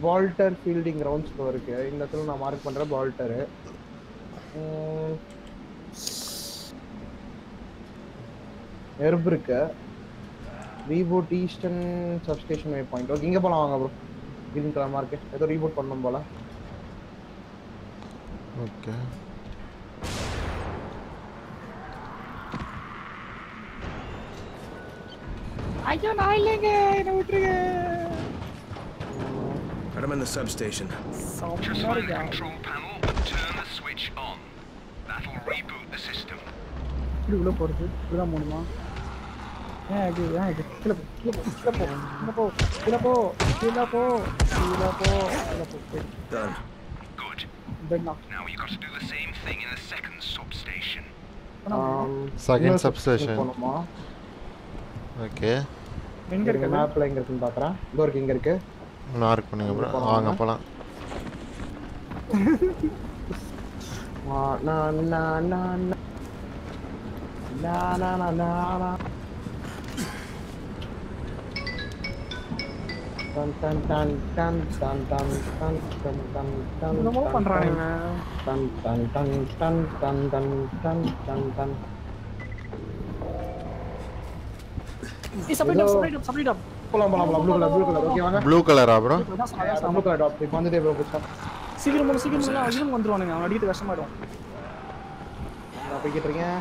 palter ஃபீல்டிங் கிரவுண்ட்ஸ் இருக்கு. இந்த இடத்துல நான் மார்க் பண்றேன் பால்டரு எர்ப் இருக்கு. Reboot eastern substation waypoint okay இங்க போலாம் வாங்க ப்ரோ கிரீன் கலர் மார்க்கெட் ஏதோ ரீபூட் பண்ணணும் போல. ஓகே ஐயோ நான் இல்லைங்க. என்ன விட்டுருங்க. Right, I'm in the substation. Just find the control panel and turn the switch on. That'll reboot the system. இப்படி உள்ள போறது இப்படிதான் போகணுமா ஏன் இது ஏன் இது கீழே போ கீழே போ கீழே போ கீழே போ கீழே போ கீழே போ கீழே போ கீழே போ போய் Done. Good. Then now. Now you got to do the same thing in the second substation. Second substation. போணுமா ஓகே எங்க இருக்குது மேப்ல எங்க இருக்குன்னு பாக்குறேன் இதோ இருக்கு இங்க இருக்கு Mark பண்ணுங்க ப்ரோ வாங்க போலாம் ஆ, நா, நா, நா, நா. நா, நா, நா, நா, நா. டன், டன், டன், டன், டன், டன், டன், டன், டன், டன், என்னமோ டன், பண்றானே டன். இவன். டன், டன், டன், டன், டன், டன், டன், டன், டன். ஏய் சப்ளைட் அப் போலாம் போலாம் போலாம் blue colour blue colour okay வாங்க. ப்ளூ கலரா ப்ரோ ப்ளூ கலர் டாப் இப்போ ப்ரோ புதுசா. சீக்கிரம் போல சீக்கிரம் போல அஜிலும் வந்துருவானுங்க. அவன் அடிக்கிறது கஷ்டமாயிடும் நான் போய்கிட்டு இருக்கேன்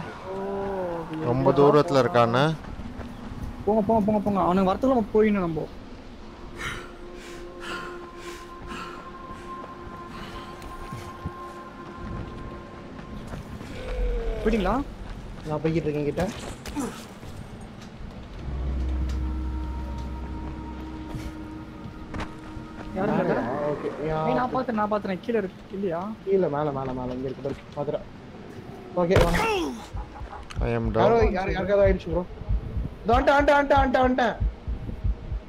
ரொம்ப தூரத்துல இருக்கானே. போங்க போங்க போங்க போங்க. அவனுக்கு வரத்துல நம்ம போயிடணும் நம்ம. போயிட்டீங்களா? நான் போய்கிட்டு இருக்கேன் கிட்ட? யாரும் நான் பார்த்தேன் நான் பார்த்தேன் கீழே இருக்கு இல்லையா கீழே மேல மேல மேல. இங்க இருக்கு பாரு. பாத்துறேன் ஓகே வாங்க. ஐ அம் யாரோ டவுன் யார் யாருக்காவது ஆயிடுச்சு ப்ரோ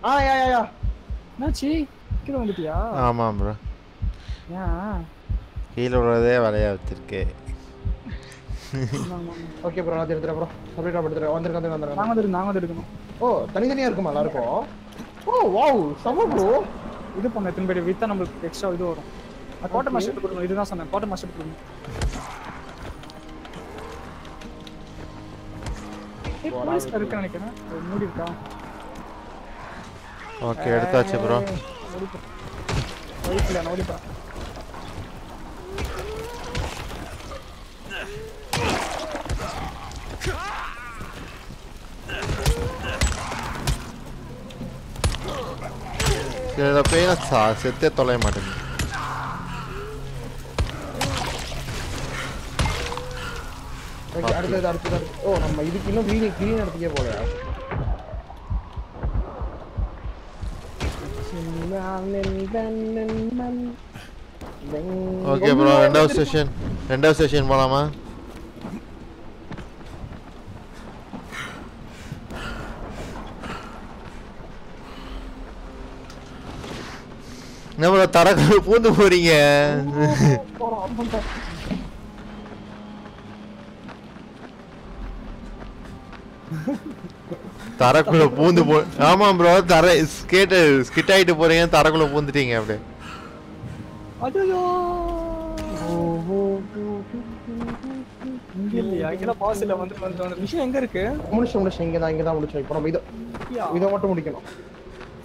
ஆ யா யா யா. என்னாச்சு? கீழே வந்துட்டியா? ஆமாம் ப்ரோ ஏன் கீழே உள்ளதே வலையா வச்சிருக்கு ஓகே ப்ரோ நான் எடுத்துறேன் ப்ரோ சப்ரேட் ஆப் எடுத்துறேன் வந்திருக்கேன் வந்திருக்கேன் நாங்க வந்து நாங்க வந்து எடுக்கணும். ஓ தனித்தனியா இருக்குமா? எல்லாருக்கும் ஓ வாவ் செம ப்ரோ இது பண்ண எத்தனை பேர் வித்தா நம்மளுக்கு எக்ஸ்ட்ரா இது வரும். குவார்டர் மாஸ்டர் கொடுக்கணும். இதுதான் சொன்னேன். குவார்டர் மாஸ்டர் கொடுக்கணும். போலீஸ் இருக்கு நினைக்கிறேன். மூடி இருக்கா? ஓகே எடுத்தாச்சு ப்ரோ ஓடிப்பா ஓடிப்பா இதில் போய் நான் சா- செத்தே தொலைய மாட்டேங்குது ஓகே அடுத்தது அடுத்தது. ஓ நம்ம இதுக்கு இன்னும் க்ரீன் க்ரீன் இடத்துக்கே போல ஓகே ப்ரோ ரெண்டாவது செஷன் ரெண்டாவது செஷன் போலாமா என்ன ப்ரோ தரக்குள்ள பூந்து போறீங்க? தரக்குள்ள பூந்து போ ஆமா ப்ரோ தர ஸ்கேட் ஸ்கிட் ஆயிட்டு போறீங்க தரக்குள்ள பூந்துட்டீங்க அப்படியே. அஜயோ இங்க இல்லையா? இங்க பாஸ் இல்ல வந்து வந்து எங்க இருக்கு? முடிச்சு முடிச்சு இங்க தான் இங்க தான் முடிச்சோம் இப்போ நம்ம இதை இதை மட்டும் முடிக்கணும்.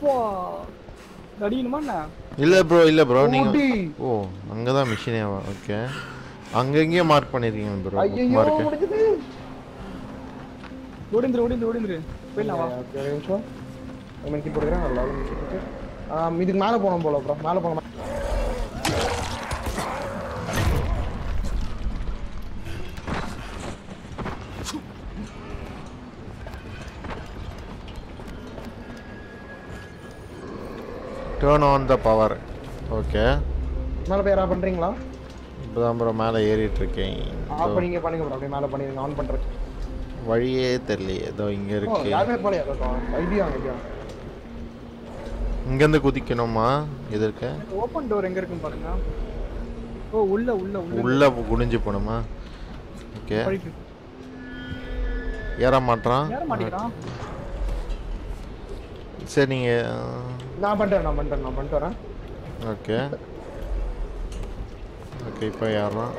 போ என்ன? இல்ல ப்ரோ இல்ல ப்ரோ நீங்க ஓடி. ஓ அங்கதான் மிஷினே ஓகே அங்கங்கேயே மார்க் பண்ணிருக்கீங்க ப்ரோ மார்க் முடிஞ்சது. ஓடிந்துரு ஓடிந்துரு ஓடிந்துரு. போயிடலாம் வா. ஒரு நிமிஷம். ஒரு மினிட் போடுறேன் நல்லா இருக்கு ஆம், இதுக்கு மேலே போகணும் போல ப்ரோ மேலே போகணும். Turn on the power okay மேலே போய் யாரா பண்ணுறீங்களா இப்போதான் ப்ரோ மேலே ஏறிட்டு இருக்கேன் ஆஃப் பண்ணிங்க பண்ணுங்க ப்ரோ அப்படியே மேலே பண்ணிடுங்க ஆன் பண்ணுறேன் வழியே தெரியலையே ஏதோ இங்கே இருக்கு. யாருமே போலையா ஐடியா ஐடியா. இங்கேருந்து குதிக்கணுமா? இது இருக்க ஓப்பன் டோர் எங்க இருக்குன்னு பாருங்க. ஓ உள்ள உள்ள உள்ள குனிஞ்சு போகணுமா? ஓகே. ஏற மாட்டான் சரி நீங்கள் நான் பண்ணிட்டேன் நான் பண்ணிட்டேன் நான் பண்ணிட்டு வரேன். ஓகே. ஓகே இப்போ ஏறலாம்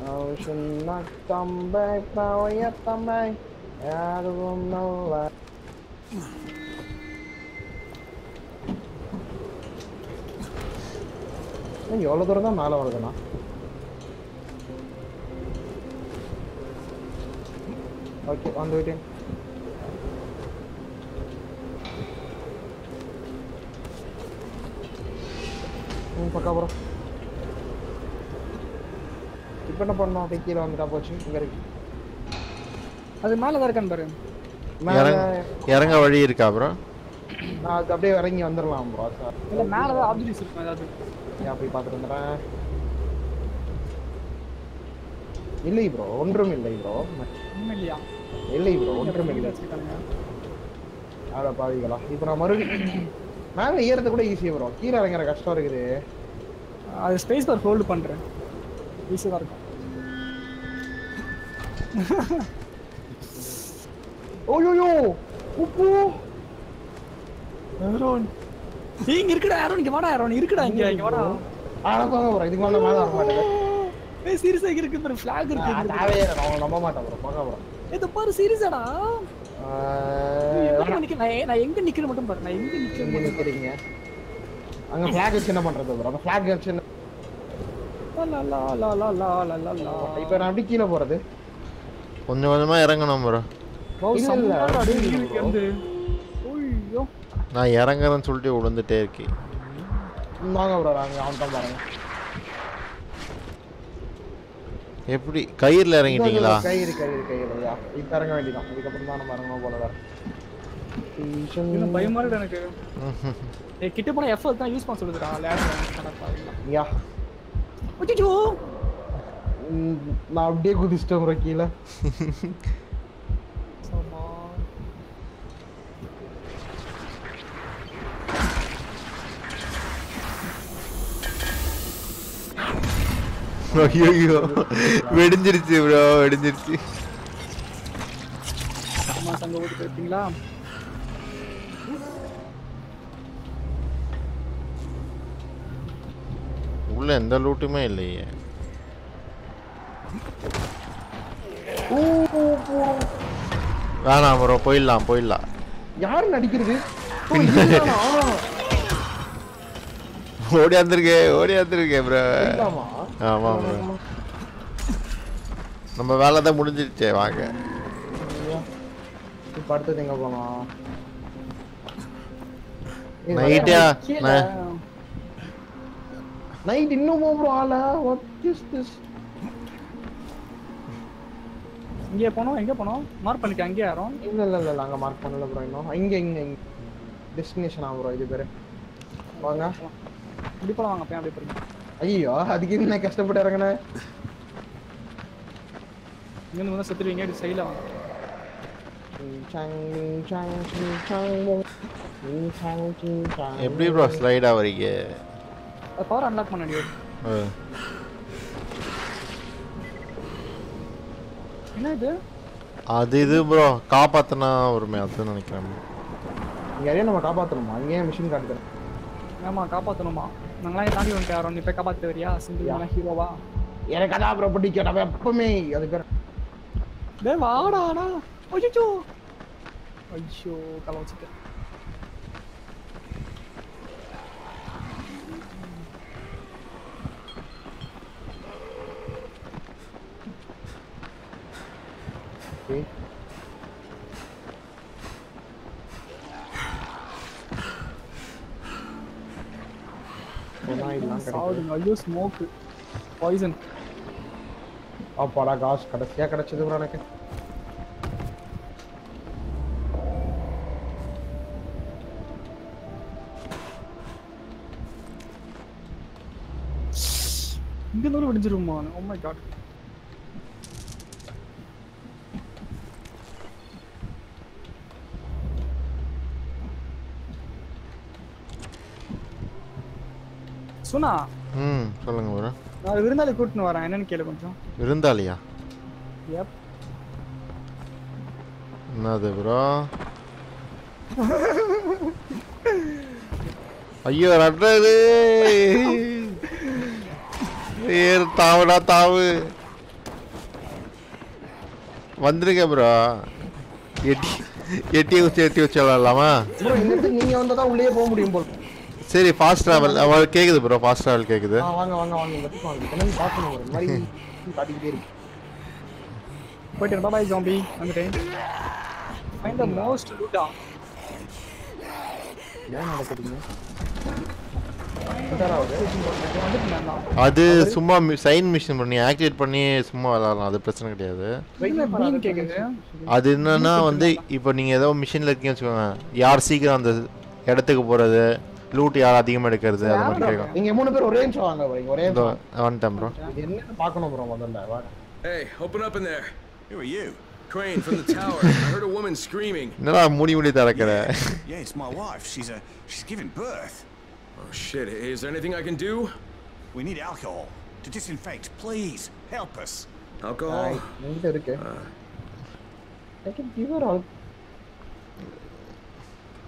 I should not come back now yet come back I don't know why ஏன் எவ்வளோ தூரம் தான் மேலே வருதுண்ணா? ஓகே வந்து விட்டேன் ம் பக்கா ப்ரோ இப்போ என்ன பண்ணோம் அப்படியே கீழே வந்துட்டா போச்சு. இங்கே இருக்கு. அது மேல தான் இருக்கான்னு பாரு. மேலே இறங்க வழி இருக்கா ப்ரோ நான் அதுக்கு அப்படியே இறங்கி வந்துடலாம் ப்ரோ சார் இல்ல மேல தான் ஆப்ஜெக்ட்ஸ் இருக்கும் ஏதாவது. நான் போய் பார்த்துட்டு வந்துடுறேன்? இல்லை ப்ரோ ஒன்றும் இல்லை ப்ரோ உண்மை இல்லையா? இல்லை ப்ரோ இல்லை வச்சிருக்காங்க அவ்வளோ இப்போ நான் மறுபடியும் மேலே ஏறது கூட ஈஸி ப்ரோ கீழே இறங்குற கஷ்டம் இருக்குது அது ஸ்பேஸ் பார் ஹோல்ட் பண்றேன் ஈஸியா தான் இருக்கும் ஓயோயோ உப்பு ஆரோன் இங்க இருக்குடா ஆரோன் இங்க வாடா ஆரோன் இருக்குடா இங்க இங்க வாடா ஆனா போங்க ப்ரோ இதுக்கு மேலே மேலே வர மாட்டேன் ஏய் சீரியஸா இங்க இருக்கு பாரு ஃபிளாக் இருக்கு நான் நம்ப மாட்டேன் ப்ரோ போங்க ப்ரோ இது பாரு சீரியஸாடா நான் எங்க நிக்கிறேன் மட்டும் பாரு. நான் எங்க நிக்கிறேன் நிக்கிறீங்க? அங்க ஃபிளாக் வச்சு என்ன பண்றது ப்ரோ அந்த ஃபிளாக் வச்சு என்ன இப்போ நான் அப்படியே கீழே போறது. கொஞ்சம் கொஞ்சமா இறங்கணும் ப்ரோ நான் இறங்குறேன்னு சொல்லிட்டு விழுந்துட்டே இருக்கேன். நாங்க ப்ரோ நாங்க அவன் தான் எப்படி? கயிறில் இறங்கிட்டீங்களா? கயிறு கயிறு கயிறு. இப்போ இறங்க வேண்டியதான் இதுக்கப்புறம் தான் நம்ம இறங்கணும் போல வேற. பயமா இருக்கு எனக்கு. கிட்ட போனா எஃப் தான் யூஸ் பண்ண சொல்லுதுடா. யா. அச்சோ நான் அப்படியே குதிச்சிட்டேன் ப்ரோ கீழே. ஐயோ வெடிஞ்சிருச்சு ப்ரோ வெடிஞ்சிருச்சு அம்மா சங்க ஓட்டு போயிருக்கீங்களா உள்ள எந்த லூட்டுமே இல்லையே வேணாம் ப்ரோ போயிடலாம் போயிடலாம் யாரு நடிக்கிறது ஓ, இதுதானா? ஓடி வந்திருக்கேன் ஓடி வந்திருக்கேன் ப்ரோ? ஆமாம் நம்ம வேலை தான் முடிஞ்சிருச்சே வாங்க. இப்ப அடுத்தது எங்க போலாம்? நைட்டா நைட் இன்னும் ப்ரோ ஆளா? வாட் இஸ் திஸ் இங்கே போனோம் எங்க போனோம்? மார்க் பண்ணிக்க அங்கே யாரும் இல்ல இல்ல இல்ல அங்க மார்க் பண்ணல ப்ரோ இன்னும். இங்க இங்க இங்க. டெஸ்டினேஷன் ஆ ப்ரோ இது பேரு. வாங்க. இப்படி போலாம் வாங்க போய் அப்படியே போறீங்க. ஐயோ அதுக்கு என்ன கஷ்டப்பட்டு இறங்குனேன் இங்க இருந்து வந்து செத்துருவீங்க இப்படி சைடுல வாங்க. எப்படி ப்ரோ ஸ்லைடா வரீங்க? பவர் அன்லாக் பண்ண. என்ன இது? அது இது ப்ரோ காப்பாத்தினா வருமே அதுன்னு நினைக்கிறேன். இங்க நம்ம காப்பாத்தணுமா? இங்க மிஷின் காட்டுறேன் ஆமா காப்பாத்தணுமா? நாங்களாம் இங்க தாண்டி வந்துட்டு யாரும் நீ போய் காப்பாத்து வரியா சிங்கிள் ஹீரோவா எனக்கு அதான் அப்புறம் பிடிக்கும் நம்ம எப்பவுமே அது பேர் டேய் வாடா வாடா ஐயோ ஐயோ கலை வச்சுட்டேன் Okay. இதெல்லாம் இதெல்லாம் கிடைக்குது. சாவுதுங்க. ஐயோ ஸ்மோக் பாய்சன் அப்பாடா காசு கடைசியா கிடைச்சது ப்ரோ எனக்கு. இங்க இருந்தாலும் விடிஞ்சிருமா ஓ oh மை காட் சுனா? ம் சொல்லுங்க ப்ரோ. நான் விருந்தாளி கூட்டின்னு வரேன். என்னன்னு கேளு கொஞ்சம். விருந்தாளியா? எப் என்னது ப்ரோ? ஐயோ ரட்டது ஏறு தாவுடா தாவு. வந்திருக்க ப்ரோ. எட்டி எட்டி வச்சு எட்டி வச்சு விளாடலாமா நீங்க வந்தா தான் உள்ளே போக முடியும் போல. சரி ஃபாஸ்ட் ட்ராவல் அவள் கேட்குது ப்ரோ ஃபாஸ்ட் ட்ராவல் கேட்குது ஆ வாங்க வாங்க வாங்க பக்கம் வாங்க. என்னன்னு பார்க்கணும் ஒரு மாதிரி காட்டிக்கிட்டே இருக்கு. போயிட்டு பாய் ஜாம்பி வந்துட்டேன் ஃபைண்ட் த மோஸ்ட் லூட்டா ஏன் நடக்குதுங்க? அது சும்மா சைன் மிஷின் பண்ணி ஆக்டிவேட் பண்ணி சும்மா விளாடலாம். அது பிரச்சனை கிடையாது. கேக்குது. அது என்னன்னா வந்து இப்போ நீங்கள் ஏதோ மிஷினில் இருக்கீங்கன்னு வச்சுக்கோங்க. யார் சீக்கிரம் அந்த இடத்துக்கு போகிறது லூட் யார் அதிகமாக எடுக்கிறது அது மாதிரி கேட்கும் நீங்க மூணு பேர் ஒரே நிமிஷம் வாங்க bro. இங்க ஒரே இதோ நிமிஷம் வந்துட்டேன் ப்ரோ இது என்னன்னு பார்க்கணும் ப்ரோ முதல்ல வாங்க Hey, open up in there. Who are you? Crane from the tower. I heard a woman screaming. என்னடா மூடி மூடி திறக்கிற Yeah, it's my wife. She's a she's giving birth. Oh shit, is there anything I can do? We need alcohol to disinfect. Please help us. Alcohol? என்கிட்ட இருக்கு I can give her all.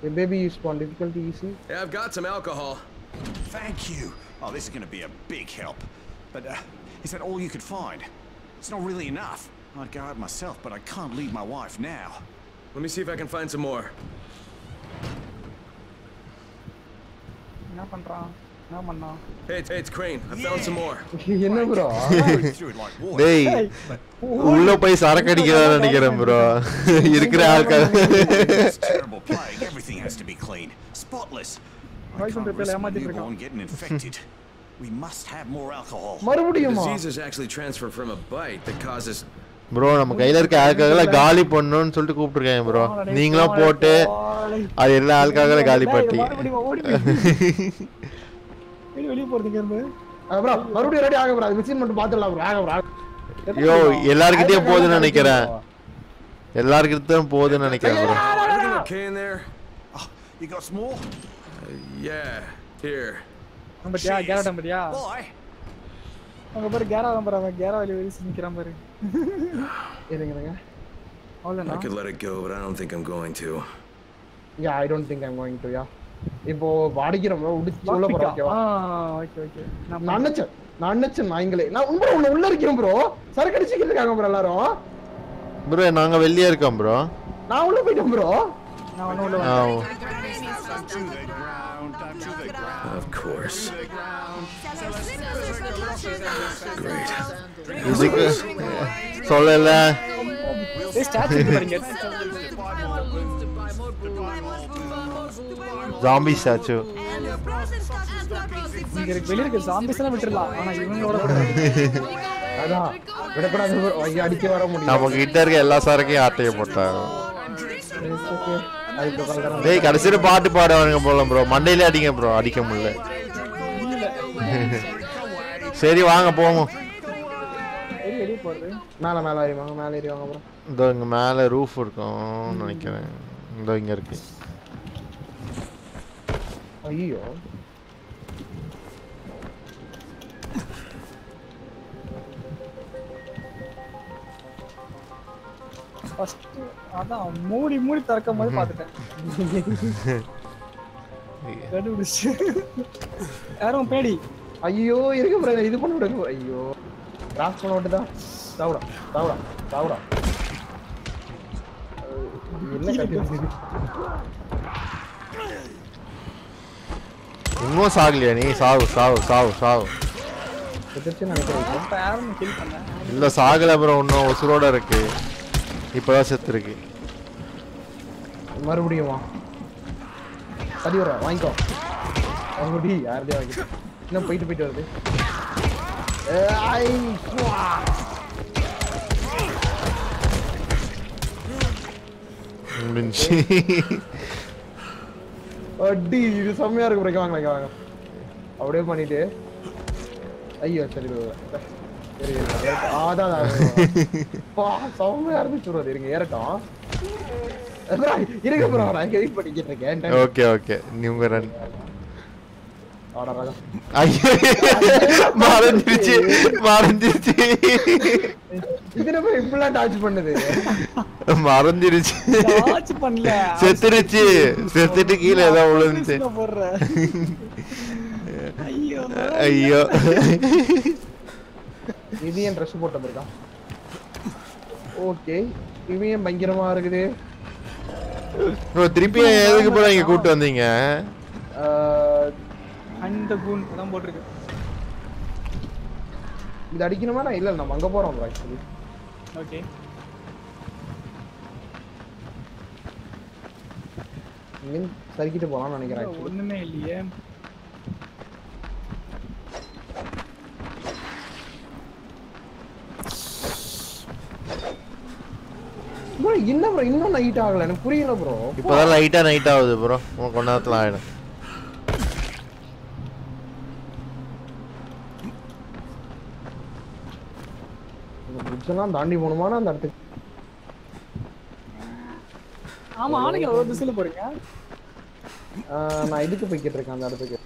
A baby is one difficulty easy. Yeah, I've got some alcohol. Thank you. Oh, this is going to be a big help. But uh, is that all you could find? It's not really enough. I'd go out myself, but I can't leave my wife now. Let me see if I can find some more. என்ன பண்றான் என்ன பண்ணான் Hey, it's, hey, it's Crane. I found some more. என்ன bro டேய் உள்ள போய் சரக்கு அடிக்கிறதா நினைக்கிறேன் ப்ரோ இருக்கிற ஆட்கள் It's terrible plague. Everything has to be clean, spotless. I Why can't don't they risk my ஏமாத்திட்டு newborn இருக்கான்? getting infected. We must have more alcohol. The disease is actually transferred from a bite that causes. Bro நம்ம கையில இருக்க ஆல்கஹால காலி பண்ணணும்னு சொல்லிட்டு கூப்பிட்டுருக்காங்க bro நீங்களும் போட்டு அது எல்லா ஆல்கஹால காலி பண்ணிட்டீங்க வெளிய வெளிய போறதுக்கு இருந்து ப்ரோ மறுபடியும் ரெடி ஆக ப்ரோ அது மிஷின் மட்டும் பாத்துடலாம் ப்ரோ ஆக ப்ரோ ஐயோ எல்லார்கிட்டயும் போகுதுன்னு நினைக்கிறேன். எல்லார்கிட்டயும் போகுதுன்னு நினைக்கிறேன் bro Everything okay in there? You got some more? Uh, yeah. Here. நம்ம பத்தியா கேரா பத்தியா அங்க பாரு கேரா நம்பர் அவன் கேரா வெளிய வெளிய நிக்கிறான் பாரு. இருங்க இருங்க. I அவ்வளவுதான் could let it go, but I don't think I'm going to. Yeah I don't think I am going to yeah இப்போ அடிக்கிறோம் ப்ரோ உடிச்சு உள்ள போறோம் ஓகேவா? Okay okay. நான் நினைச்சேன் நான் நினைச்சேன் நாங்களே நான் உங்க உள்ள உள்ள இருக்கேன் ப்ரோ சரக்கு அடிச்சிட்டு இருக்காங்க ப்ரோ எல்லாரும். ப்ரோ நாங்க வெளியே இருக்கோம் ப்ரோ நான் உள்ள போயிட்டேன் ப்ரோ நான் உள்ள ஆ Of course. Great. இதுக்கு சொல்லல. ஏய் ஸ்டாச்சு பாருங்க. ஜாம்பி இருக்கு வெளிய இருக்க ஜாம்பிஸ் எல்லாம் விட்டுறலாம். ஆனா இவங்களோட அதான். விடக்கூடாது. அடிக்க வர முடியும் நம்ம கிட்ட இருக்க எல்லா சரக்கையும் ஆட்டைய போட்டாங்க. டேய் கடைசியில பாட்டு பாடுவானுங்க போல ப்ரோ மண்டையில அடிங்க ப்ரோ அடிக்க முடியல. சரி வாங்க போவோம். மேல மேல ப்ரோ இதோ இங்க மேல ரூஃப் இருக்கும் நினைக்கிறேன். இதோ இங்க இருக்கு. ஐயோ ஃபர்ஸ்ட் அதான் மூடி மூடி திறக்கும் போது பாத்துட்டேன் கண்டுபிடிச்சு. யாரும் பேடி ஐயோ இருக்கு ப்ரோ இது பண்ண விடுங்க ஐயோ. கிராஸ் பண்ண விட்டுதான் தாவுடா தாவுடா தாவுடா என்ன கட்டி இன்னும் சாகலையா நீ? சாவு சாவு சாவு சாவு. இல்ல சாகல அப்புறம் இன்னும் உசுரோட இருக்கு. இப்பதான் செத்து இருக்கு மறுபடியும் வா. பதிவுற வாங்கிக்கோ. மறுபடியும் யாருடைய வாங்கிக்கோ. இன்னும் போயிட்டு போயிட்டு வருது. முடிஞ்சு அடி இது செம்மையா இருக்கு ப்ரோ வாங்க வாங்க. அப்படியே பண்ணிட்டு. ஐயோ சரி சரி அதான் பா செம்மையா இருந்துச்சு ப்ரோ இருங்க ஏறட்டும். இருங்க ப்ரோ நான் வெயிட் பண்ணிக்கிட்டு இருக்கேன். ஓகே ஓகே நீங்க ரன் மறைஞ்சிருச்சு மறைஞ்சிருச்சு மறைஞ்சிருச்சு. செத்துருச்சு செத்துட்டு கீழே ஏதோ விழுந்துச்சு. ஐயோ என் ட்ரெஸ் போட்டு ஓகே இவன் ஏன் பயங்கரமா இருக்குது திருப்பி எதுக்கு ப்ரோ இங்க கூட்டு வந்தீங்க அந்த கூன் அதான் போட்டிருக்கு. இது அடிக்கணுமா? நான் இல்ல நம்ம அங்க போறோம் ப்ரோ ஆக்சுவலி ஓகே இங்க சறுக்கிட்டு போலாம்னு நினைக்கிறேன். ஒண்ணுமே இல்லையே. ப்ரோ என்ன ப்ரோ இன்னும் நைட் ஆகல. எனக்கு புரியல ப்ரோ இப்போதான் லைட்டா நைட் ஆகுது ப்ரோ உனக்கு நேரத்துல ஆயிடும். எல்லாம் தாண்டி போகணுமானா அந்த இடத்துக்கு ஆமா ஆளுங்க ஒரு திசையில போறீங்க நான் இதுக்கு போய்கிட்டு இருக்கேன் அந்த இடத்துக்கு.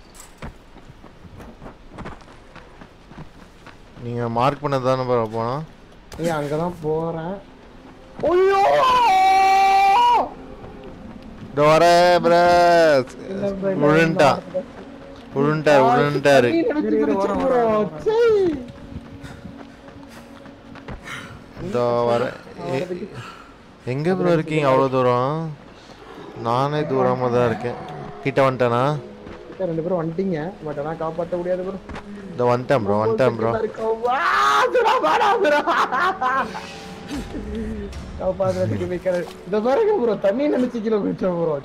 நீங்க மார்க் பண்ணது தானே ப்ரோ போனோம் நீ அங்கதான் போறேன். ஐயோ! டோர பிரஸ் bro, இல்ல, உருண்டா உருண்டார் இதோ வர எங்க ப்ரோ இருக்கீங்க? அவ்வளோ தூரம்? நானே தூரமா தான் இருக்கேன். கிட்ட வந்துட்டேனா? ரெண்டு பேரும் வந்துட்டீங்க. பட் ஆனா காப்பாத்த முடியாது ப்ரோ இதோ வந்துட்டேன் ப்ரோ வந்துட்டேன் ப்ரோ காப்பாத்துறதுக்கு வைக்கிற இந்த பாருங்க ப்ரோ தண்ணி நினைச்சு கிலோ ப்ரோ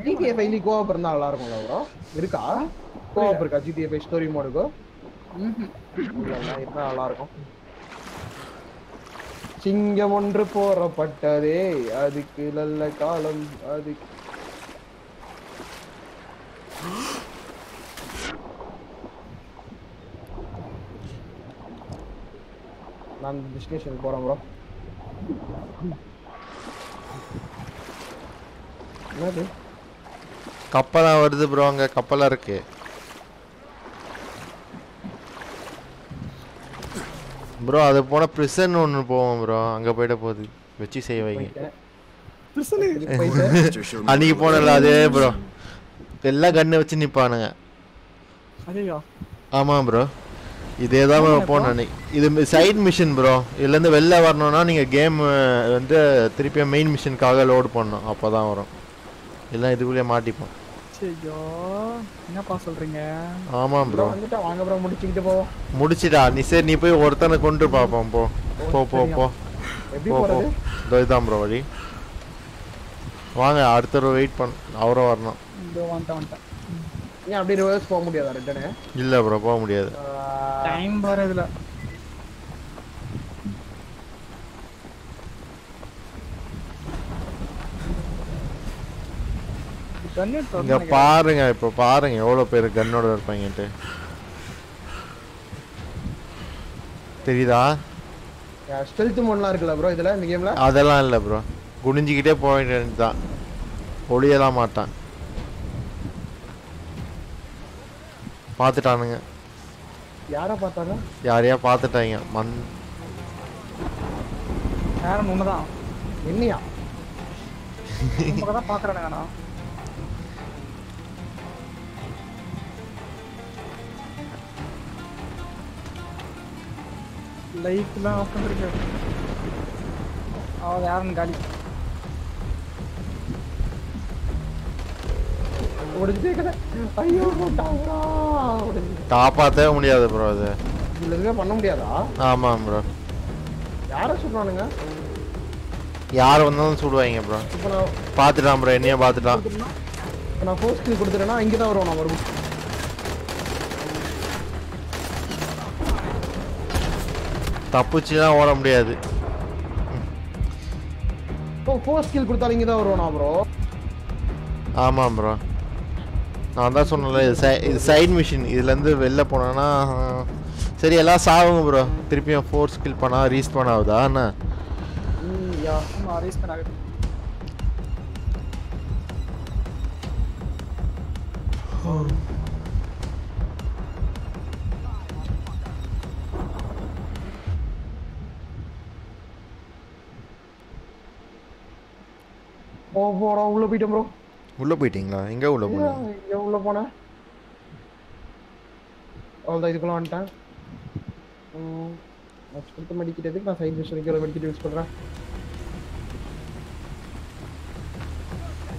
ஜிடிஏ ஃபைவ் கோவப் இருந்தா நல்லா இருக்கும்ல ப்ரோ இருக்கா? கோவப் இருக்கா ஜிடிஏ ஃபைவ் ஸ்டோரி மோடுக்கு இருந்தா நல்லா இருக்கும் சிங்கம் ஒன்று போறப்பட்டதே அதுக்கு நல்ல காலம் அதுக்கு நான் டெஸ்டினேஷன் போறேன் ப்ரோ என்னது? கப்பலா வருது ப்ரோ அங்க கப்பலா இருக்கு. ப்ரோ அது போன பிரிசன் ஒன்று போவோம் ப்ரோ அங்க போயிட போகுது. வச்சு செய்ய வைங்க. அன்னைக்கு போனல அதே ப்ரோ எல்லாம் கண்ணை வச்சு நிப்பானுங்க. ஐயோ ஆமா ப்ரோ இதே தான் ப்ரோ போனேன் அன்னைக்கு. இது சைட் மிஷன் ப்ரோ இதுலேருந்து வெளில வரணும்னா நீங்கள் கேம் வந்து திருப்பியும் மெயின் மிஷனுக்காக லோட் பண்ணணும். அப்போ தான் வரும். இல்லை இதுக்குள்ளேயே மாட்டிப்போம். ஐயோ என்னப்பா சொல்றீங்க? ஆமாம் ப்ரோ வந்துட்டா வாங்க ப்ரோ முடிச்சுக்கிட்டு போவோம் முடிச்சிடா நீ சரி நீ போய் ஒருத்தனை கொண்டு பார்ப்போம் போ. போ போ போ. எப்படி போறது? இதோ இதான் ப்ரோ வழி. வாங்க அடுத்த வெயிட் பண்ண. அவரும் வரணும். இதோ வந்துட்டேன் வந்துட்டேன். ஏன் அப்படியே ரிவர்ஸ் போக முடியாதா இல்லை ப்ரோ போக முடியாது. டைம் வரதுல இங்க பாருங்க இப்போ பாருங்க எவ்வளோ பேர் கன்னோட இருப்பாங்கன்ட்டு. தெரியுதா? ஸ்டெல்த் மோட்லாம் இருக்குல்ல ப்ரோ இதுல இந்த கேம்ல அதெல்லாம் இல்லை ப்ரோ குனிஞ்சிக்கிட்டே போக வேண்டியது தான். ஒளியலாம் மாட்டான். பார்த்துட்டானுங்க. யாரை பார்த்தாங்க? யாரையா பார்த்துட்டாங்க. மண். நேரம் உண்மைதான் என்னையா? உங்களை லைட்லாம் ஆஃப் பண்ணிருக்கு. அவன் யாருன்னு காலி. உடைஞ்சிட்டே கதை ஐயோ போட்டாங்களா உடைஞ்சு காப்பாற்றவே முடியாது ப்ரோ அது. இதுல எதுவுமே பண்ண முடியாதா? ஆமாம் ப்ரோ யாரை சொல்றானுங்க யார் வந்தாலும் சுடுவாங்க ப்ரோ இப்போ நான் பார்த்துட்டான் ப்ரோ என்னையே பார்த்துட்டான். நான் கில் கொடுத்துட்டேன்னா இங்கே தான் வருவோம் நான் மறுபடியும் தப்பிச்சுலாம் ஓட முடியாது. இப்போ ஃபோர் ஸ்கில் கொடுத்தாலும் இங்கே தான் வருவானா ப்ரோ ஆமாம் ப்ரோ நான் தான் சொன்னல இது சை இது சைட் மிஷின் இதுலேருந்து வெளில போனோன்னா சரி எல்லாம் சாவுங்க ப்ரோ திருப்பியும் ஃபோர் ஸ்கில் பண்ணால் ரீஸ்பான் ஆகுதா என்ன? யா ஆமா ரேஸ் பண்ண ஆகுது ஓ போடா உள்ள போயிட்டேன் ப்ரோ உள்ளே போயிட்டீங்களா? எங்கே உள்ளே போனீங்க? இங்கே உள்ள போனேன். அவ்வளோதான் இதுக்குள்ள வந்துட்டேன். நெக்ஸ்ட் கொடுத்து மெடிக்கிறதுக்கு நான் சைட் மிஷனுக்கு மெடிக்கிட் யூஸ் பண்ணுறேன்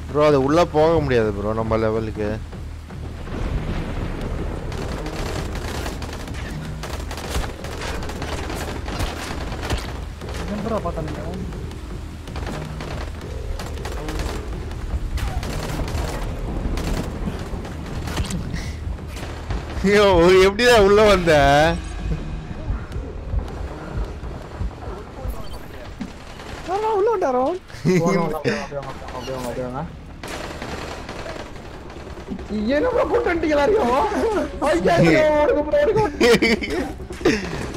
ப்ரோ அது உள்ளே போக முடியாது ப்ரோ நம்ம லெவலுக்கு நம்பரா ஐயோ எப்படிதான் உள்ளே வந்த? உள்ள வந்தாரோ?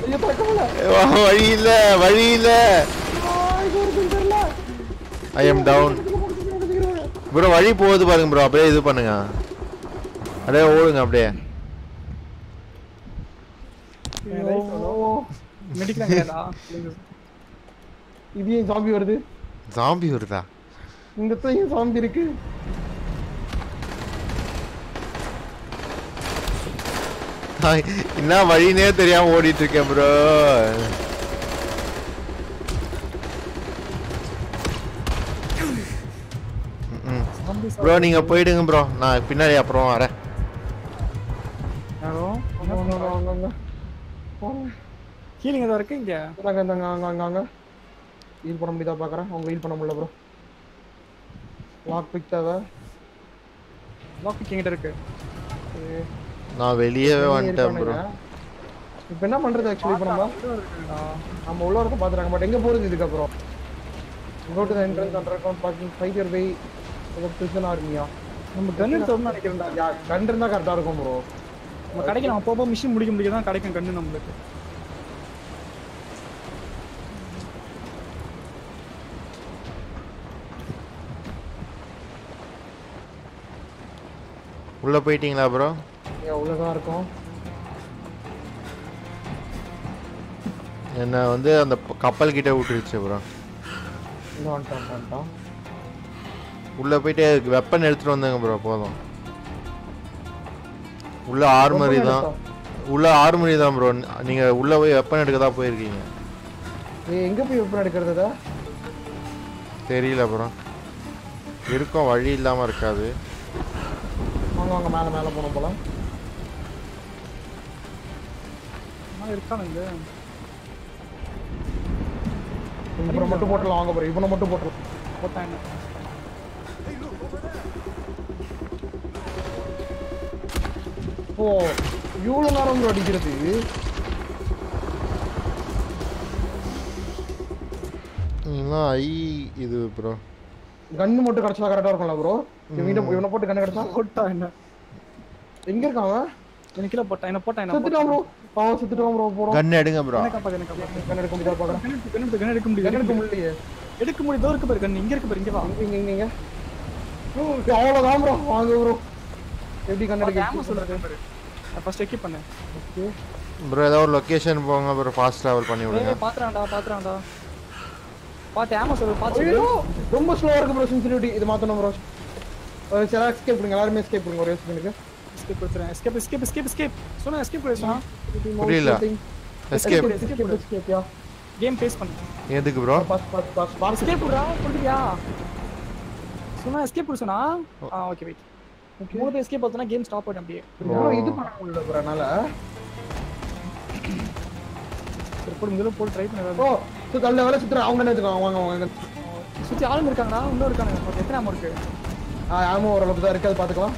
என்ன ப்ரோ வழி இல்ல வழி இல்ல. ஐ எம் டவுன் ப்ரோ வழி போகுது பாருங்க ப்ரோ. அப்படியே இது பண்ணுங்க. அப்படியே ஓடுங்க அப்படியே. மெடிக்கிறாங்கடா இது ஏன் சாம்பி வருது? ஜாம்பி வருதா? இந்த இடத்துல ஏன் சாம்பி இருக்கு? என்ன வழினே தெரியாம ஓடிட்டு இருக்கேன் ப்ரோ ப்ரோ நீங்க போயிடுங்க ப்ரோ நான் பின்னாடி அப்புறம் வரேன். ஹீலிங் ஏதோ இருக்கு இங்க? இந்தாங்க இந்தாங்க அங்க அங்க அங்க. ஹீல் பண்ண முடியுதா பாக்குறேன். அவங்க ஹீல் பண்ண முடியல ப்ரோ லாக் பிக் தேவை. லாக் பிக் எங்கிட்ட இருக்கு நான் வெளியவே வந்துட்டேன் ப்ரோ இப்போ என்ன பண்றது ஆக்சுவலி இப்போ நம்ம? நம்ம உள்ள வரத பாத்துறாங்க. பட் எங்க போறது இதுக்கப்புறம்? Go to the entrance under account parking fight your way prison ஆர்மியா நம்ம கன் எடுத்தோம்னு நினைக்கிறேன்டா. யா கன் இருந்தா கரெக்டா இருக்கும் ப்ரோ நம்ம கடைக்கு நம்ம போக மிஷின் முடிக்க முடிக்க தான் கிடைக்கும் கண்ணு நம்மளுக்கு. உள்ள போயிட்டீங்களா ப்ரோ உள்ள தான் இருக்கும். என்ன வந்து அந்த கப்பல் கிட்ட விட்டுருச்சு ப்ரோ உள்ள போயிட்டு வெப்பன் எடுத்துட்டு வந்தாங்க ப்ரோ போதும். உள்ள ஆர்மரி தான். உள்ள ஆர்மரி தான் ப்ரோ நீங்க உள்ள போய் வெப்பன் எடுக்க தான் போயிருக்கீங்க. எங்க போய் வெப்பன் எடுக்கிறது? தெரியல ப்ரோ இருக்கும் வழி இல்லாம இருக்காது. வாங்க வாங்க மேல மேல போனோம் போல. இருக்கானுங்க இவனை மட்டும் போட்டுலாம் வாங்க ப்ரோ இவனை மட்டும் போட்டுலாம் போட்டாங்க. ஓ இவ்வளவு நேரம் அடிக்கிறது? ஐ இது ப்ரோ கன்னு மட்டும் கிடைச்சா கரெக்டா இருக்கும்ல ப்ரோ இவன் இவனை போட்டு கண்ணு கிடைச்சா? போட்டா என்ன? எங்க இருக்கான் அவன்? எனக்கு கீழே போட்டா என்ன போட்டா என்ன செத்துட்டான் ப்ரோ அவன் செத்துட்டான் ப்ரோ போறோம். கன் எடுங்க ப்ரோ என்ன காப்பாத்து என்ன காப்பாத்து. கண்ணு எடுக்க முடியாது பாக்குறேன் கண் எடுத்து கண் எடுக்க முடியுது? கண்ணு எடுக்க முடியலையே. எடுக்க முடியுது இருக்கு பாரு கண் இங்க இருக்கு பாரு இங்க வா. இங்க இங்க இங்க அவ்வளவுதான் ப்ரோ வாங்க ப்ரோ எப்படி கண்ணு எடுக்க சொல்றது பாரு. ஃபர்ஸ்ட் எக்யூப் பண்ணு ப்ரோ ஏதோ ஒரு லொகேஷன் போங்க ப்ரோ ஃபாஸ்ட் ட்ராவல் பண்ணி விடுங்க. பாத்துறான்டா பாத்துறான்டா. பாத்து ஆமா சொல்லு. பாத்து ரொம்ப ஸ்லோவா இருக்கு ப்ரோ சென்சிட்டிவிட்டி இது மாத்தணும் ப்ரோ சில எஸ்கேப் பண்ணுங்க எல்லாருமே எஸ்கேப் பண்ணுங்க ஒரே செகண்டுக்கு எஸ்கேப் கொடுத்துறேன். எஸ்கேப் எஸ்கேப் எஸ்கேப் எஸ்கேப் சொன்னா எஸ்கேப் கொடு சொன்னா. புரியல. Escape escape escape yeah? Game pause பண்ணு. எதுக்கு bro pause pause pause pause escape கொடுடா கொடுத்தியா சொன்னா எஸ்கேப் கொடு சொன்னா? ஆ ஓகே வெயிட் மூணு பேர் எஸ்கேப் பார்த்தா கேம் ஸ்டாப் ஆயிடும் அப்படியே. ப்ரோ இது பண்ண முடியல ப்ரோ என்னால. சரி போடு முதல்ல போட்டு ட்ரை பண்ணு ஓ சுத்த நல்ல வேலை சுத்துற அவங்க என்ன எடுத்துக்கோங்க வாங்க வாங்க சுத்தி ஆளுங்க இருக்காங்கடா இன்னும் இருக்கானுங்க. உனக்கு எத்தனை ஆமா இருக்கு? ஆ ஆமா ஓரளவுக்கு தான் இருக்கு. அது பாத்துக்கலாம்.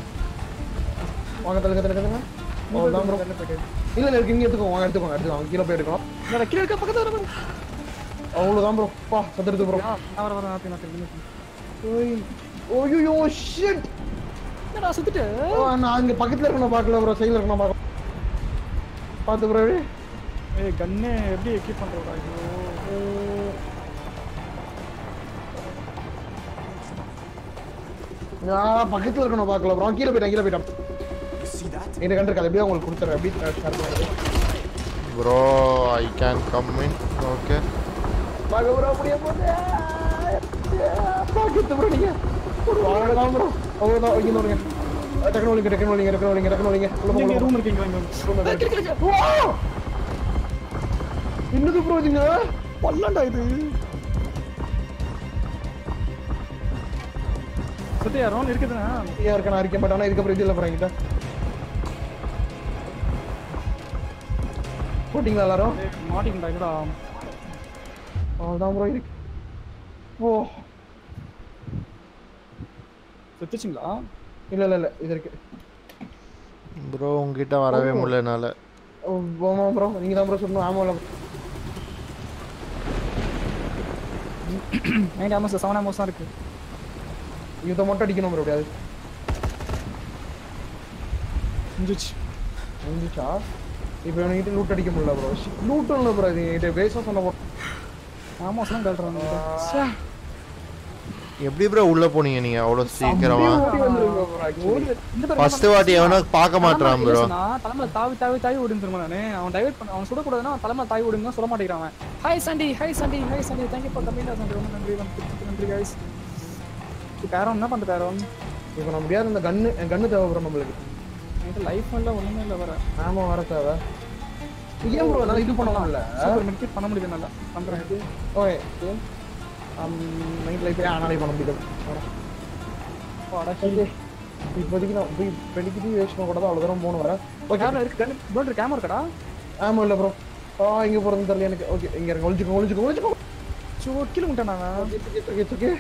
வாங்க தள்ளுங்க. அவ்வளவுதான் ப்ரோ இல்ல இல்ல இங்க எடுத்துக்கோங்க வாங்க எடுத்துக்கோங்க எடுத்துக்கோங்க. கீழே போய் எடுக்கணும் இல்ல கீழ இருக்க பக்கத்துல வர அவ்வளவுதான் ப்ரோ பா சதுரத்து ப்ரோ நான் வர வர நான் நான் ஓய்யோ ஷிட் என்னடா சுத்திட்டு? நான் அங்க பக்கத்துல இருக்கணும் பார்க்கல ப்ரோ சைடுல இருக்கணும் பார்க்க பாத்து ப்ரோ ஏய் கன்னு எப்படி எக்யூப் பண்றடா ஐயோ. நான் பக்கத்துல இருக்கணும் பார்க்கல ப்ரோ கீழே போயிட்டேன் கீழே போயிட்டேன். இந்த கண்டு இருக்காது எப்படியும் உங்களுக்கு கொடுத்துறேன். எப்படி ஷேர் பண்ணுறது? Bro I can come in okay பார்க்க ப்ரோ அப்படியே போட்டு பார்க்கத்து ப்ரோ நீங்க. அவ்வளோதான் ப்ரோ அவ்வளோதான் இங்கே வருங்க டக்குனு ஒழிங்க டக்குனு ஒழிங்க டக்குனு ஒழிங்க டக்குனு ஒழிங்க உள்ள இங்க போங்க. ரூம் இருக்கீங்களா இங்க இன்னது ப்ரோ நீங்க பல்லண்டா இது. சத்யா ரோன் இருக்குதுண்ணா ஏன் இருக்க நான் இருக்க மாட்டேன் இதுக்கப்புறம் இது இல்லை என்கிட்ட. போட்டிங்களா எல்லாரும்? மாட்டிக்கிட்டா இல்லடா அவ்வளோதான் ப்ரோ இருக்கு. ஓ. செத்துச்சிங்களா? இல்ல இல்ல இல்ல இது இருக்கு. ப்ரோ உங்ககிட்ட வரவே முடியல என்னால. ஆமா ப்ரோ நீங்க தான் ப்ரோ சொல்லணும் ஆமா இல்ல. நைட் ஆமோஸ் செவன் ஆமோஸ் தான் இருக்கு. இதை மட்டும் அடிக்கணும் எப்படியாவது முடிஞ்சிச்சு முடிஞ்சிச்சா இப்போ என்கிட்ட லூட் அடிக்க முடியல ப்ரோ லூட்டும் இல்லை ப்ரோ இது என்கிட்ட பேச சொன்ன போ ஆமோஸ் தான் எப்படி ப்ரோ உள்ள போனீங்க நீங்க அவ்வளவு சீக்கிரமா? ஃபர்ஸ்ட் வாட்டி எவனோ பார்க்க மாட்டான் ப்ரோ தலைமையில தாவி தாவி தாவி ஓடுன்னு தெரியுமா நானு. அவன் டைவர்ட் பண்ண அவன் சுடக்கூடாதுன்னா அவன் தலைமையில தாவி ஓடுங்க சொல்ல மாட்டேங்கிறான் அவன். Hi Chandi hi Chandi hi Chandi thank you for coming Chandi ரொம்ப நன்றி நன்றி நன்றி பேரோன் என்ன பண்ணுற பேரோன் இப்போ நான் முடியாது இந்த கன்னு கன்னு தேவை ப்ரோ நம்மளுக்கு. என்கிட்ட லைஃப் இல்லை ஒன்றுமே இல்லை வர ஆமா வர தேவை. ஏன் ப்ரோ நான் இது பண்ணலாம்ல? சூப்பர் மெடிக்கேட் பண்ண முடியுது நல்லா பண்ணுறேன் இது ஓகே நைட் லைஃப் ஆனாலே பண்ண முடியாது? இப்போதைக்கு நான் போய் பெடிக்கிட்டு வேஸ்ட் கூட தான் அவ்வளோ தூரம் போகணும் வரேன் கேமரா இருக்கு. ப்ரோ கேமரா இருக்கடா? ஆமா இல்லை ப்ரோ ஆ இங்கே போகிறது தெரியல எனக்கு. ஓகே இங்கே இருங்க ஒழிச்சுக்கோ ஒழிச்சுக்கோ ஒழிச்சுக்கோ சோ கீழே விட்டேன் நான். ஓகே ஓகே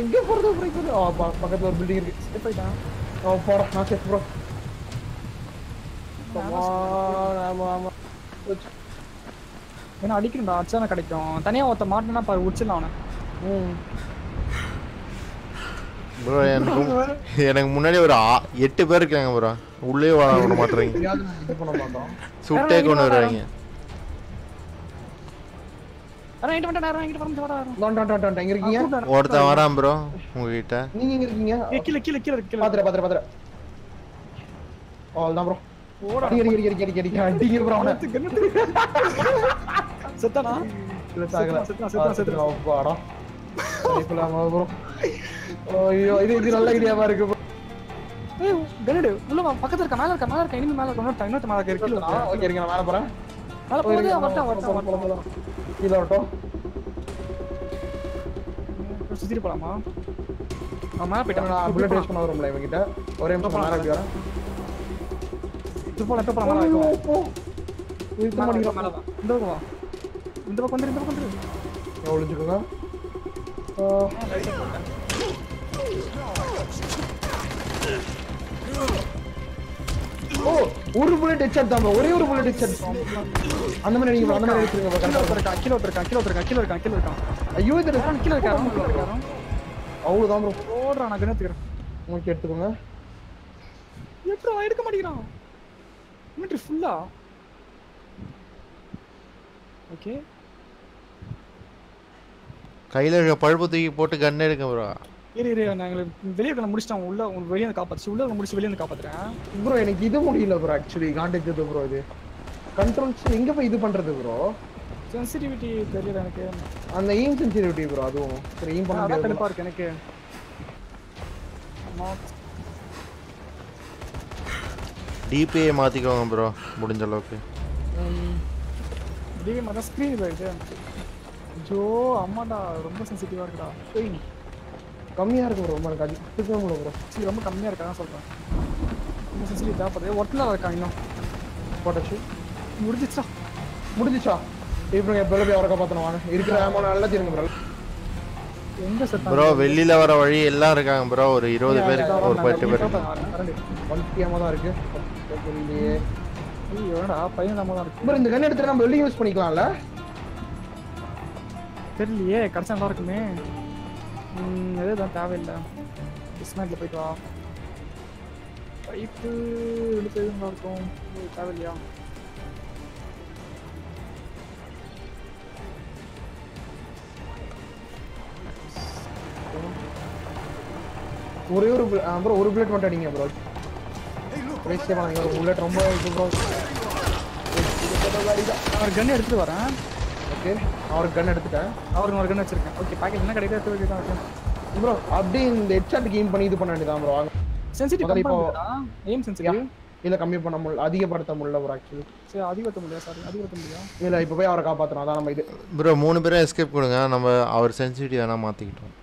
இங்கே போகிறது ப்ரோ இப்போ ஆ பக்கத்துல ஒரு பில்டிங் இருக்கு ஸ்டெப் ஆயிட்டான் ஆ போகிறேன் நான் ப்ரோ ஆமா ஆமா ஏன்னா அடிக்கணும்டா அச்சான கிடைக்கும் தனியா ஒருத்த மாட்டினா பாரு உச்சிடலாம் அவனை ம் ப்ரோ எனக்கு எனக்கு முன்னாடி ஒரு ஆ- எட்டு பேர் இருக்காங்க ப்ரோ உள்ளே வர விட மாட்டேறீங்க நான் பண்ண சுட்டே கொண்டு வருவாங்க வரா டான் டான் டான் எங்க இருக்கீங்க? வரான் நீங்க எங்க இருக்கீங்க? கீழே கீழே கீழே இருக்கு, கீழே ஓடா. அடிங்க அவனை. செத்தானா? இல்ல சாகல செத்தான், செத்தான், செத்தான். அப்பாடா. சரிப்பலாமா ப்ரோ ஐயோ இது இது நல்ல ஐடியாவா இருக்கு bro. ஏய் கனடு உள்ள வா பக்கத்துல இருக்க? மேல இருக்க? மேல இருக்க? இனிமே மேல இருக்க? இன்னொரு இன்னொரு மேல இருக்க? கீழே ஆ, ஓகே இருங்க நான் மேல போறேன். மேல ஓ, இருங்க, போகுது வரட்டும் வரட்டும் போலாம், போலாம், வரட்டும் போலாம். கீழ வரட்டும் சுத்திட்டு போலாமா அவன் மேல போயிட்டான் நான் புல்லட் வேஸ்ட் பண்ண வரும்ல இவங்கிட்ட ஒரே நிமிஷம் மேல அப்படி வரேன் திருப்பலாம் எப்போ போலாம் மேல ஐயோ, வைக்கும் போ. இருக்க மாட்டேங்கிறான். மேல வா இந்த பக்கம் வா இந்த பக்கம் வந்துரு இந்த பக்கம் வந்துரு இங்க ஒளிஞ்சுக்கோங்க ஆ, ஓ ஒரு புல்லட் ஹெட்ஷாட் தான். ஒரே ஒரு புல்லட் ஹெட்ஷாட் அந்த மாதிரி நீங்க அந்த மாதிரி bro. கீழே ஒருத்தர் இருக்கான் கீழே ஒருத்தர் இருக்கான் கீழே ஒருத்தர் இருக்கான் கீழே இருக்கான் கீழே இருக்கான் ஐயோ இது அவன் கீழே இருக்கான் கீழே இருக்கான் அவ்வளவுதான் ப்ரோ ஓடுறான் நான் கணத்துக்கிறேன் ஓகே எடுத்துக்கோங்க. எப்படி எடுக்க மாட்டேங்கிறான்? இன்வென்ட்ரி ஃபுல்லா ஓகே கையில இருக்க பழுப்பு தூக்கி போட்டு கன் எடுங்க ப்ரோ இரு இரு நாங்கள் வெளியே இருக்க முடிச்சிட்டோம் உள்ள உங்க வெளியே வந்து காப்பாத்து. உள்ள முடிச்சு வெளியே வந்து காப்பாத்துறேன். ப்ரோ எனக்கு இது முடியல ப்ரோ ஆக்சுவலி காண்டக்ட் ப்ரோ இது. கண்ட்ரோல்ஸ் எங்க போய் இது பண்றது ப்ரோ சென்சிட்டிவிட்டி தெரியல எனக்கு. அந்த எய்ம் சென்சிட்டிவிட்டி ப்ரோ அதுவும். சரி எய்ம் பண்ண முடியாது கடுப்பா இருக்கு எனக்கு. டிபிஐ மாத்திக்கோங்க ப்ரோ முடிஞ்ச அளவுக்கு. டிவி மாதிரி ஸ்க்ரீன் போயிடுச்சு ஜோ அம்மாடா ரொம்ப சென்சிட்டிவா இருக்குடா. பெயின் கம்மியா இருக்கு ப்ரோ ரொம்ப எனக்கு அது சுத்தவே முடியல ப்ரோ சரி ரொம்ப கம்மியா இருக்கா சொல்றேன். ரொம்ப சென்சிட்டிவ் தேவைப்படுது ஒர்க்கில் இருக்கான் இன்னும்? போட்டாச்சு. முடிஞ்சிச்சா முடிஞ்சிச்சா இப்போ எப்போ போய் அவரை காப்பாற்றணும் வாங்க. இருக்கிற ஆமாம் நல்லா தெரியுங்க ப்ரோ எங்க செட் ப்ரோ வெளியில வர வழி எல்லாம் இருக்காங்க ப்ரோ ஒரு இருபது பேர் ஒரு பத்து பேர். ஒன் கேமா தான் இருக்கு. இல்லையே ஐயோ என்னடா பையன் நம்ம தான் இருக்கு. ப்ரோ இந்த கன் எடுத்து நம்ம வெளியே யூஸ் பண்ணிக்கலாம்ல? தெரியலையே கடைசி நல்லா இருக்குமே. ம், தேவையில்லை. டிஸ்மேட்ல போயிட்டு வா. பைப்பு எடுத்து எது இருக்கும். தேவையில்லையா? ஒரே ஒரு ப்ரோ ஒரு புல்லட் மட்டும் அடிங்க ப்ரோ வேஸ்டே பண்ணாங்க ஒரு புல்லட் ரொம்ப இது ப்ரோ அவர் கன் எடுத்துட்டு வரேன். ஓகே அவருக்கு கன் எடுத்துட்டேன் அவருக்கு ஒரு கன் வச்சிருக்கேன். ஓகே பாக்கெட் என்ன கிடைக்குது எடுத்து ப்ரோ அப்படியே இந்த ஹெட்ஷாட் கேம் பண்ணி இது பண்ண வேண்டியதான் ப்ரோ வாங்க. சென்சிட்டிவ் இப்போ ஏம் சென்சிட்டிவ் இல்ல கம்மி பண்ண முடியல. அதிகப்படுத்த முடியல ப்ரோ ஆக்சுவலி சரி அதிகப்படுத்த முடியாது சாரி அதிகப்படுத்த முடியாது இல்ல இப்போ போய் அவரை காப்பாத்தணும். அதான் நம்ம இது. ப்ரோ மூணு பேரும் எஸ்கேப் கொடுங்க. நம்ம அவர் சென்சிட்டிவ் வேணா மாற்றிக்கிட்டோம்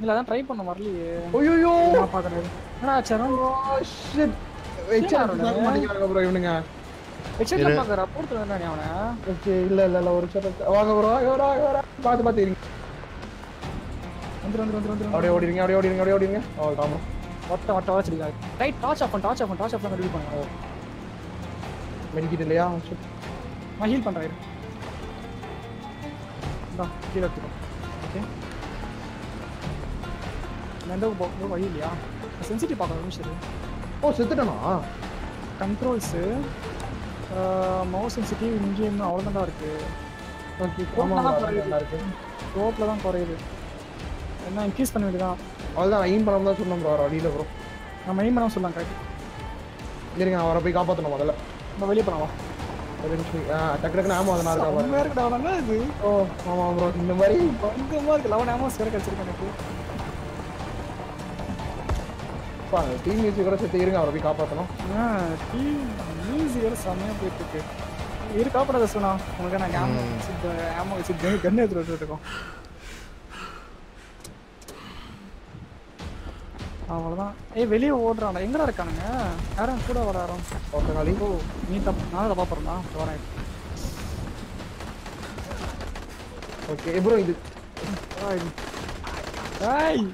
இல்ல அதான் ட்ரை பண்ண வரலையே. ஐயோ நான் பாக்குறேன் என்னடா சரண் ஷிட் ஹெட்ஷாட் சாக்க மாட்டேங்கிறாங்க ப்ரோ இவனுங்க. ஹெட்ஷாட்ல பாக்குறா போட்டு வந்தானே அவனை? ஓகே இல்ல இல்ல இல்ல ஒரு ஷாட் வாங்க ப்ரோ வாங்க ப்ரோ வாங்க ப்ரோ பாத்து பாத்து இருங்க. வந்துரு வந்துரு அப்படியே ஓடிடுங்க அப்படியே ஓடிடுங்க அப்படியே ஓடிடுங்க ஓ காமா வட்ட வட்ட வச்சிருக்காங்க ரைட் டார்ச் ஆஃப் பண்ணு டார்ச் ஆஃப் பண்ணு டார்ச் ஆஃப் பண்ணி ரெடி பண்ணுங்க மெடிக்கிட் இல்லையா. நான் ஹீல் பண்றேன். இந்தா கீழே எடுத்துக்கோ ஓகே போ- வழி இல்லையா சென்சிட்டிவ் பார்க்கணும் நிமிஷம். ஓ செத்துட்டனா? கண்ட்ரோல்ஸு மவுஸ் சென்சிட்டிவ் இங்கேயும் அவ்வளோதான் இருக்கு. ஓகே Scope ஆமா ல தான் குறையுது. இருக்கு. என்ன இன்க்ரீஸ் பண்ண வேண்டியதான் அவ்வளவுதான் எய்ம் பண்ணாம தான் சொன்னோம் ப்ரோ அடியில ப்ரோ நம்ம எய்ம் பண்ண சொல்லலாம் கரெக்ட் இருங்க அவரை போய் காப்பாத்தணும் முதல்ல. நம்ம வெளியே ஆ டக்கு டக்குன்னு ஆமா அதனால இருக்கா இருக்குடா அவனா இது? ஓ ஆமா ப்ரோ இந்த மாதிரி. பங்கமா இருக்கு. லெவன் ஆமாஸ் வேற கிடைச்சிருக்கு எனக்கு. டீம் மியூசிக் கூட சேர்த்து இருங்க அவரை போய் காப்பாத்தணும். மியூசிக் வேற செம்மையா போயிட்டு இருக்கு இரு காப்பாடாத சொன்னா உனக்கு நான் ஆமா வச்சு ஆமா வச்சு கண்ணு எடுத்துட்டு இருக்கோம். அவ்வளோதான் ஏய் வெளியே ஓடுறான்டா. எங்கடா இருக்கானுங்க? யாரும் கூட வராரோம் ஒருத்தனாளி ஓ நீ தப்பு நான் தப்பா போறேன்டா. வரேன். ஓகே ப்ரோ இது. ஏய்.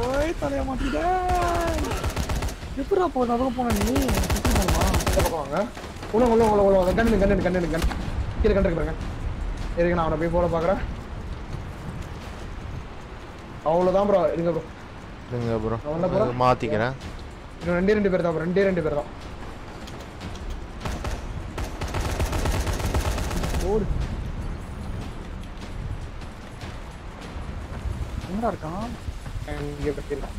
ஓய் தலைய மாட்டிக்கிட்டேன் எப்படிடா போன? அதுக்கு போன நீ? எப்படி இந்த பக்கம் வாங்க உள்ள உள்ள உள்ள உள்ள. கண்ணு கண்ணு கண்ணு கண்ணு. கீழே கண்டு பாருங்க. இருங்க நான் அவனை போய் போட பாக்குறேன் அவ்வளவுதான் ப்ரோ இருங்க ப்ரோ இருங்க ப்ரோ அவன்ல bro? மாற்றிக்கிறேன் இன்னும் ரெண்டே ரெண்டு பேர் தான் bro. ரெண்டே ரெண்டு பேர் தான். ஓடு. எங்கடா இருக்கான்? இங்கே பற்றிருக்கான்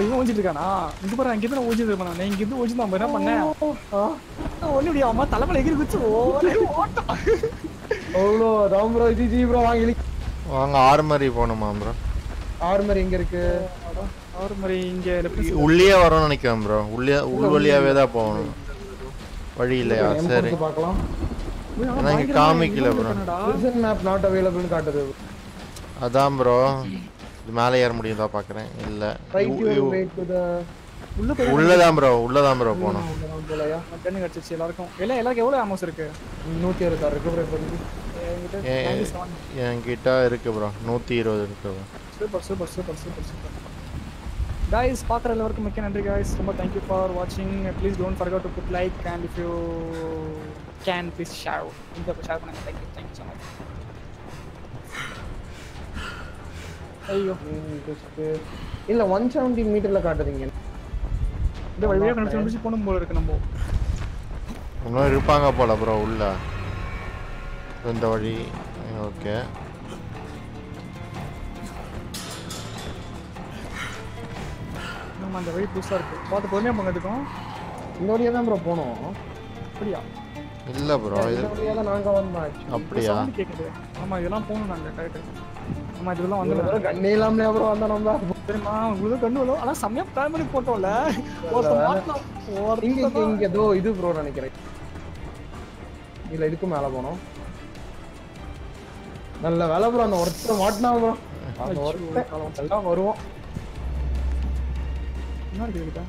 இவன் ஓஞ்சிட்டு இருக்கானா? இங்க பாரு இங்க இருந்து ஓஞ்சிட்டு இருப்பான் நான். இங்க இருந்து ஓஞ்சி நம்ம என்ன பண்ணேன்? ஒண்ணு முடியும் அம்மா தலைமையில எகிரி குச்சி ஓடே ஓட்டம். அவ்வளோ தான் ப்ரோ ஜி ஜி ப்ரோ வாங்கி வாங்க ஆர்மரி போகணுமா ப்ரோ ஆர்மர் எங்க இருக்கு? மாதிரி இங்க உள்ளே வரோம்னு நினைக்கிறேன் ப்ரோ உள்ளே உள் வழியாவே தான் போகணும். வழி இல்லையா? சரி. பார்க்கலாம்? ஏன்னா இங்க காமிக்கல ப்ரோ மேப் நாட் அவைலபிள்னு காட்டுது. அதான் ப்ரோ இது மேலே ஏற முடியுதா பார்க்குறேன் இல்லை. யூ டு உள்ளதான் ப்ரோ உள்ளதான் ப்ரோ போகணும். போலையா கண்ணு கடிச்சிச்சு எல்லாருக்கும். எல்லாம் எல்லாருக்கும் எவ்வளவு ஆமோஸ் இருக்கு? நூத்தி அறுபத்தாறு இருக்கு ப்ரோ என்கிட்ட எ- 97. என்கிட்ட இருக்கு ப்ரோ நூற்றி இருபது இருக்கு bro super super super super super guys பார்க்குற எல்லாருக்கும் மிக்க நன்றி guys. ரொம்ப you for watching. Please don't forget to put like and if you can please share. இந்த ஷேர் பண்ணுங்க. Thank you thank you so much ஐயோ. இல்ல ஒன் செவன்டி மீட்டர்ல காட்டுறீங்க. இந்த வழியாக கண்டுபிடிச்சு போகணும் போல இருக்கு நம்ம. இன்னும் இருப்பாங்க போல ப்ரோ உள்ள. இந்த வழி. ஓகே. நம்ம அந்த வழி புதுசா இருக்கு. பார்த்து பொறுமையா போங்க இதுக்கும் இந்த வழியா தான் ப்ரோ போனோம் அப்படியா? இல்லை ப்ரோ இது இந்த வழியா தான் நாங்க வந்தோம். அப்படியா? சவுண்ட் கேக்குது. ஆமா இதெல்லாம் போகணும் நாங்க கரெக்ட் ஆமா இதெல்லாம் இதுல வந்து கண்ணே இல்லாமலே ப்ரோ வந்தோம் நம்ம தெரியுமா? உங்களுக்கு கண்ணு வரும். ஆனா செம்மையா பிளான் பண்ணி போட்டோம்ல. ஒருத்தன் மாட்டலாம் இங்க ஒருத்தன் இங்க இங்க ஏதோ இது ப்ரோ நினைக்கிறேன். இல்ல இதுக்கு மேல போனோம். நல்ல வேலை ப்ரோ அந்த ஒருத்தர் மாட்டினா ப்ரோ அந்த ஐயோ, ஒருத்தர் எல்லாம் வருவோம் என்ன இருக்கு இதுக்கிட்ட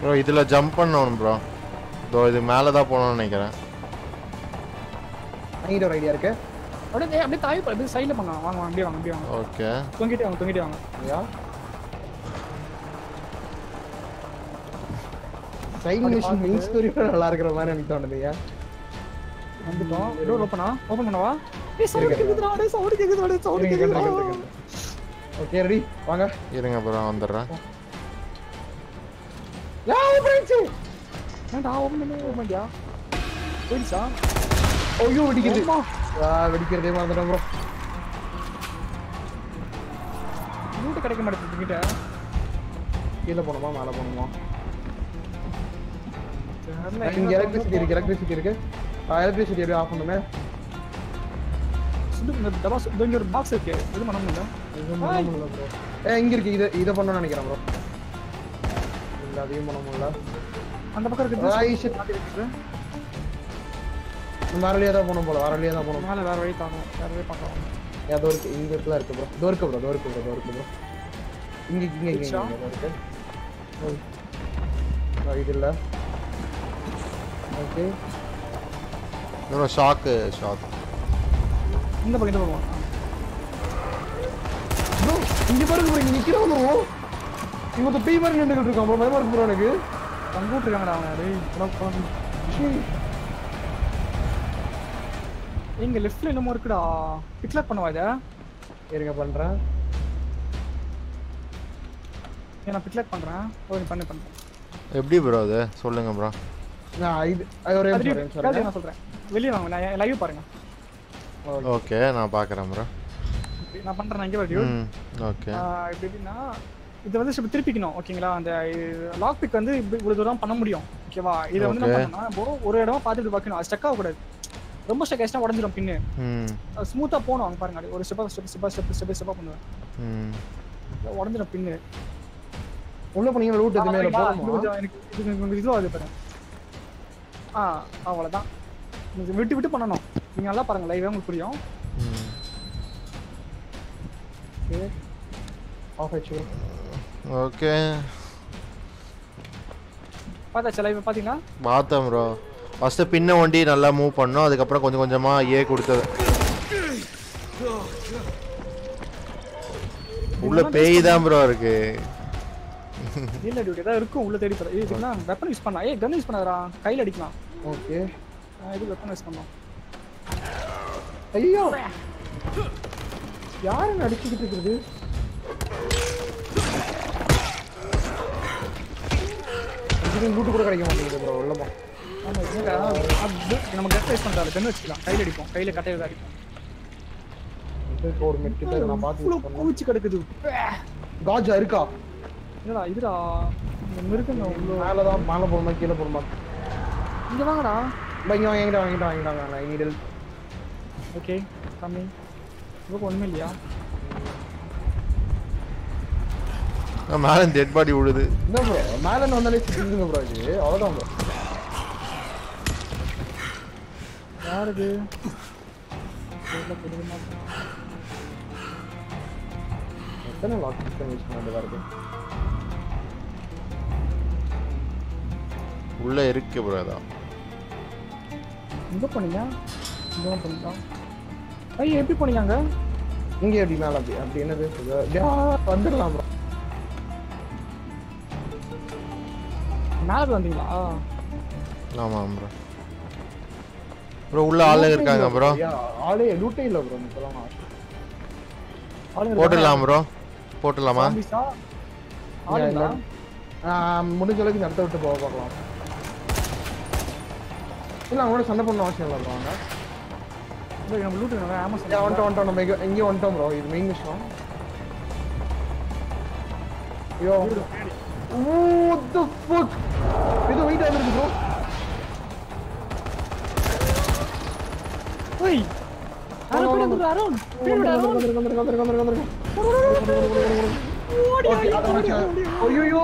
ப்ரோ இதில் ஜம்ப் பண்ணணும் ப்ரோ இதோ இது மேலே தான் போகணும்னு நினைக்கிறேன். வாங்கிட்டு ஒரு ஐடியா இருக்கு. அப்படியே அப்படியே தாய் அப்படியே சைடுல பண்ணலாம் வாங்க வாங்க அப்படியே வாங்க அப்படியே வாங்க. ஓகே. தொங்கிட்டே வாங்க தொங்கிட்டே வாங்க. Yeah sign machine main story நல்லா இருக்கிற மாதிரி எனக்கு தோணுதுயா வந்துட்டோம். டோர் ஓப்பனா ஓபன் பண்ணவா? ஏய் சவுண்ட் கேக்குதுடா டேய் சவுண்ட் கேக்குதுடா டேய் சவுண்ட் கேக்குதுடா. ஓகே ரெடி வாங்க. இருங்க ப்ரோ வந்துடுறேன். யா ஓபன் ஏன்டா ஓபன் பண்ணி ஓபன் பண்ணியா போயிடுச்சா? ஐயோ வெடிக்குது. ஆ வெடிக்கிறதே மறந்துட்டேன் ப்ரோ லூட் கிடைக்க மாட்டேங்குது கிட்ட கீழே போணுமா மேலே தெரியல, இங்க எலக்ட்ரிசிட்டி இருக்கு எலக்ட்ரிசிட்டி இருக்கு. எலக்ட்ரிசிட்டி எப்படி ஆஃப் பண்ணுமே. இதோ ஒரு பாக்ஸ் இருக்கு. எது பண்ண முடியல. ஏ இங்க இருக்கு இத இத பண்ணனும் நினைக்கிறேன் ப்ரோ இல்ல அதையும் பண்ண முடியல. அந்த பக்கம் இருக்குது ஆ, ஈஷிட். வேற வழியா தான் போகணும் போல வேற வழியா தான் போகணும். மேல வேற வழி தாங்க வேற வழி பார்க்கலாம். ஏதோ இருக்கு இங்க இருக்குல இருக்கு ப்ரோ இதோ இருக்கு ப்ரோ இதோ இருக்கு ப்ரோ இதோ இருக்கு ப்ரோ இங்க இங்க இங்க? இங்க இருக்கு இது இல்ல. ஓகே. ப்ரோ ஷாக்கு ஷாக் இந்த பக்கம் இந்த பக்கம். ப்ரோ இங்க பாருங்க ப்ரோ இங்க நிக்கிறவங்க ப்ரோ இவங்க வந்து பேய் மாதிரி நின்னுட்டு இருக்கான் ப்ரோ பயமா இருக்கு ப்ரோ எனக்கு. விட்டுருக்காங்கடா அவன் டேய் எங்க லெஃப்ட்ல என்னமோ இருக்குடா. பிக்லர் பண்ணவா இத? இருங்க பண்றேன். நான் பிக்லர் பண்றேன். ஓ நீ பண்ணு பண்ணு. எப்படி ப்ரோ அது? சொல்லுங்க ப்ரோ நான் இது ஒரே. நான் சொல்றேன். வெளிய வாங்க நான் லைவ் பாருங்க. ஓகே. நான் பார்க்குறேன் ப்ரோ நான் பண்றேன் இங்க வர ம் ஓகே. இப்படி எப்படின்னா இது வந்து திருப்பிக்கணும் ஓகேங்களா? அந்த லாக் பிக் வந்து இவ்வளவு தூரம் பண்ண முடியும் ஓகேவா? இதை வந்து நம்ம நம்ம ஒரு இடமா பார்த்துட்டு பார்க்கணும். அது ஸ்டக் ஆகக்கூடாது. ரொம்ப ஸ்டக் ஆயிடுச்சுனா உடஞ்சிரும் பின்னு. ம். ஸ்மூத்தா போகணும் அங்க பாருங்க. ஒரு ஸ்டெப்பா ஸ்டெப் ஸ்டெப்பா ஸ்டெப் ஸ்டெப் ஸ்டெப்பா பண்ணுவேன். ம். உடஞ்சிரும் பின்னு. உள்ள போனீங்க லூட் எதுவுமே இல்ல கொஞ்சம் எனக்கு இது கொஞ்சம் இதுவாகுது பாருங்க ஆ அவ்வளவுதான். நீங்க விட்டு விட்டு பண்ணணும். நீங்க நல்லா பாருங்க லைவே உங்களுக்கு புரியும். ஆஃப் ஆயிடுச்சு. ஓகே. பார்த்தாச்சா லைவ் பாத்தீங்களா பார்த்தேன் ப்ரோ ஃபஸ்ட்டு பின்ன வண்டி நல்லா மூவ் பண்ணோம். அதுக்கப்புறம் கொஞ்சம் கொஞ்சமாக ஏ கொடுத்தது. உள்ள பேய் தான் ப்ரோ இருக்கு. இல்ல டியூட்டி ஏதாவது இருக்கும் உள்ள தேடி போற. இதுக்குலாம் வெப்பன் யூஸ் பண்ணா ஏய் கன் யூஸ் பண்ணாதடா. கையில அடிக்கலாம். ஓகே. நான் எதுக்கு வெப்பன் யூஸ் பண்ணோம் ஐயோ! யாரு அடிச்சுக்கிட்டு இருக்குது இதுக்கு லூட் கூட கிடைக்க மாட்டேங்குது ப்ரோ உள்ளமா. நம்ம கட் யூஸ் பண்றாரு கன் வச்சுக்கலாம். கையில அடிப்போம் கையில கட்டையில அடிப்போம். இதுக்கு ஒரு மெட் கிட்ட நான் பார்த்து. பூச்சி கிடக்குது. காஜா இருக்கா? என்னடா இதுடா இந்த மிருகங்க உள்ள மேல தான் மேல போணுமா கீழே போணுமா இங்க வாங்கடா. பா, இங்க வாங்கிட்டு வாங்கிட்டு வாங்கிட்டாங்க ஐ நீடல் ஓகே கம்மி இவங்க ஒண்ணுமே இல்லையா? மேலே டெட் பாடி விழுது. என்ன ப்ரோ மேல வந்தாலே சிக்கிங்க ப்ரோ இது. அவ்வளவுதான் ப்ரோ யார் இது. எத்தனை லாக் சிஸ்டம் யூஸ் பண்ணுறது இருக்கு உள்ள இருக்கு ப்ரோ அதான். எங்க போனீங்க இங்க பண்ணிட்டோம் ஐய் எப்படி போனீங்க அங்க? இங்க எப்படி மேல அப்படி அப்படி என்னது? வந்துடலாம் ப்ரோ மேல வந்தீங்களா? ஆமாம் ப்ரோ ப்ரோ உள்ள ஆளு இருக்காங்க ப்ரோ ஆளே லூட்டே இல்ல ப்ரோ சொல்லலாம் போட்டுடலாம் ப்ரோ போட்டுடலாமா? முடிஞ்ச அளவுக்கு இந்த இடத்த விட்டு போக பார்க்கலாம். இல்ல அவங்களோட சண்டை பண்ண அவசியம் இல்லை ப்ரோ அவங்க இல்ல, நம்ம Amazon ஏன் வந்துட்டோம் வந்துட்டோம் நம்ம இங்க- இங்கே வந்துட்டோம் ப்ரோ இது மெயின் விஷயம். ஐயோ. What the fuck? இது வெயிட் ஆகிருக்கு ப்ரோ ஓய் அருண் பின்னாடி வந்துரு, அருண் பின்னாடி விடு, அருண். வந்துருங்க வந்துருங்க வந்துருங்க வந்துருங்க ஓடி, ஓகே ஓடி, ஓடி, ஓடி. ஐயோ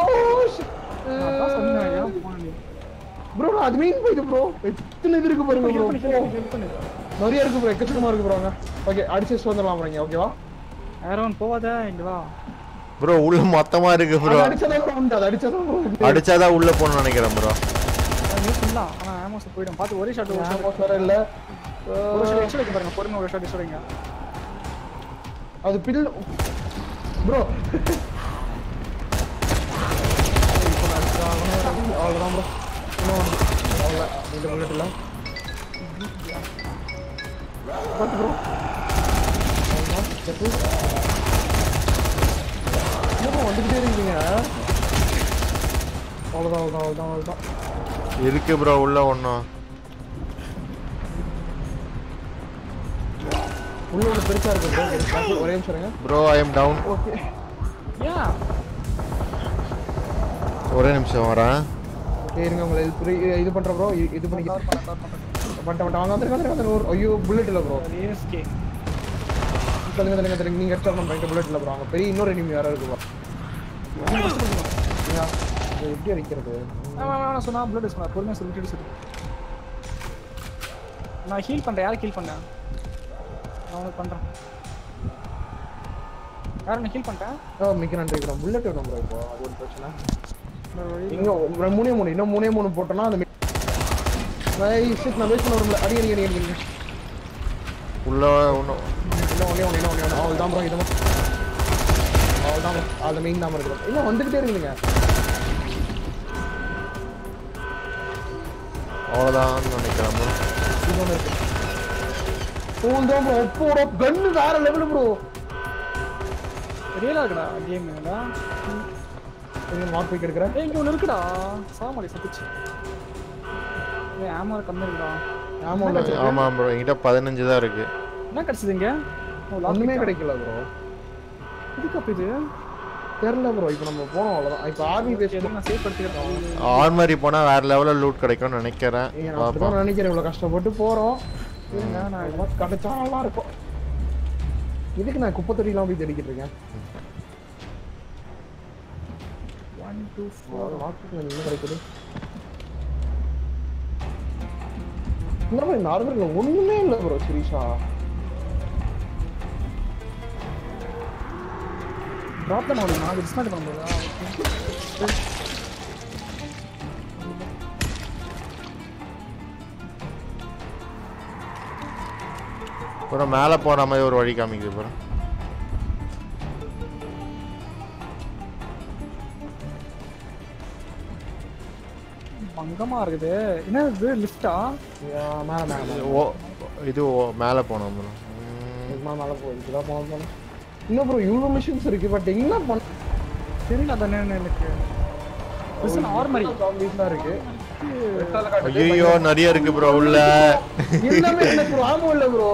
அதான் சொன்னேன், ஏன் போன நீ? ப்ரோ அது ப்ரோ எத்தனை இது இருக்கு பாருங்க ப்ரோ. நிறைய இருக்கு ப்ரோ எக்கச்சக்கமா இருக்கு ஓகே அடிச்சு வந்துடலாம் ப்ரோ இங்க ஓகேவா அருண் போவாத இங்க வா. ப்ரோ உள்ள மொத்தமா இருக்கு ப்ரோ அது அடிச்சதா ப்ரோ உண்டு அது அடிச்சதா ப்ரோ உண்டு. அடிச்சாதான் உள்ள போகணும்னு நினைக்கிறேன் ப்ரோ ஆமோஸ் போயிடும். பார்த்து ஒரே ஷாட் Amos வேற இல்ல. ஒரு ஷாட் எக்ஸ்ட்ரா பாருங்க. பொறுமை ஒரு ஷாட் எக்ஸ்ட்ரா அது பில் ப்ரோ அவ்வளோதான் ப்ரோ இன்னும் அவ்வளோ இந்த புல்லட் இல்லை பத்து ப்ரோ அவ்வளோதான் செத்து இன்னும் வந்துக்கிட்டே இருக்கீங்க. அவ்வளோதான் அவ்வளோதான் அவ்வளோதான் அவ்வளோதான் இருக்கு ப்ரோ உள்ள ஒன்றும் உள்ள ஒன்று பெருசாக இருக்கு ப்ரோ ஒரே நிமிஷம் bro I am down okay ஏன் ஒரே நிமிஷம் வரேன். ஓகே இருங்க உங்களை இது புரி- இது பண்ணுறேன் ப்ரோ இது பண்ணி பண்ணிட்டேன் பண்ணிட்டேன் வாங்க வந்துருங்க வந்துருங்க வந்துருங்க ஐயோ புல்லட் இல்லை ப்ரோ தள்ளுங்க தள்ளுங்க தள்ளுங்க நீங்கள் எக்ஸ்ட்ரா பண்ணுறீங்க புல்லட் இல்லை ப்ரோ அங்கே பெரிய இன்னொரு எனிமி வேறு இருக்கு ப்ரோ இது எப்படி அடிக்கிறது நான் சொன்னா ப்ளட் பண்ண பொறுமையாக சொல்லிட்டு சொல்லி நான் ஹீல் பண்றேன் யாரை ஹீல் பண்ணேன் நான் உனக்கு பண்றேன் யாரை நான் ஹீல் பண்ணிட்டேன் ஓ மிக்க நன்றி ப்ரோ புல்லட் வேணும் ப்ரோ இப்போ அது ஒரு பிரச்சனை இங்க மூணே மூணு இன்னும் மூணே மூணு போட்டோம்னா அந்த நான் வேஸ்ட் பண்ண விரும்பல அடி அடி அடி அடி. உள்ள ஒன்றும் இன்னும் ஒண்ணே ஒன்று இன்னும் ஒண்ணே ஒன்று அவள் தான் ப்ரோ இது அவள் தான் அதில் மெயின் தான் இருக்கு இன்னும் வந்துகிட்டே இருக்குங்க அவ்வளோதான் நினைக்கிறேன். இது ஒன்று இருக்கு. ஓ இந்த ப்ரோ ஒப்போ ப்ரோ கன்னு வேற லெவல் ப்ரோ ரியலா இருக்குடா கேம் கொஞ்சம் மார்க் போய் எடுக்கிறேன் ஏய் இங்க ஒன்று இருக்குடா. சாமாடி சத்துச்சு கம்மி இருக்குடா? ஆமாம் ப்ரோ என்கிட்ட பதினஞ்சு தான் இருக்கு. என்ன கிடைச்சது இங்க? ஓ, last ஒண்ணுமே? கிடைக்கல. ப்ரோ இதுக்கு அப்ப இது? தெரியல ப்ரோ இப்போ நம்ம போனோம் அவ்வளோதான் இப்போ ஆர்மி பேஸ் நான் சேவ் படுத்திக்கிறேன் ஆர்மரி போனால் வேற லெவலில் லூட் கிடைக்கும்னு நினைக்கிறேன். நான் நினைக்கிறேன். இவ்வளோ கஷ்டப்பட்டு போகிறோம் இருங்க நான் இதெல்லாம் கிடைச்சா நல்லா இருக்கும். இதுக்கு நான் குப்பை தொட்டிலாம் போய் தேடிக்கிட்டு இருக்கேன்? ஒன் டூ ஃபோர் மார்க்கெட்டில் என்ன கிடைக்குது. இந்த மாதிரி நார்மலில் ஒண்ணுமே இல்லை ப்ரோ சிரீஷா. ட்ராப் பண்ண முடியுமா டிஸ்மேண்ட் பண்ண முடியுதா அப்புறம் மேலே போகிற மாதிரி ஒரு வழி காமிக்குது ப்ரோ. பங்கமா இருக்குது. என்ன இது? லிஃப்டா மேலே மேலே ஓ இது மேலே போனோம் மேலே போகுது. இதுதான் போன போனோம் இன்னும் ப்ரோ இவ்வளோ மிஷின்ஸ் இருக்கு பட் என்ன பண்ண தெரியல தானே எனக்கு armory. காம்பீஸ்லாம் இருக்கு. ஐயோ நிறைய இருக்கு ப்ரோ உள்ள. எல்லாமே இல்லை ப்ரோ ஆமாம் இல்லை ப்ரோ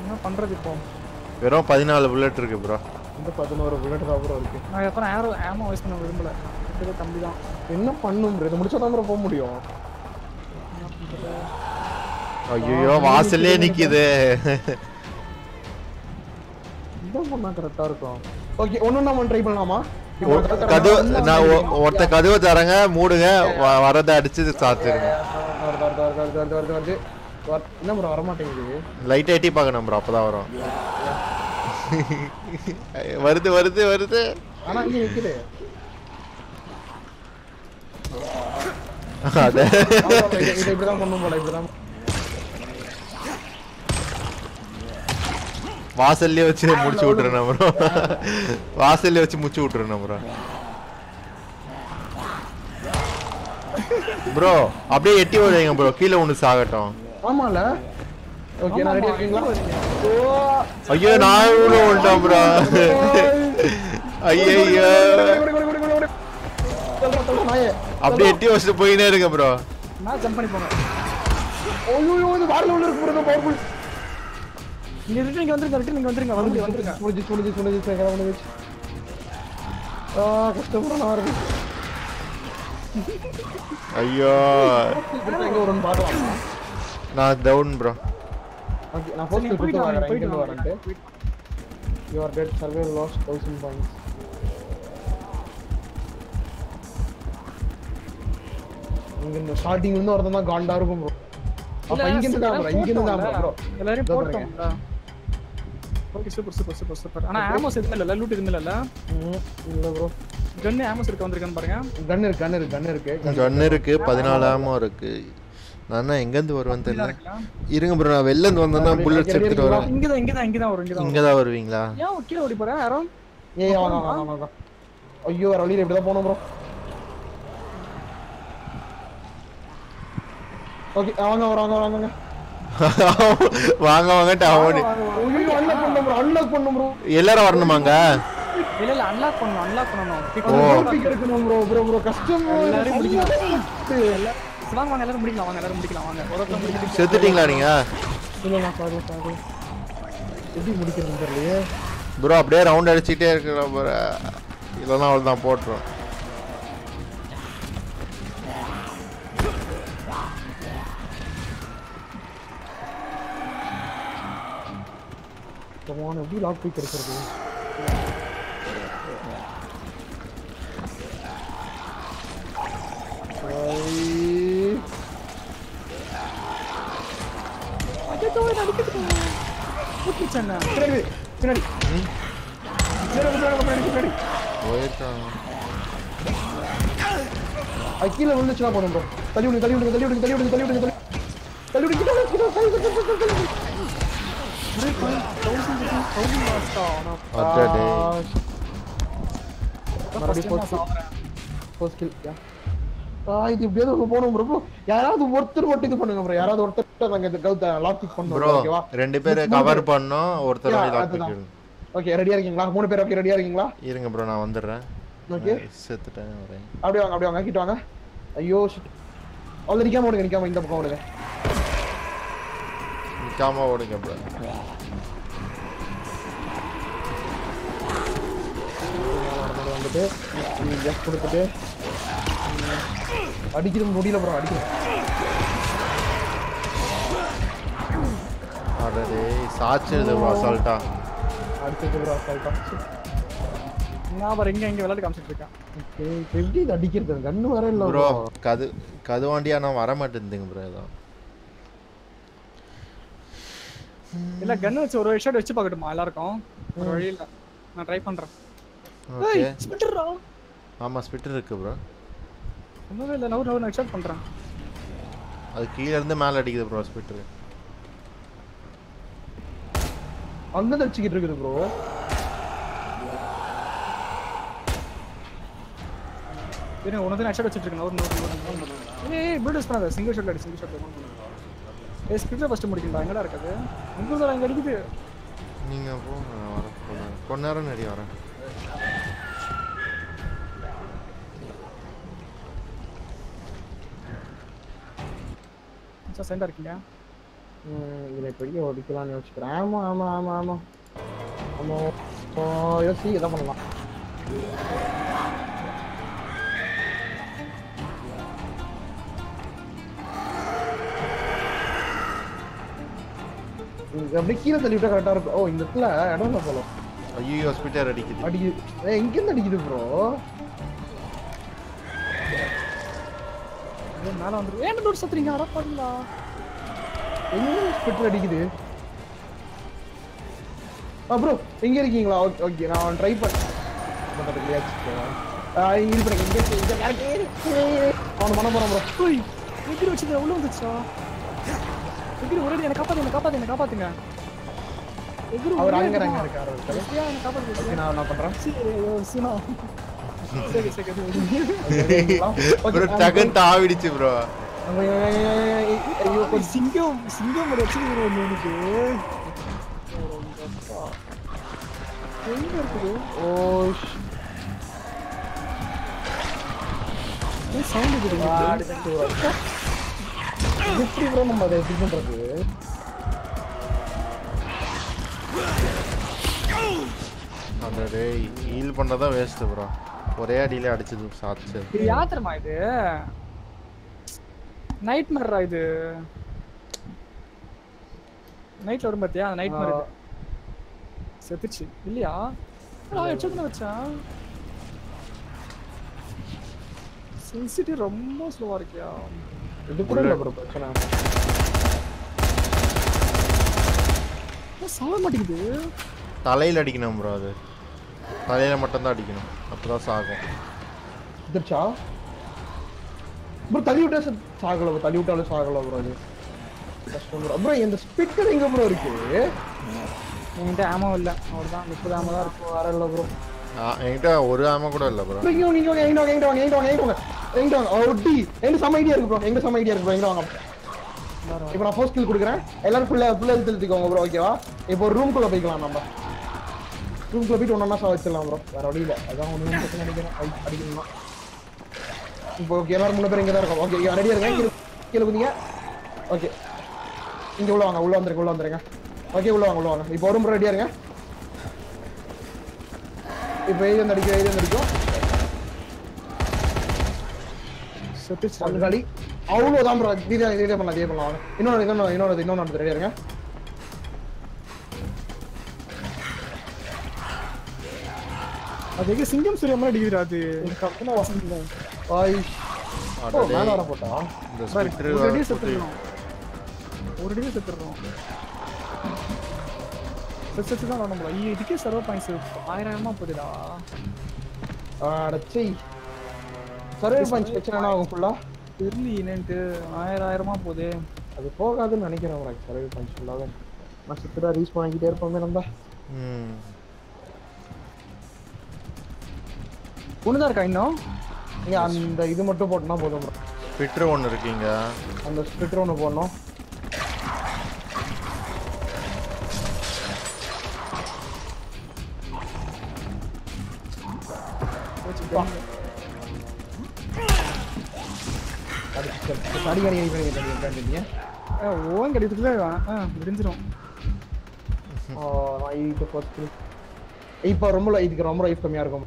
என்ன பண்றது இப்போ? வெறும் பதினாலு புல்லட் இருக்கு ப்ரோ இந்த பதினோரு புல்லட் தான் ப்ரோ இருக்கு. நான் எத்தனை ஏரோ ஏமோ வேஸ்ட் பண்ண விரும்பல. இது தம்பி தான் என்ன பண்ணும் ப்ரோ இதை முடிச்சா தான் ப்ரோ போக முடியும். ஐயோ வாசல்லே நிக்குது பண்ணா கரெக்டா இருக்கும் ஓகே ஒண்ணு நம்ம ட்ரை பண்ணலாமா கதவு நான் ஒருத்த கதவை தரங்க மூடுங்க வரதை அடிச்சு சாத்திருங்க என்ன ப்ரோ வர மாட்டேங்குது லைட் எட்டி பார்க்கணும் ப்ரோ அப்பதான் வரும் வருது வருது வருது ஆனா இங்க நிக்குது அத ஆமா, இதை இதை இப்படிதான் பண்ணும் போல இப்படிதான் வாசல்லே வச்சு முடிச்சு விட்டுறேன் ப்ரோ வாசல்லே வச்சு முடிச்சு விட்டுறேன் ப்ரோ ப்ரோ அப்படியே எட்டி விடுங்க ப்ரோ கீழே ஒன்று சாகட்டும். ஆமால. ஓகே நான் ரெடி இருக்கீங்களா? ஐயோ நான் இவ்வளோ விட்டேன் ப்ரோ ஐயோ அப்படியே எட்டி வச்சுட்டு போயினே இருக்க ப்ரோ நான் ஜம்ப் பண்ணி போங்க ஐயோ இது வேற லெவல்ல இருக்கு ப்ரோ பவர்ஃபுல் இங்க ரிட்டர்ன் இங்க வந்துருங்க ரிட்டர்ன் இங்க வந்துருங்க வந்து வந்துருங்க. முடிஞ்சு முடிஞ்சு முடிஞ்சு சீக்கிரம் முடிஞ்சு ஆ கஷ்டப்படுறேன் நான் வரேன் ஐயோ. எங்க வரும்னு பார்க்கலாம். நான் டவுன் ப்ரோ ஓகே நான் ஃபர்ஸ்ட் கொடுத்து வரேன் இங்க வரேன்ட்டு. யூ ஆர் டெட் சர்வே லாஸ் 1000 பாயிண்ட்ஸ் இங்க இந்த ஸ்டார்டிங் இருந்து வரதா காண்டா இருக்கும் ப்ரோ அப்ப இங்க இருந்து தான் bro, இங்க இருந்து தான் ப்ரோ எல்லாரையும் இதோ போட்டோம்ல. Okay super super super super ஆனா ஆமோஸ் எதுவுமே இல்ல லூட் எதுவுமே இல்ல இல்ல ப்ரோ கன் ஆமோஸ் இருக்க வந்திருக்கான்னு பாருங்க. கன் இருக்கு கன் இருக்கு கன் இருக்கு. கன் இருக்கு. பதினாலாமோ இருக்கு நான் எங்கேருந்து வருவேன்னு தெரியல. இருக்கலாம். இருங்க ப்ரோ நான் வெளில இருந்து வந்தேன்னா புல்லட்ஸ் எடுத்துட்டு வரேன். இங்கதான் இங்கதான் இங்கதான் வரும் இங்கதான் இங்கே தான் வருவீங்களா? ஏன் கீழே ஓடி போறேன் யாரும் ஏய் வாங்க வாங்க, வாங்க ஐயோ வேற வழியில இப்படி தான் போகணும் ப்ரோ ஓகே வாங்க வாங்க வாங்க. வாங்க வாங்க வாங்கட்டு அவனு ஐயோ அன்லாக் ப்ரோ எல்லாரும் வரணுமாங்க இல்ல இல்ல அன்லாக் பண்ணணும் அன்லாக் பண்ணணும். Pick ஓ. பண்ணணும். பிக் எடுக்கணும் ப்ரோ ப்ரோ ப்ரோ கஷ்டம் எல்லாரையும் முடிக்கலாம் வாங்க வாங்க எல்லாரும் முடிக்கலாம் வாங்க எல்லாரும் முடிக்கலாம் வாங்க. ஒரு ஒருத்தர் முடிக்கலாம் செத்துட்டீங்களா நீங்க? இல்ல நான் எப்படி தெரியலையே. ப்ரோ அப்படியே ரவுண்ட் அடிச்சுட்டே இருக்கிற ப்ரோ இல்லைன்னா அவள் தான் போட்டுரும். கமான் எப்படி லாக் பிக் எடுக்கிறது பின்னாடி கீழே விழுந்துச்சுன்னா போதும் ப்ரோ தள்ளி விடுங்க தள்ளி விடுங்க தள்ளி விடுங்க தள்ளி விடுங்க தள்ளி விடுங்க தள்ளி தள்ளி விடுங்க. அடடே. மறுபடியும். ஆ, இது போகணும் bro. bro, யாராவது ஒருத்தர் மட்டும் இது பண்ணுங்க ப்ரோ யாராவது ஒருத்தர் நாங்க இந்த லாக் பிக் ப்ரோ ஓகேவா ரெண்டு பேரை கவர் பேர். பண்ணோம் ஒருத்தர் லாக் ஓகே ரெடியா இருக்கீங்களா? மூணு பேர் ஓகே ரெடியா இருக்கீங்களா? இருங்க ப்ரோ நான் வந்துடுறேன். Okay. நான் செத்துட்டேன் வரேன் அப்படியே வாங்க அப்படியே வாங்க கிட்ட வாங்க. ஐயோ அவ்வளோ நிக்காம ஓடுங்க நிக்காம இந்த பக்கம் ஓடுங்க. நிக்காம ஓடுங்க ப்ரோ நடந்து வந்துட்டு ஜஸ்ட் கொடுத்துட்டு அடிக்கிறது முடியல ப்ரோ அடிக்கிறேன். அடடே சாச்சிருது ப்ரோ அசால்ட்டா அடிச்சது ப்ரோ அசால்ட்டா நான் பாரு விளையாட்டு காமிச்சிட்டு இருக்கேன். எப்படி இது அடிக்கிறது? கண்ணு வர இல்ல ப்ரோ கது கதுவாண்டியா நான் வர மாட்டேங்குதுங்க ப்ரோ ஏதோ. இல்ல கன் வச்சு ஒரு ஷாட் வச்சு பார்க்கட்டுமா எல்லாருக்கும்? ஒரு வழி இல்ல நான் ட்ரை பண்றேன். ஓகே ஸ்பிட்டர்ரா ஆமா ஸ்பிட்டர் இருக்கு ப்ரோ ஒண்ணுமே இல்ல நவர் நவர் ஷாட் பண்றேன். அது கீழ இருந்து மேல அடிக்குது ப்ரோ ஸ்பிட்டர் அங்க தான் அடிச்சுக்கிட்டு இருக்குது ப்ரோ இருங்க உனக்கு நான் ஷாட் வச்சிட்டு இருக்கேன் நவர் நவர் ஏய் ப்ளூடூஸ் பண்ணாத சிங்கிள் ஷாட் அடி சிங்கிள் ஷாட் ஏய் ஸ்பிட்டர் ஃபர்ஸ்ட் முடிக்கணும் எங்கடா இருக்குது? உங்க தான் இங்க அடிக்குது. நீங்க போங்க நான் வரேன் கொஞ்ச நேரம். கொஞ்ச நேரம் நடி வரேன். சார் சென்டர் இருக்கீங்க? இதுல பெரிய அடிக்கலாம்னு யோசிக்கிறேன். ஆமா ஆமா ஆமா ஆமா. ஆமா ஓ யோசி இதான் பண்ணலாம். அப்படியே கீழே தள்ளி விட்டா கரெக்டா இருக்கும். ஓ இந்த இடத்துல இடம் போல ஐயோ ஸ்பிட்டர் அடிக்குது. அடிக்குது. ஏய், இங்க இருந்து அடிக்குது ப்ரோ ஏய், மேல வந்துரு ஏன் டோர் சத்துறீங்க? அட பாருங்களா எங்க ஸ்பிட்டர் அடிக்குது? ஆ ப்ரோ எங்க இருக்கீங்களா? ஓகே ஓகே நான் ட்ரை பண்ண இது பண்ணுங்க இங்க இருக்கு. அவனை பண்ண போறேன் ப்ரோ எகிரி வச்சது உள்ள வந்துச்சா எகிரி ஒரே என்ன காப்பாத்து என்ன காப்பாத்து என்ன காப்பாத்துங்க. எகிரி அவர் அங்க இருக்காரு என்ன காப்பாத்து நான் நான் பண்றேன்? சீனா. ப்ரோ டகன் தாவிடுச்சு ப்ரோ ஐயோ கொஞ்சம் சிங்கம் சிங்கம் ஒரு வச்சுக்கிறோம் ப்ரோ எனக்கு எங்க இருக்குது ஓ சவுண்ட் எப்படி ப்ரோ நம்ம அதை எப்படி பண்றது அந்த டேய் ஹீல் பண்ணதான் வேஸ்ட் ப்ரோ ஒரே அடியில அடிச்சது சாச்சு இது யாத்திரமா இது? நைட் மர்ரா இது? நைட்ல வரும் பாத்தியா? அந்த நைட் மர் இது. செத்துச்சு. இல்லையா? ஹெட்ஷாட் வச்சான் சென்சிட்டிவ் ரொம்ப ஸ்லோவா இருக்கியா? இது கூட இல்ல ப்ரோ பிரச்சனை. சாக மாட்டேங்குது? தலையில அடிக்கணும் ப்ரோ அது. தலையில மட்டும் தான் அடிக்கணும். அப்பதான் சாகும். எதிர்ச்சா ப்ரோ தள்ளி விட்டா சாகல ப்ரோ தள்ளி விட்டாலும் சாகல ப்ரோ அது. கஷ்டம் ப்ரோ ப்ரோ இந்த ஸ்பிக்கர் எங்க ப்ரோ இருக்கு? என்கிட்ட ஆமோ இல்ல. அவ்வளவுதான். முப்பது ஆமோ தான் இருக்கும் வர இல்ல ப்ரோ என்கிட்ட ஒரு ஆம கூட இல்லை ப்ரோ இங்க வாங்க எங்க வாங்க எங்க வாங்க எங்க வாங்க எங்க வாங்க எங்க வாங்க. ஒட்டி எங்க சம ஐடியா இருக்கு ப்ரோ எங்க சம ஐடியா இருக்கு ப்ரோ எங்க வாங்க. இப்போ நான் ஃபர்ஸ்ட் கில் கொடுக்குறேன். எல்லாரும் ஃபுல்லா ஃபுல்லா எடுத்து எடுத்துக்கோங்க ப்ரோ ஓகேவா இப்போ ஒரு ரூம்குள்ள போய்க்கலாம் நம்ம. ரூம்குள்ள போயிட்டு ஒன்றா சா ப்ரோ வேற வழி அதான் ஒன்று பிரச்சனை நினைக்கிறேன் அடி- அடிக்கணும்னா. இப்போ ஓகே எல்லாரும் மூணு பேர் இங்க தான் இருக்கோம். ஓகே ரெடியா இருங்க. கீழே குதிங்க. ஓகே இங்க உள்ள வாங்க. உள்ள வந்துருங்க. உள்ள வந்துருங்க. ஓகே உள்ள வாங்க. உள்ள வாங்க. இப்போ ஒரு முறை ரெடியா இருங்க. இப்போ எழுதி வந்து அடிக்கும். எழுதி வந்து அடிக்கும். செத்துச்சு அந்த அவ்வளோதான் ப்ரோ இதே இதே பண்ணலாம். இதே பண்ணலாம். இன்னொன்று இன்னொன்று இன்னொன்று இன்னொன்று ரெடியா இருங்க. அது எங்க சிங்கம் சூரிய மாதிரி அடிக்குதுடா அது? கப்பனா வசந்தா ஆயிஷ் ஓ. மேல வர போட்டா? இந்த ஸ்பிட்டர் ஒரு அடியே செத்துடுறோம் ஒரு அடியே செத்துடுறோம் செத்து செத்து தான் வரணும் ஐயோ இதுக்கே சர்வ பாயிண்ட்ஸ் ஆயிரம் போகுதுடா. அடச்சி சர்வே பஞ்ச் பிரச்சனை ஆகும் ஃபுல்லா தெரியல என்னன்ட்டு. ஆயிரம் ஆயிரமா போகுது. அது போகாதுன்னு நினைக்கிறேன் உனக்கு. சர்வே பஞ்ச் ஃபுல்லாக நான் சுத்தடா ரீஸ் பண்ணிக்கிட்டே இருப்போமே நம்ம. ம். ஒண்ணுதான் இருக்கா இன்னும்? அந்த இது மட்டும் போட்டோம்னா போதும். ஸ்பிட்டர் ஒன்று இருக்கீங்க. அந்த ஸ்பிட்டர் ஒன்று போடணும். அடி அடி அடி பண்ணி பண்ணிட்டீங்க ஓன் கிடைக்கிறதுல விரிஞ்சிரும். இப்போ ரொம்ப இதுக்கு ரொம்ப லைஃப் கம்மியா இருக்கும்.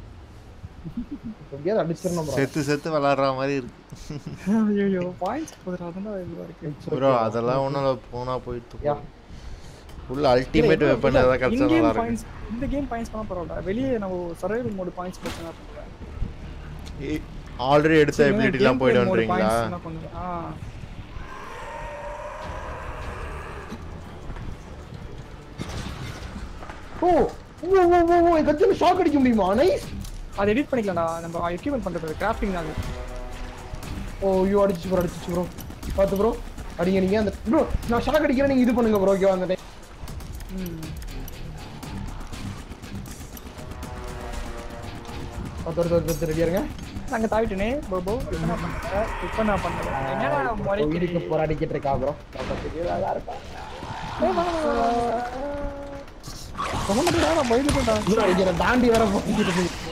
எப்படியாவது. செத்து செத்து விளாடுற மாதிரி இருக்கு. ஐயோ பாயிண்ட்ஸ் போதுடா அதான் இதுவா இருக்கு. ப்ரோ அதெல்லாம் ஒன்றும் போனா போயிட்டு. ஃபுல் அல்டிமேட் வெப்பன் ஏதாவது கிடைச்சா In-game நல்லா இருக்கு இந்த கேம் பாயிண்ட்ஸ் பண்ணா பரவாயில்ல. வெளியே நம்ம சர்வைவல் மோட் பாயிண்ட்ஸ் பிரச்சனை பண்ணுறேன் ஆல்ரெடி எடுத்த வந்துறீங்களா ஆ. ஓ ஓ ஓ ஓ ஓ கத்தில ஷாக் அடிக்க முடியுமா? நைஸ் அதை எடிட் பண்ணிக்கலாம்டா. நம்ம எக்யூப்மெண்ட் பண்றது கிராஃப்டிங் அது. ஓ ஐயோ அடிச்சு ப்ரோ அடிச்சு ப்ரோ பார்த்து ப்ரோ அடிங்க நீங்க அந்த ப்ரோ நான் ஷாக் அடிக்கிறேன் நீங்க இது பண்ணுங்க ப்ரோ ஓகேவா அந்த டைம் பார்த்து வருது வருது ரெடியா இருங்க. நாங்க தாவிட்டனே. போபோ நான் பண்ணுறேன் இப்போ நான் பண்ணுறேன் என்னடா முறைக்கு உயிருக்கு போராடிக்கிட்டு இருக்கா ப்ரோ ப்ரோ இங்க தாண்டி வர போயிட்டு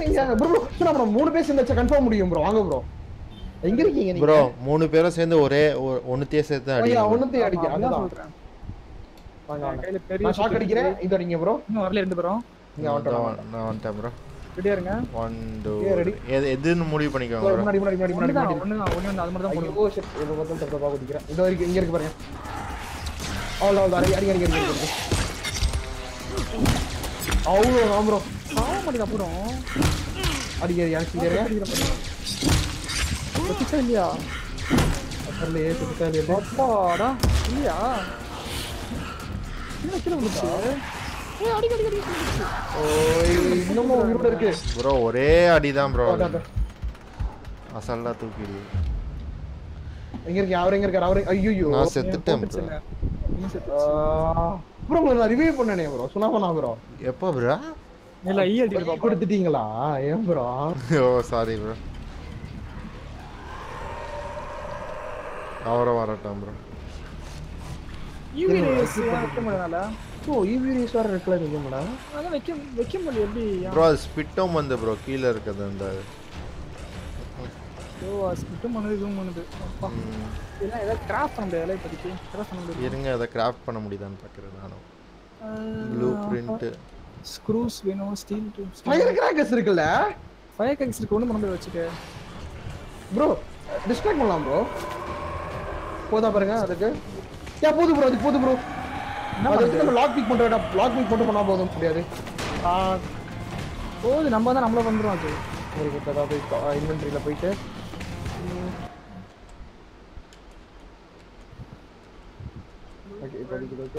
நீங்களும் நம்ம மூணு பேர் சேர்ந்து கன்ஃபார்ம் முடியும் ப்ரோ வாங்க ப்ரோ எங்க இருக்கீங்க ப்ரோ மூணு பேரும் சேர்ந்து ஒரே ஒண்ணுத்தையே சேர்த்து ஐயா அடிக்கணும் ஒண்ணுத்தையும் அடிக்க ஆமா, அதான் சொல்றேன். கையில பெரிய ஷாக் அடிக்கிறேன். இது ப்ரோ இன்னும் வரல ரெண்டு பேரும் இங்க வந்துட்டோம் நான் வந்துட்டேன் ப்ரோ ரெடியா இருங்க. One two Yeah, ready. எது எதுன்னு முடிவு பண்ணிக்கோங்க. முன்னாடி முன்னாடி முன்னாடி ஒண்ணு அது மட்டும் தான் ஷிட் இது முதல்ல தப்பா குடிக்கிறேன் இந்த வரைக்கும் இங்க இருக்கு பாருங்க. அவ்வளோ அவ்வளோ அடி அடி அடி அடி அடி அவ்வளோ தான் ப்ரோ இல்லையா? அதுலயே சுத்தா இல்லையா? அப்பாடா இல்லையா? ப்ரோ ஒரே அடிதான் ப்ரோ. அசல்லா தூக்கிடு. எங்க இருக்கு அவர் எங்க இருக்காரு? அவரு ஐயோ நான் செத்துட்டேன் ப்ரோ உங்களை நான் ரிவ்யூ பண்ணனே ப்ரோ பண்ணா ப்ரோ எப்போ ப்ரோ இல்ல ஈ அடி கொடுத்துட்டீங்களா? ஏன் ப்ரோ ஓ சாரி ப்ரோ அவரை வரட்டும் ப்ரோ ஈவி ரேஸ் வைக்க முடியல ஓ ஈவி ரேஸ் வேற இருக்குல்ல நீங்க மேடம்? அதான் வைக்க வைக்க முடியல எப்படி? ப்ரோ அது ஸ்பிட்டும் வந்து ப்ரோ கீழே இருக்குது அந்த ஓ ஸ்கிட்டும் பண்ணுது இதுவும் பண்ணுது. அப்பா. இதெல்லாம் ஏதாவது கிராஃப்ட் பண்ண முடியாது இப்போதைக்கு? கிராஃப்ட் பண்ண முடியாது? இருங்க அதை கிராஃப்ட் பண்ண முடியுதான்னு பார்க்குறேன் நானும். ப்ளூ பிரிண்ட்டு ஸ்க்ரூஸ் வேணும் ஸ்டீல் டூல்ஸ் ஃபயர் கிராக்கர்ஸ் இருக்குல்ல? ஃபயர் கிராக்கர்ஸ் இருக்கு ஒன்று பண்ண வச்சுக்க. ப்ரோ டிஸ்ட்ராக்ட் பண்ணலாம் ப்ரோ போதா பாருங்க அதுக்கு. ஏன் போதும் ப்ரோ அதுக்கு போதும் ப்ரோ அதுக்கு நம்ம லாக் பிக் பண்றோம் லாக் பிக் மட்டும் பண்ணா போதும். முடியாது. போது நம்ம தான் நம்மள வந்துரும் அது. வெரி குட் அதாவது இன்வென்ட்ரியில் போயிட்டு. ஓகே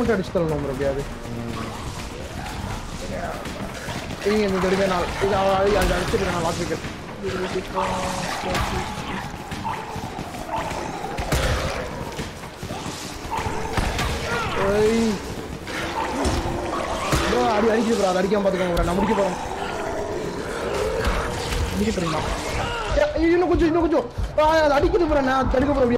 மட்டும் அடிச்சு தரணும் எப்படியாவது. இந்த தடவை நான் இது அது நான் வாசிக்கிறேன் அடி அடிக்க ப்ரோ அது அடிக்காம பார்த்துக்கோங்க நான் முடிக்க போகிறோம் முடிக்க போறீங்களா இன்னும் கொஞ்சம் இன்னும் கொஞ்சம். ஆ, அது அடிக்குது நான் தடுக்க போறேன்.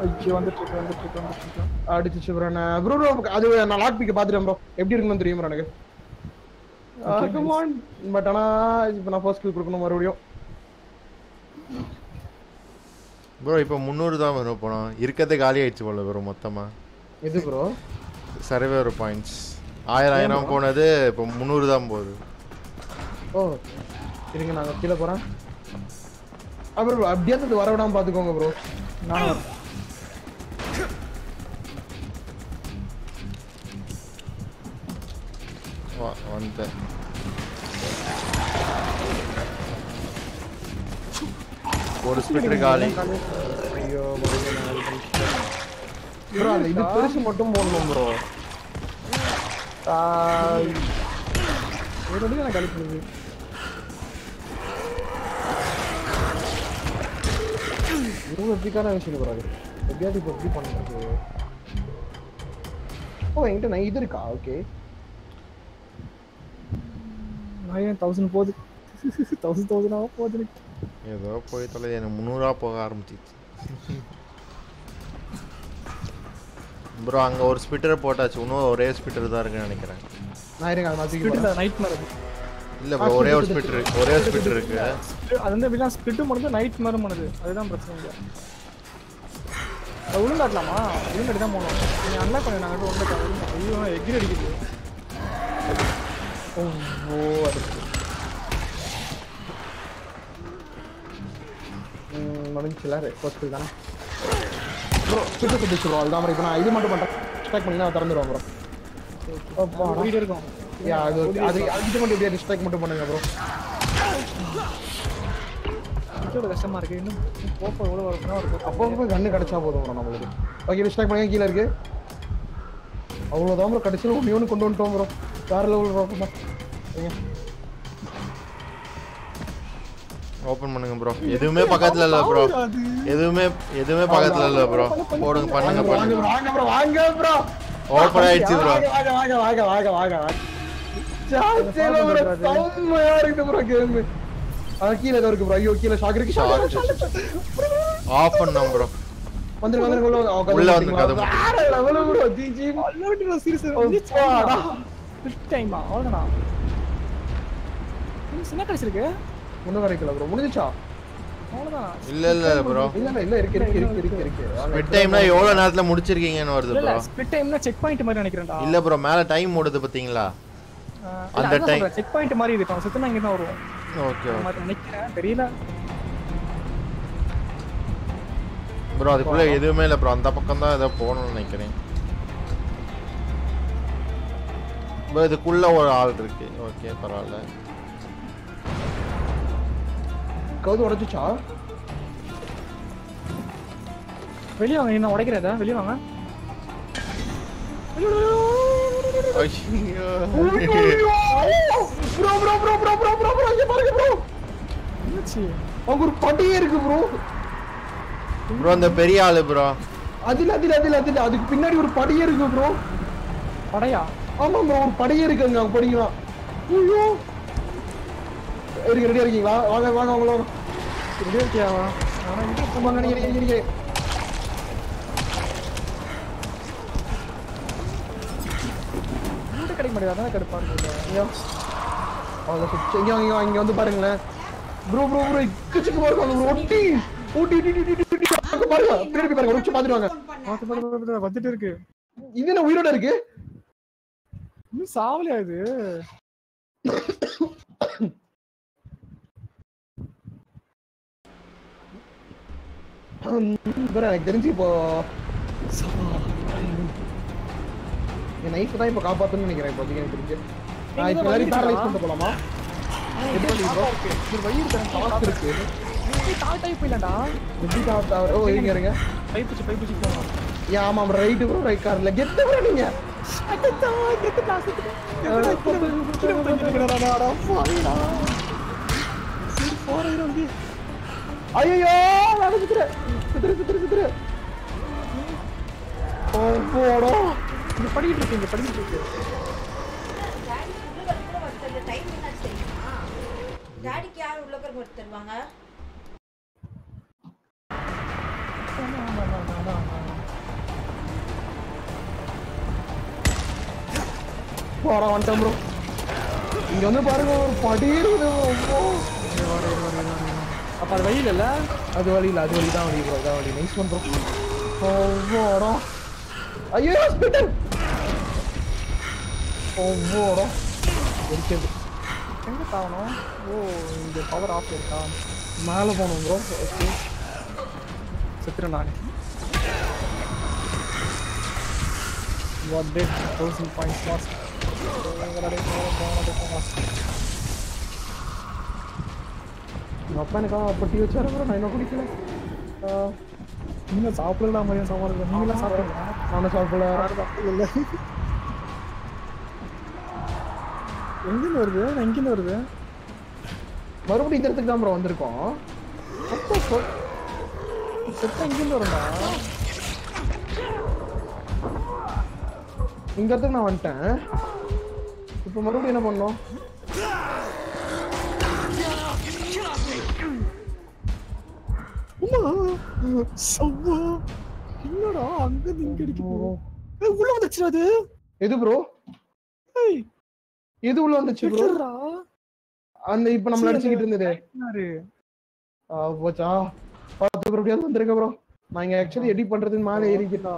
ஐயோ வந்துட்டு இருக்கு வந்துட்டு இருக்கு வந்துட்டு இருக்கு. அடிச்சிச்சு ப்ரோ நான் ப்ரோ ப்ரோ அது நான் லாக் பிக்க பார்த்துட்டேன் ப்ரோ எப்படி இருக்குன்னு தெரியும் ப்ரோ எனக்கு? கமான் பட் ஆனா இப்போ நான் ஃபர்ஸ்ட் கில் கொடுக்கணும் மறுபடியும். ப்ரோ இப்போ முந்நூறு தான் வரும். போனோம் இருக்கிறதே காலி ஆயிடுச்சு போல ப்ரோ மொத்தமாக எது ப்ரோ சர்வேவர் பாயிண்ட்ஸ் ஆயிரம் ஆயிரம் போனது இப்போ முந்நூறு தான் போகுது. ஓ இருங்க நாங்கள் கீழே போகிறேன் அப்புறம் bro, அப்படியே அது வர விடாம பார்த்துக்கோங்க ப்ரோ நானும் வா வந்துட்டேன் ஒரு ஸ்பிட்டர் காலி ஐயோ ப்ரோ அந்த இது பெருசு மட்டும் போடணும் ப்ரோ ஒரு அடி நான் கழிப்பு ரொம்ப எப்பிக்கான விஷயம் ப்ரோ அது எப்படியாவது இப்போ எப்படி பண்ணுறது ஓ என்கிட்ட நான் இது இருக்கா ஓகே நான் தௌசண்ட் போகுது. தௌசண்ட் தௌசண்ட் ஆக போகுது ஏதோ போய் தொலை எனக்கு முந்நூறுரூவா போக ஆரம்பிச்சிச்சு. ப்ரோ அங்கே ஒரு ஸ்பிட்டர் போட்டாச்சு. இன்னும் ஒரே ஸ்பிட்டர் தான் இருக்குன்னு நினைக்கிறேன். நான் இருங்க அதை ஸ்பிட் நைட் மரம் இல்லை ப்ரோ ஒரே ஒரு ஸ்பிட்டர் இருக்கு ஒரே ஸ்பிட்டர் இருக்கு. அது வந்து எப்படின்னா ஸ்பிட்டு பண்ணுது நைட் மரம் பண்ணுது அதுதான் பிரச்சனை இல்லை அது உளுந்தாட்டலாமா? உளுந்தாட்டி தான் போகணும் நீங்கள் அன்லாக் பண்ணி நாங்கள் உளுந்தாட்டா ஐயோ எக்ரி அடிக்குது. முடிஞ்சுல ஃபர்ஸ்ட் தானே. ப்ரோ சுட்டுச்சு ப்ரோ அதுதான் இப்போ நான் இது மட்டும் பண்ணுறேன் ஸ்ட்ரைக் பண்ணி நான் திறந்துடுவோம் ப்ரோ போயிட்டே இருக்கும் யா அது மட்டும் எப்படியா ஸ்ட்ரைக் மட்டும் பண்ணுங்க ப்ரோ இதோட கஷ்டமா இருக்கு. இன்னும் போப்போ எவ்வளோ வரப்போ ஒரு அப்போ கண்ணு கிடைச்சா போதும் ப்ரோ நம்மளுக்கு. ஓகே ஸ்ட்ரைக் பண்ணுங்க கீழே இருக்கு. அவ்வளோதான் ப்ரோ கடைசியில் ஒன்று ஒன்று கொண்டு வந்துட்டோம் ப்ரோ வேற லெவல் ப்ரோ ஓப்பன் பண்ணுங்க ப்ரோ எதுவுமே பக்கத்துல இல்ல ப்ரோ எதுவுமே எதுவுமே பக்கத்துல இல்ல ப்ரோ போடுங்க பண்ணுங்க பண்ணுங்க. bro, வாங்க ப்ரோ வாங்க ப்ரோ ஓப்பன் ஆயிடுச்சு ப்ரோ வாங்க வாங்க வாங்க வாங்க வாங்க சாச்சேல ப்ரோ செம்மையா இருக்குது ப்ரோ கேம் அது கீழ ஏதோ இருக்கு ப்ரோ ஐயோ கீழ ஷாக் இருக்கு. ஷாக் ஆஃப் பண்ணோம் ப்ரோ வந்துருங்க வந்துருங்க உள்ள வாங்க. உள்ள வந்துருங்க, அது மட்டும். வேற லெவல் ப்ரோ ஜிஜி அல்லாட்டி சீரியஸ் அப்பாடா. ஃபிஃப்த் டைமா அவ்வளோதானா என்ன கிடைச்சிருக்கு ஒன்றும் கிடைக்கல ப்ரோ முடிஞ்சுச்சா அவ்வளோதான் இல்ல இல்ல ப்ரோ இல்ல இல்ல இல்ல இருக்கு இருக்கு இருக்கு இருக்கு இருக்கு வாங்க. மிட் டைம்னா எவ்வளவு நேரத்துல முடிச்சிருக்கீங்கன்னு வருது ப்ரோ ஸ்பிட் டைம்னா செக் பாயிண்ட் மாதிரி நினைக்கிறேன்டா இல்ல ப்ரோ மேல டைம் ஓடுது பாத்தீங்களா அந்த time. செக் பாயிண்ட் மாதிரி இருக்கும் சுத்தமா இங்க தான் வருவோம் ஓகே நினைக்கிறேன் தெரியல ப்ரோ அதுக்குள்ள எதுவுமே இல்ல ப்ரோ அந்த பக்கம் தான் ஏதோ போகணும்னு நினைக்கிறேன். ப்ரோ இதுக்குள்ள ஒரு ஆள் இருக்கு. ஓகே பரவாயில்ல. கவுது உடைச்சுச்சா வெளியே வாங்க என்ன உடைக்கிறதா? வெளியே வாங்க. ஐயோ. Bro bro bro bro bro bro bro bro என்னாச்சு? அவங்க ஒரு பட்டியே இருக்கு ப்ரோ ப்ரோ அந்த பெரிய ஆளு ப்ரோ அதுல அதுல அதுல அதுல. அதுக்கு பின்னாடி ஒரு படியே இருக்கு ப்ரோ படையா? ஆமா ப்ரோ ஒரு படியே இருக்கு அங்க படிக்கலாம் ஐயோ. இருங்க ரெடியா இருக்கீங்களா? வாங்க வாங்க வாங்க வாங்க. ரெடி ஓகேவா ஆனா ஆமாங்க நீங்க நீங்க நீங்க மூட்டை கிடைக்க மாட்டேங்குது அதான் கடுப்பா இருக்குது ஐயோ. அவ்வளோ இங்க இங்க இங்க வந்து பாருங்களேன். ப்ரோ ப்ரோ ப்ரோ இக்கச்சுக்கு பாருங்க அந்த ஒட்டி ஊட்டி பாருங்க ஒரு நிமிஷம் பாத்துட்டு வாங்க. வந்துட்டு இருக்கு. இது என்ன உயிரோட இருக்கு? இன்னும் சாவலையா இது? ப்ரோ எனக்கு தெரிஞ்சு இப்போ என் நைஃப் தான் இப்போ காப்பாத்தணும்னு நினைக்கிறேன் இப்போ எனக்கு தெரிஞ்சு. நான் இப்போ எல்லாரையும் பேரலைஸ் பண்ணிட்டு போலாமா? எப்படி இருக்கு. தாய் தாய் போயிடலாம்டா. எப்படி டாஸ்க் ஓ இருங்க. இருங்க பைப்பிச்சு பைப்பிச்சு போகணும் ஏன் ஆமா ரைட்டு ப்ரோ ரைட் கார்ல கெத்த ப்ரோ நீங்க. ஐயோ நான் சுத்துற. சுத்துற சுத்துற ஓ போடா. இங்க படிக்கிட்டு இருக்கு இங்க படிக்கிட்டு இருக்கு. டாடிக்கு யார் உள்ள போய் போட்டு தருவாங்க? போடா வந்துட்டேன் ப்ரோ இங்க வந்து பாருங்க ஒரு படி. அப்ப அது வழி இல்ல அது வழி இல்ல அது வழி தான் வழி ப்ரோ அதான் வழி. நைஸ் பண்றோம் போடா ஐயோ ஹாஸ்பிட்டல் போடா இருக்குது எங்க தாவணும்? ஓ இங்க பவர் ஆஃப் இருக்கா? மேலே போகணும் ப்ரோ ஓகே செத்துறேன் நான். வாட் டேட் தௌசண்ட் பாயிண்ட்ஸ் லாஸ்ட் எங்கள் அப்பா எனக்கு பட்டி வச்சாரு ப்ரோ நான் என்ன குடிக்கல நீங்களும் நீங்க சாப்பிடலாம் சாப்பாடு நீங்களாம் சாப்பிடுங்க நானும் சாப்பிடல இல்ல எங்கிருந்து வருது நான் எங்கிருந்து வருது மறுபடியும் இந்த இடத்துக்கு தான் ப்ரோ வந்திருக்கோம் அப்போ செத்த எங்கிருந்து வரும்டா இந்த நான் வந்துட்டேன் இப்போ மறுபடியும் என்ன பண்ணோம் என்னடா அங்க இங்க அடிக்க உள்ள வந்துச்சு அது எது ப்ரோ எது உள்ள வந்துச்சு ப்ரோ? அந்த இப்போ நம்மள அடிச்சுக்கிட்டு இருந்தது. போச்சா? பார்த்து ப்ரோ எப்படியாவது வந்துருங்க ப்ரோ நான் இங்க ஆக்சுவலி எடிட் பண்றதுக்கு மேலே ஏறிக்கிட்டா.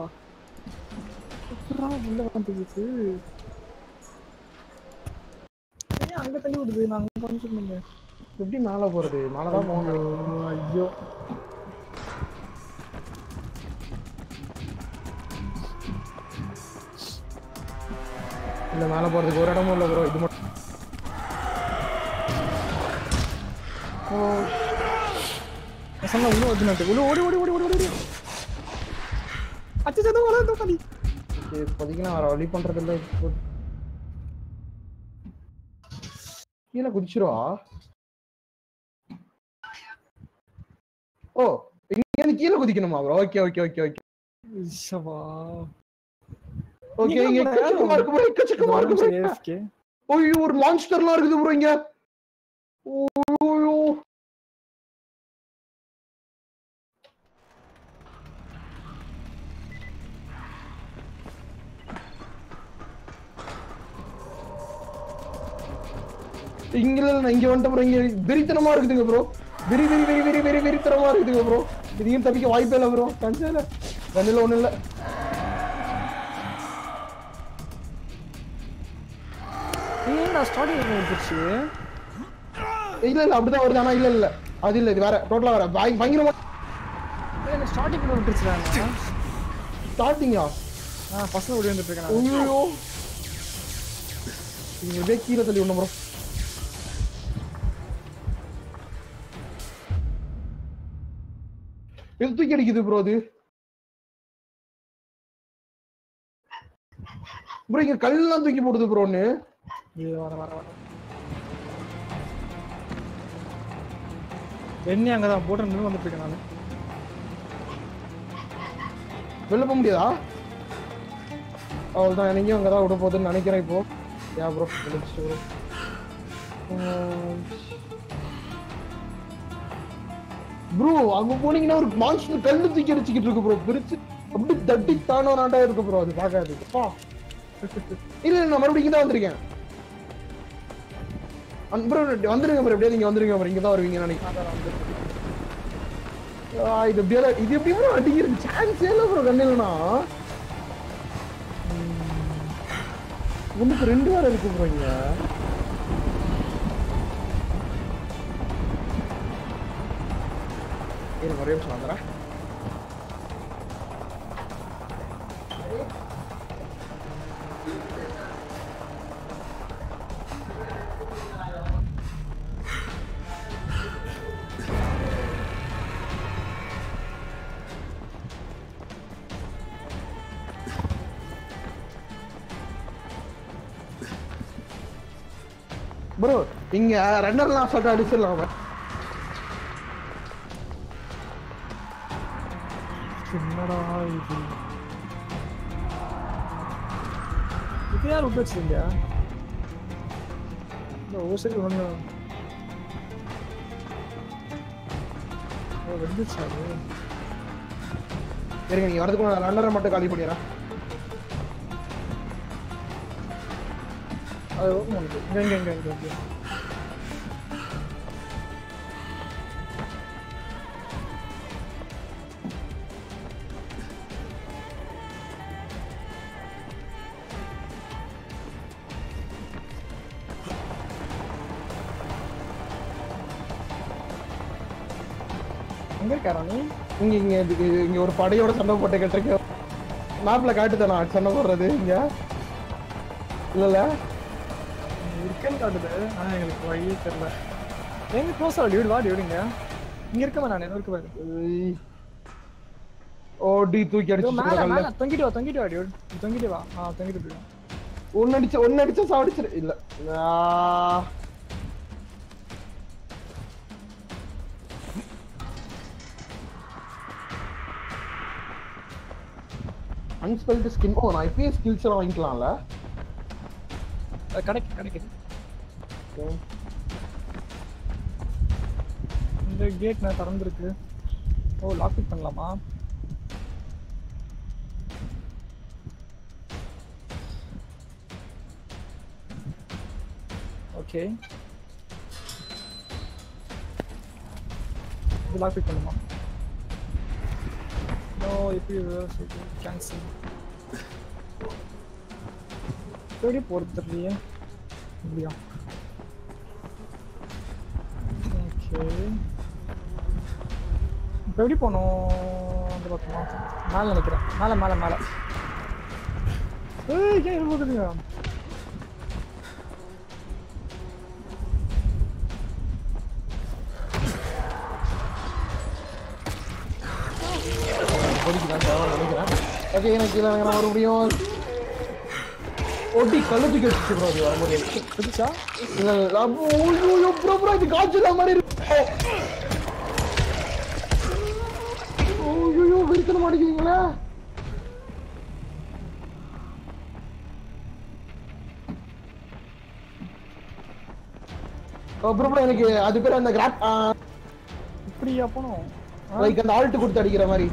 எப்படா உள்ள வந்துச்சு ஏன் அங்க தள்ளி விடுது நான் அங்க பண்ணிட்டு எப்படி மேலே போறது? மேலே தான் போகணும். ஐயோ. இல்ல மேலே போறதுக்கு ஒரு இடமும் இல்லை ப்ரோ இது மட்டும். சொன்ன வந்து உள்ள ஓடி ஓடி ஓடி ஓடி ஓடி. அச்சு சதம் வளர்ந்து சரி, இப்போதைக்கு நான் வேற வழி பண்றது இல்லை இப்போ கீழே குதிச்சிருவா ஓ இங்க கீழே குதிக்கணுமா bro okay okay okay okay ஷவா okay இங்க எக்கச்சக்கமா இருக்கு ப்ரோ எக்கச்சக்கமா இருக்கு ஐயோ ஒரு மான்ஸ்டர்லாம் இருக்குது ப்ரோ இங்க இல்ல நான் இங்க வந்துட்டேன் ப்ரோ இங்க வெறித்தனமா இருக்குதுங்க ப்ரோ வெறி வெறி வெறி வெறி வெறி வெறித்தனமா இருக்குதுங்க ப்ரோ இதையும் தப்பிக்க வாய்ப்பே இல்லை ப்ரோ கண்ணில் ஒண்ணும் இல்லை. ஏன்டா ஸ்டார்டிங் வந்துருச்சு? இல்ல இல்ல அப்படிதான் வருது. ஆனா இல்ல இல்ல. அது இல்ல இது வேற. டோட்டலா வேற. பய- பயங்கரமா ஸ்டார்டிங் விட்டுருச்சுடா ஸ்டார்டிங்கா ஆ? பசங்க ஓடி வந்துட்டு இருக்கேன். ஐயோ. அப்படியே கீழே தள்ளி விடணும் ப்ரோ இது தூக்கி அடிக்குது ப்ரோ அது? ப்ரோ இங்க கல்லாம் தூக்கி போடுது ப்ரோ ஒண்ணு. இது வர வர வர. என்ன அங்கதான் போட்டு நின்று வந்துட்டு இருக்கேன் நான். வெளில போக முடியாதா? அவ்வளோதான் நீங்க அங்கே தான் விட போகுதுன்னு நினைக்கிறேன் இப்போ. யா ப்ரோ ப்ரோ ப்ரோ அங்க போனீங்கன்னா ஒரு மான்ஸ்டர் கல்லு தூக்கி அடிச்சுக்கிட்டு இருக்கு ப்ரோ பிரிச்சு அப்படி தட்டி தானோ நாண்டா இருக்கு ப்ரோ அது பாக்காது இல்ல இல்ல, நான் மறுபடியும் இங்க தான் வந்திருக்கேன் ப்ரோ வந்துருங்க ப்ரோ எப்படியா நீங்க வந்துருங்க ப்ரோ இங்க தான் வருவீங்க நினைக்கிறேன். ஆ, இது எப்படியா இது எப்படி ப்ரோ அடிக்கிறது சான்ஸே இல்ல ப்ரோ கண்ணில்னா. ஒண்ணுக்கு ரெண்டு வேற இருக்கு ப்ரோ இங்க. இருங்க ஒரே நிமிஷம் வந்துடுறேன் ப்ரோ இங்க ரன்னர்லாம் சொல்லிட்டு அடிச்சிடலாம் என்னடா இது இது யார் விட்டு வச்சிருங்க இந்த சைடு ஒன்று வெந்துச்சா சரிங்க நீங்கள் நீங்க வரதுக்கு நான் ரன்னரை மட்டும் காலி பண்ணிடுறேன். அது ஓகே இங்கே இங்கே இங்கே இங்கே. நீ இங்க இங்க இங்க ஒரு படையோட சண்டை போட்டு கேட்டிருக்கேன் மேப்ல காட்டுதான்? சண்டை போடுறது இங்க? இல்லல்ல? இருக்கேன்னு காட்டுது. ஆனா எங்களுக்கு வழியே தெரியல. எங்க க்ளோஸ் ஆகும் டியூட் வா டியூடுங்க இங்க? இருக்கமா நான் இருக்கு பாரு. ஓடி தூக்கி மேல அடிச்சு மேல தொங்கிட்டு வா தொங்கிட்டு வா டியூட் தொங்கிட்டு வா. ஆ தொங்கிட்டு போயிடும் ஒன்னு அடிச்ச ஒன்னு அடிச்சா சாவடிச்சிரு. இல்ல. அன்ஸ்பெல்டு ஸ்கின் ஓ நான் இப்பயே ஸ்கில்ஸ் எல்லாம் வாங்கிக்கலாம்ல. அது கிடைக்கு கிடைக்குது இந்த கேட் நான் திறந்துருக்கு. ஓ லாக் பிக் பண்ணலாமா? ஓகே. இது லாக் பிக் பண்ணுமா? நோ இப்போ கேன்சல் எப்படி போகிறது தெரியலையே இப்படியா ஓகே இப்போ எப்படி போகணும் அந்த பக்கமா மேலே நினைக்கிறேன் மேலே மேலே மேலே ஏய் ஏன் இது ஓகே எனக்கு கீழே இறங்குற மறுபடியும் ஒட்டி கல்லு தூக்கி ப்ரோ அது இல்ல ஐயோ ப்ரோ ப்ரோ இது மாதிரி இருக்கு. ஐயோ மாட்டேங்கிறீங்களா அப்புறம் எனக்கு அது பேர் அந்த கிராப் இப்படியா போனோம்? லைக் அந்த ஆல்ட் கொடுத்து அடிக்கிற மாதிரி.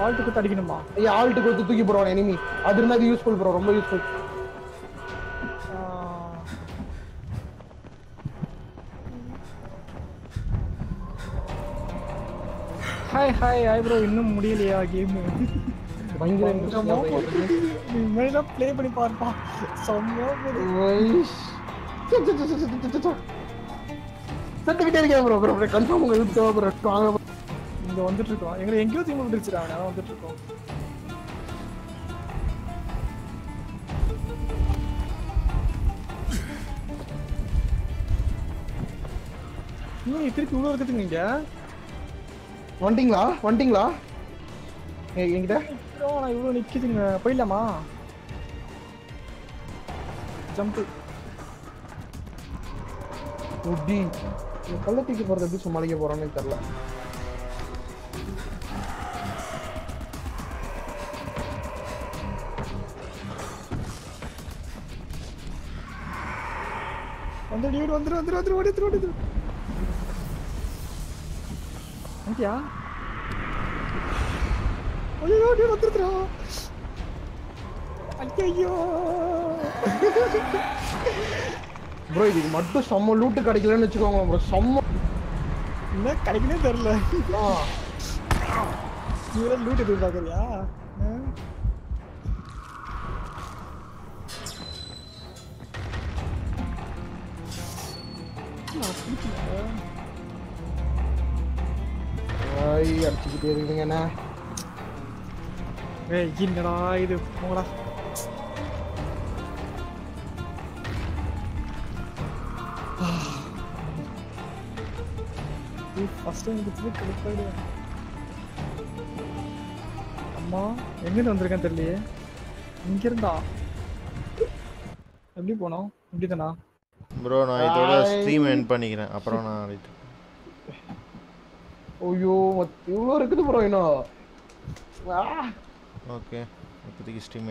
ஆல்ட்டு கொடுத்து அடிக்கணுமா? ஐயா ஆல்ட் கொடுத்து தூக்கி போடுவான் எனிமி அது இருந்தா அது யூஸ்ஃபுல் ப்ரோ ரொம்ப useful hi hi hi bro இன்னும் முடியலையா கேம் பயங்கர. இனிமேல் ப்ளே பண்ணி பார்ப்பா. செம்மையா. செத்துக்கிட்டே இருக்கேன் ப்ரோ ப்ரோ கன்ஃபார்ம் ப்ரோ. இங்க வந்துட்டு இருக்கோம் எங்களை எங்கேயோ தீம்பு விட்டுருச்சுடா அவன் வந்துட்டு இருக்கோம் இன்னும் திருப்பி உள்ள இருக்குதுங்க இங்க? வந்துட்டீங்களா வந்துட்டீங்களா எ- என்கிட்ட? ஐயோ, நான் இவ்வளவு நிக்குதுங்க. போயிடலாமா? ஜம்ப் எப்படி கள்ள தூக்கி போறது எப்படி சமாளிக்க போறோம்னு தெரியல. வந்து டியூட் வந்துரு வந்துரு வந்துரு ஓடி வந்துரு ஓடி. வந்துட்டியா? ஐயோ நீ வந்துருக்குறா ஐயோ ப்ரோ இதுக்கு மட்டும் செம்ம லூட்டு கிடைக்கலன்னு வச்சுக்கோங்க ப்ரோ செம்ம என்ன கிடைக்கனே தெரியல. ஆ, நீ வேற லூட் எதிர்பார்க்கறியா ஐ, அடிச்சுக்கிட்டே இருக்குதுங்க என்ன ஏய் என்னடா இது? போங்கடா ஃபர்ஸ்ட் டைம் குடிச்சது கடுப்பாடு அம்மா எங்கிருந்து வந்திருக்கேன் தெரியலையே. இங்க இருந்தா எப்படி போனோம். இப்படிதானா? ப்ரோ நான் இதோட. ஸ்ட்ரீம் எண்ட் பண்ணிக்கிறேன். அப்புறம் நான் ஆடிட்டு ஐயோ இவ்வளோ இருக்குது ப்ரோ இன்னும். ஓகே இப்போதைக்கு ஸ்ட்ரீம்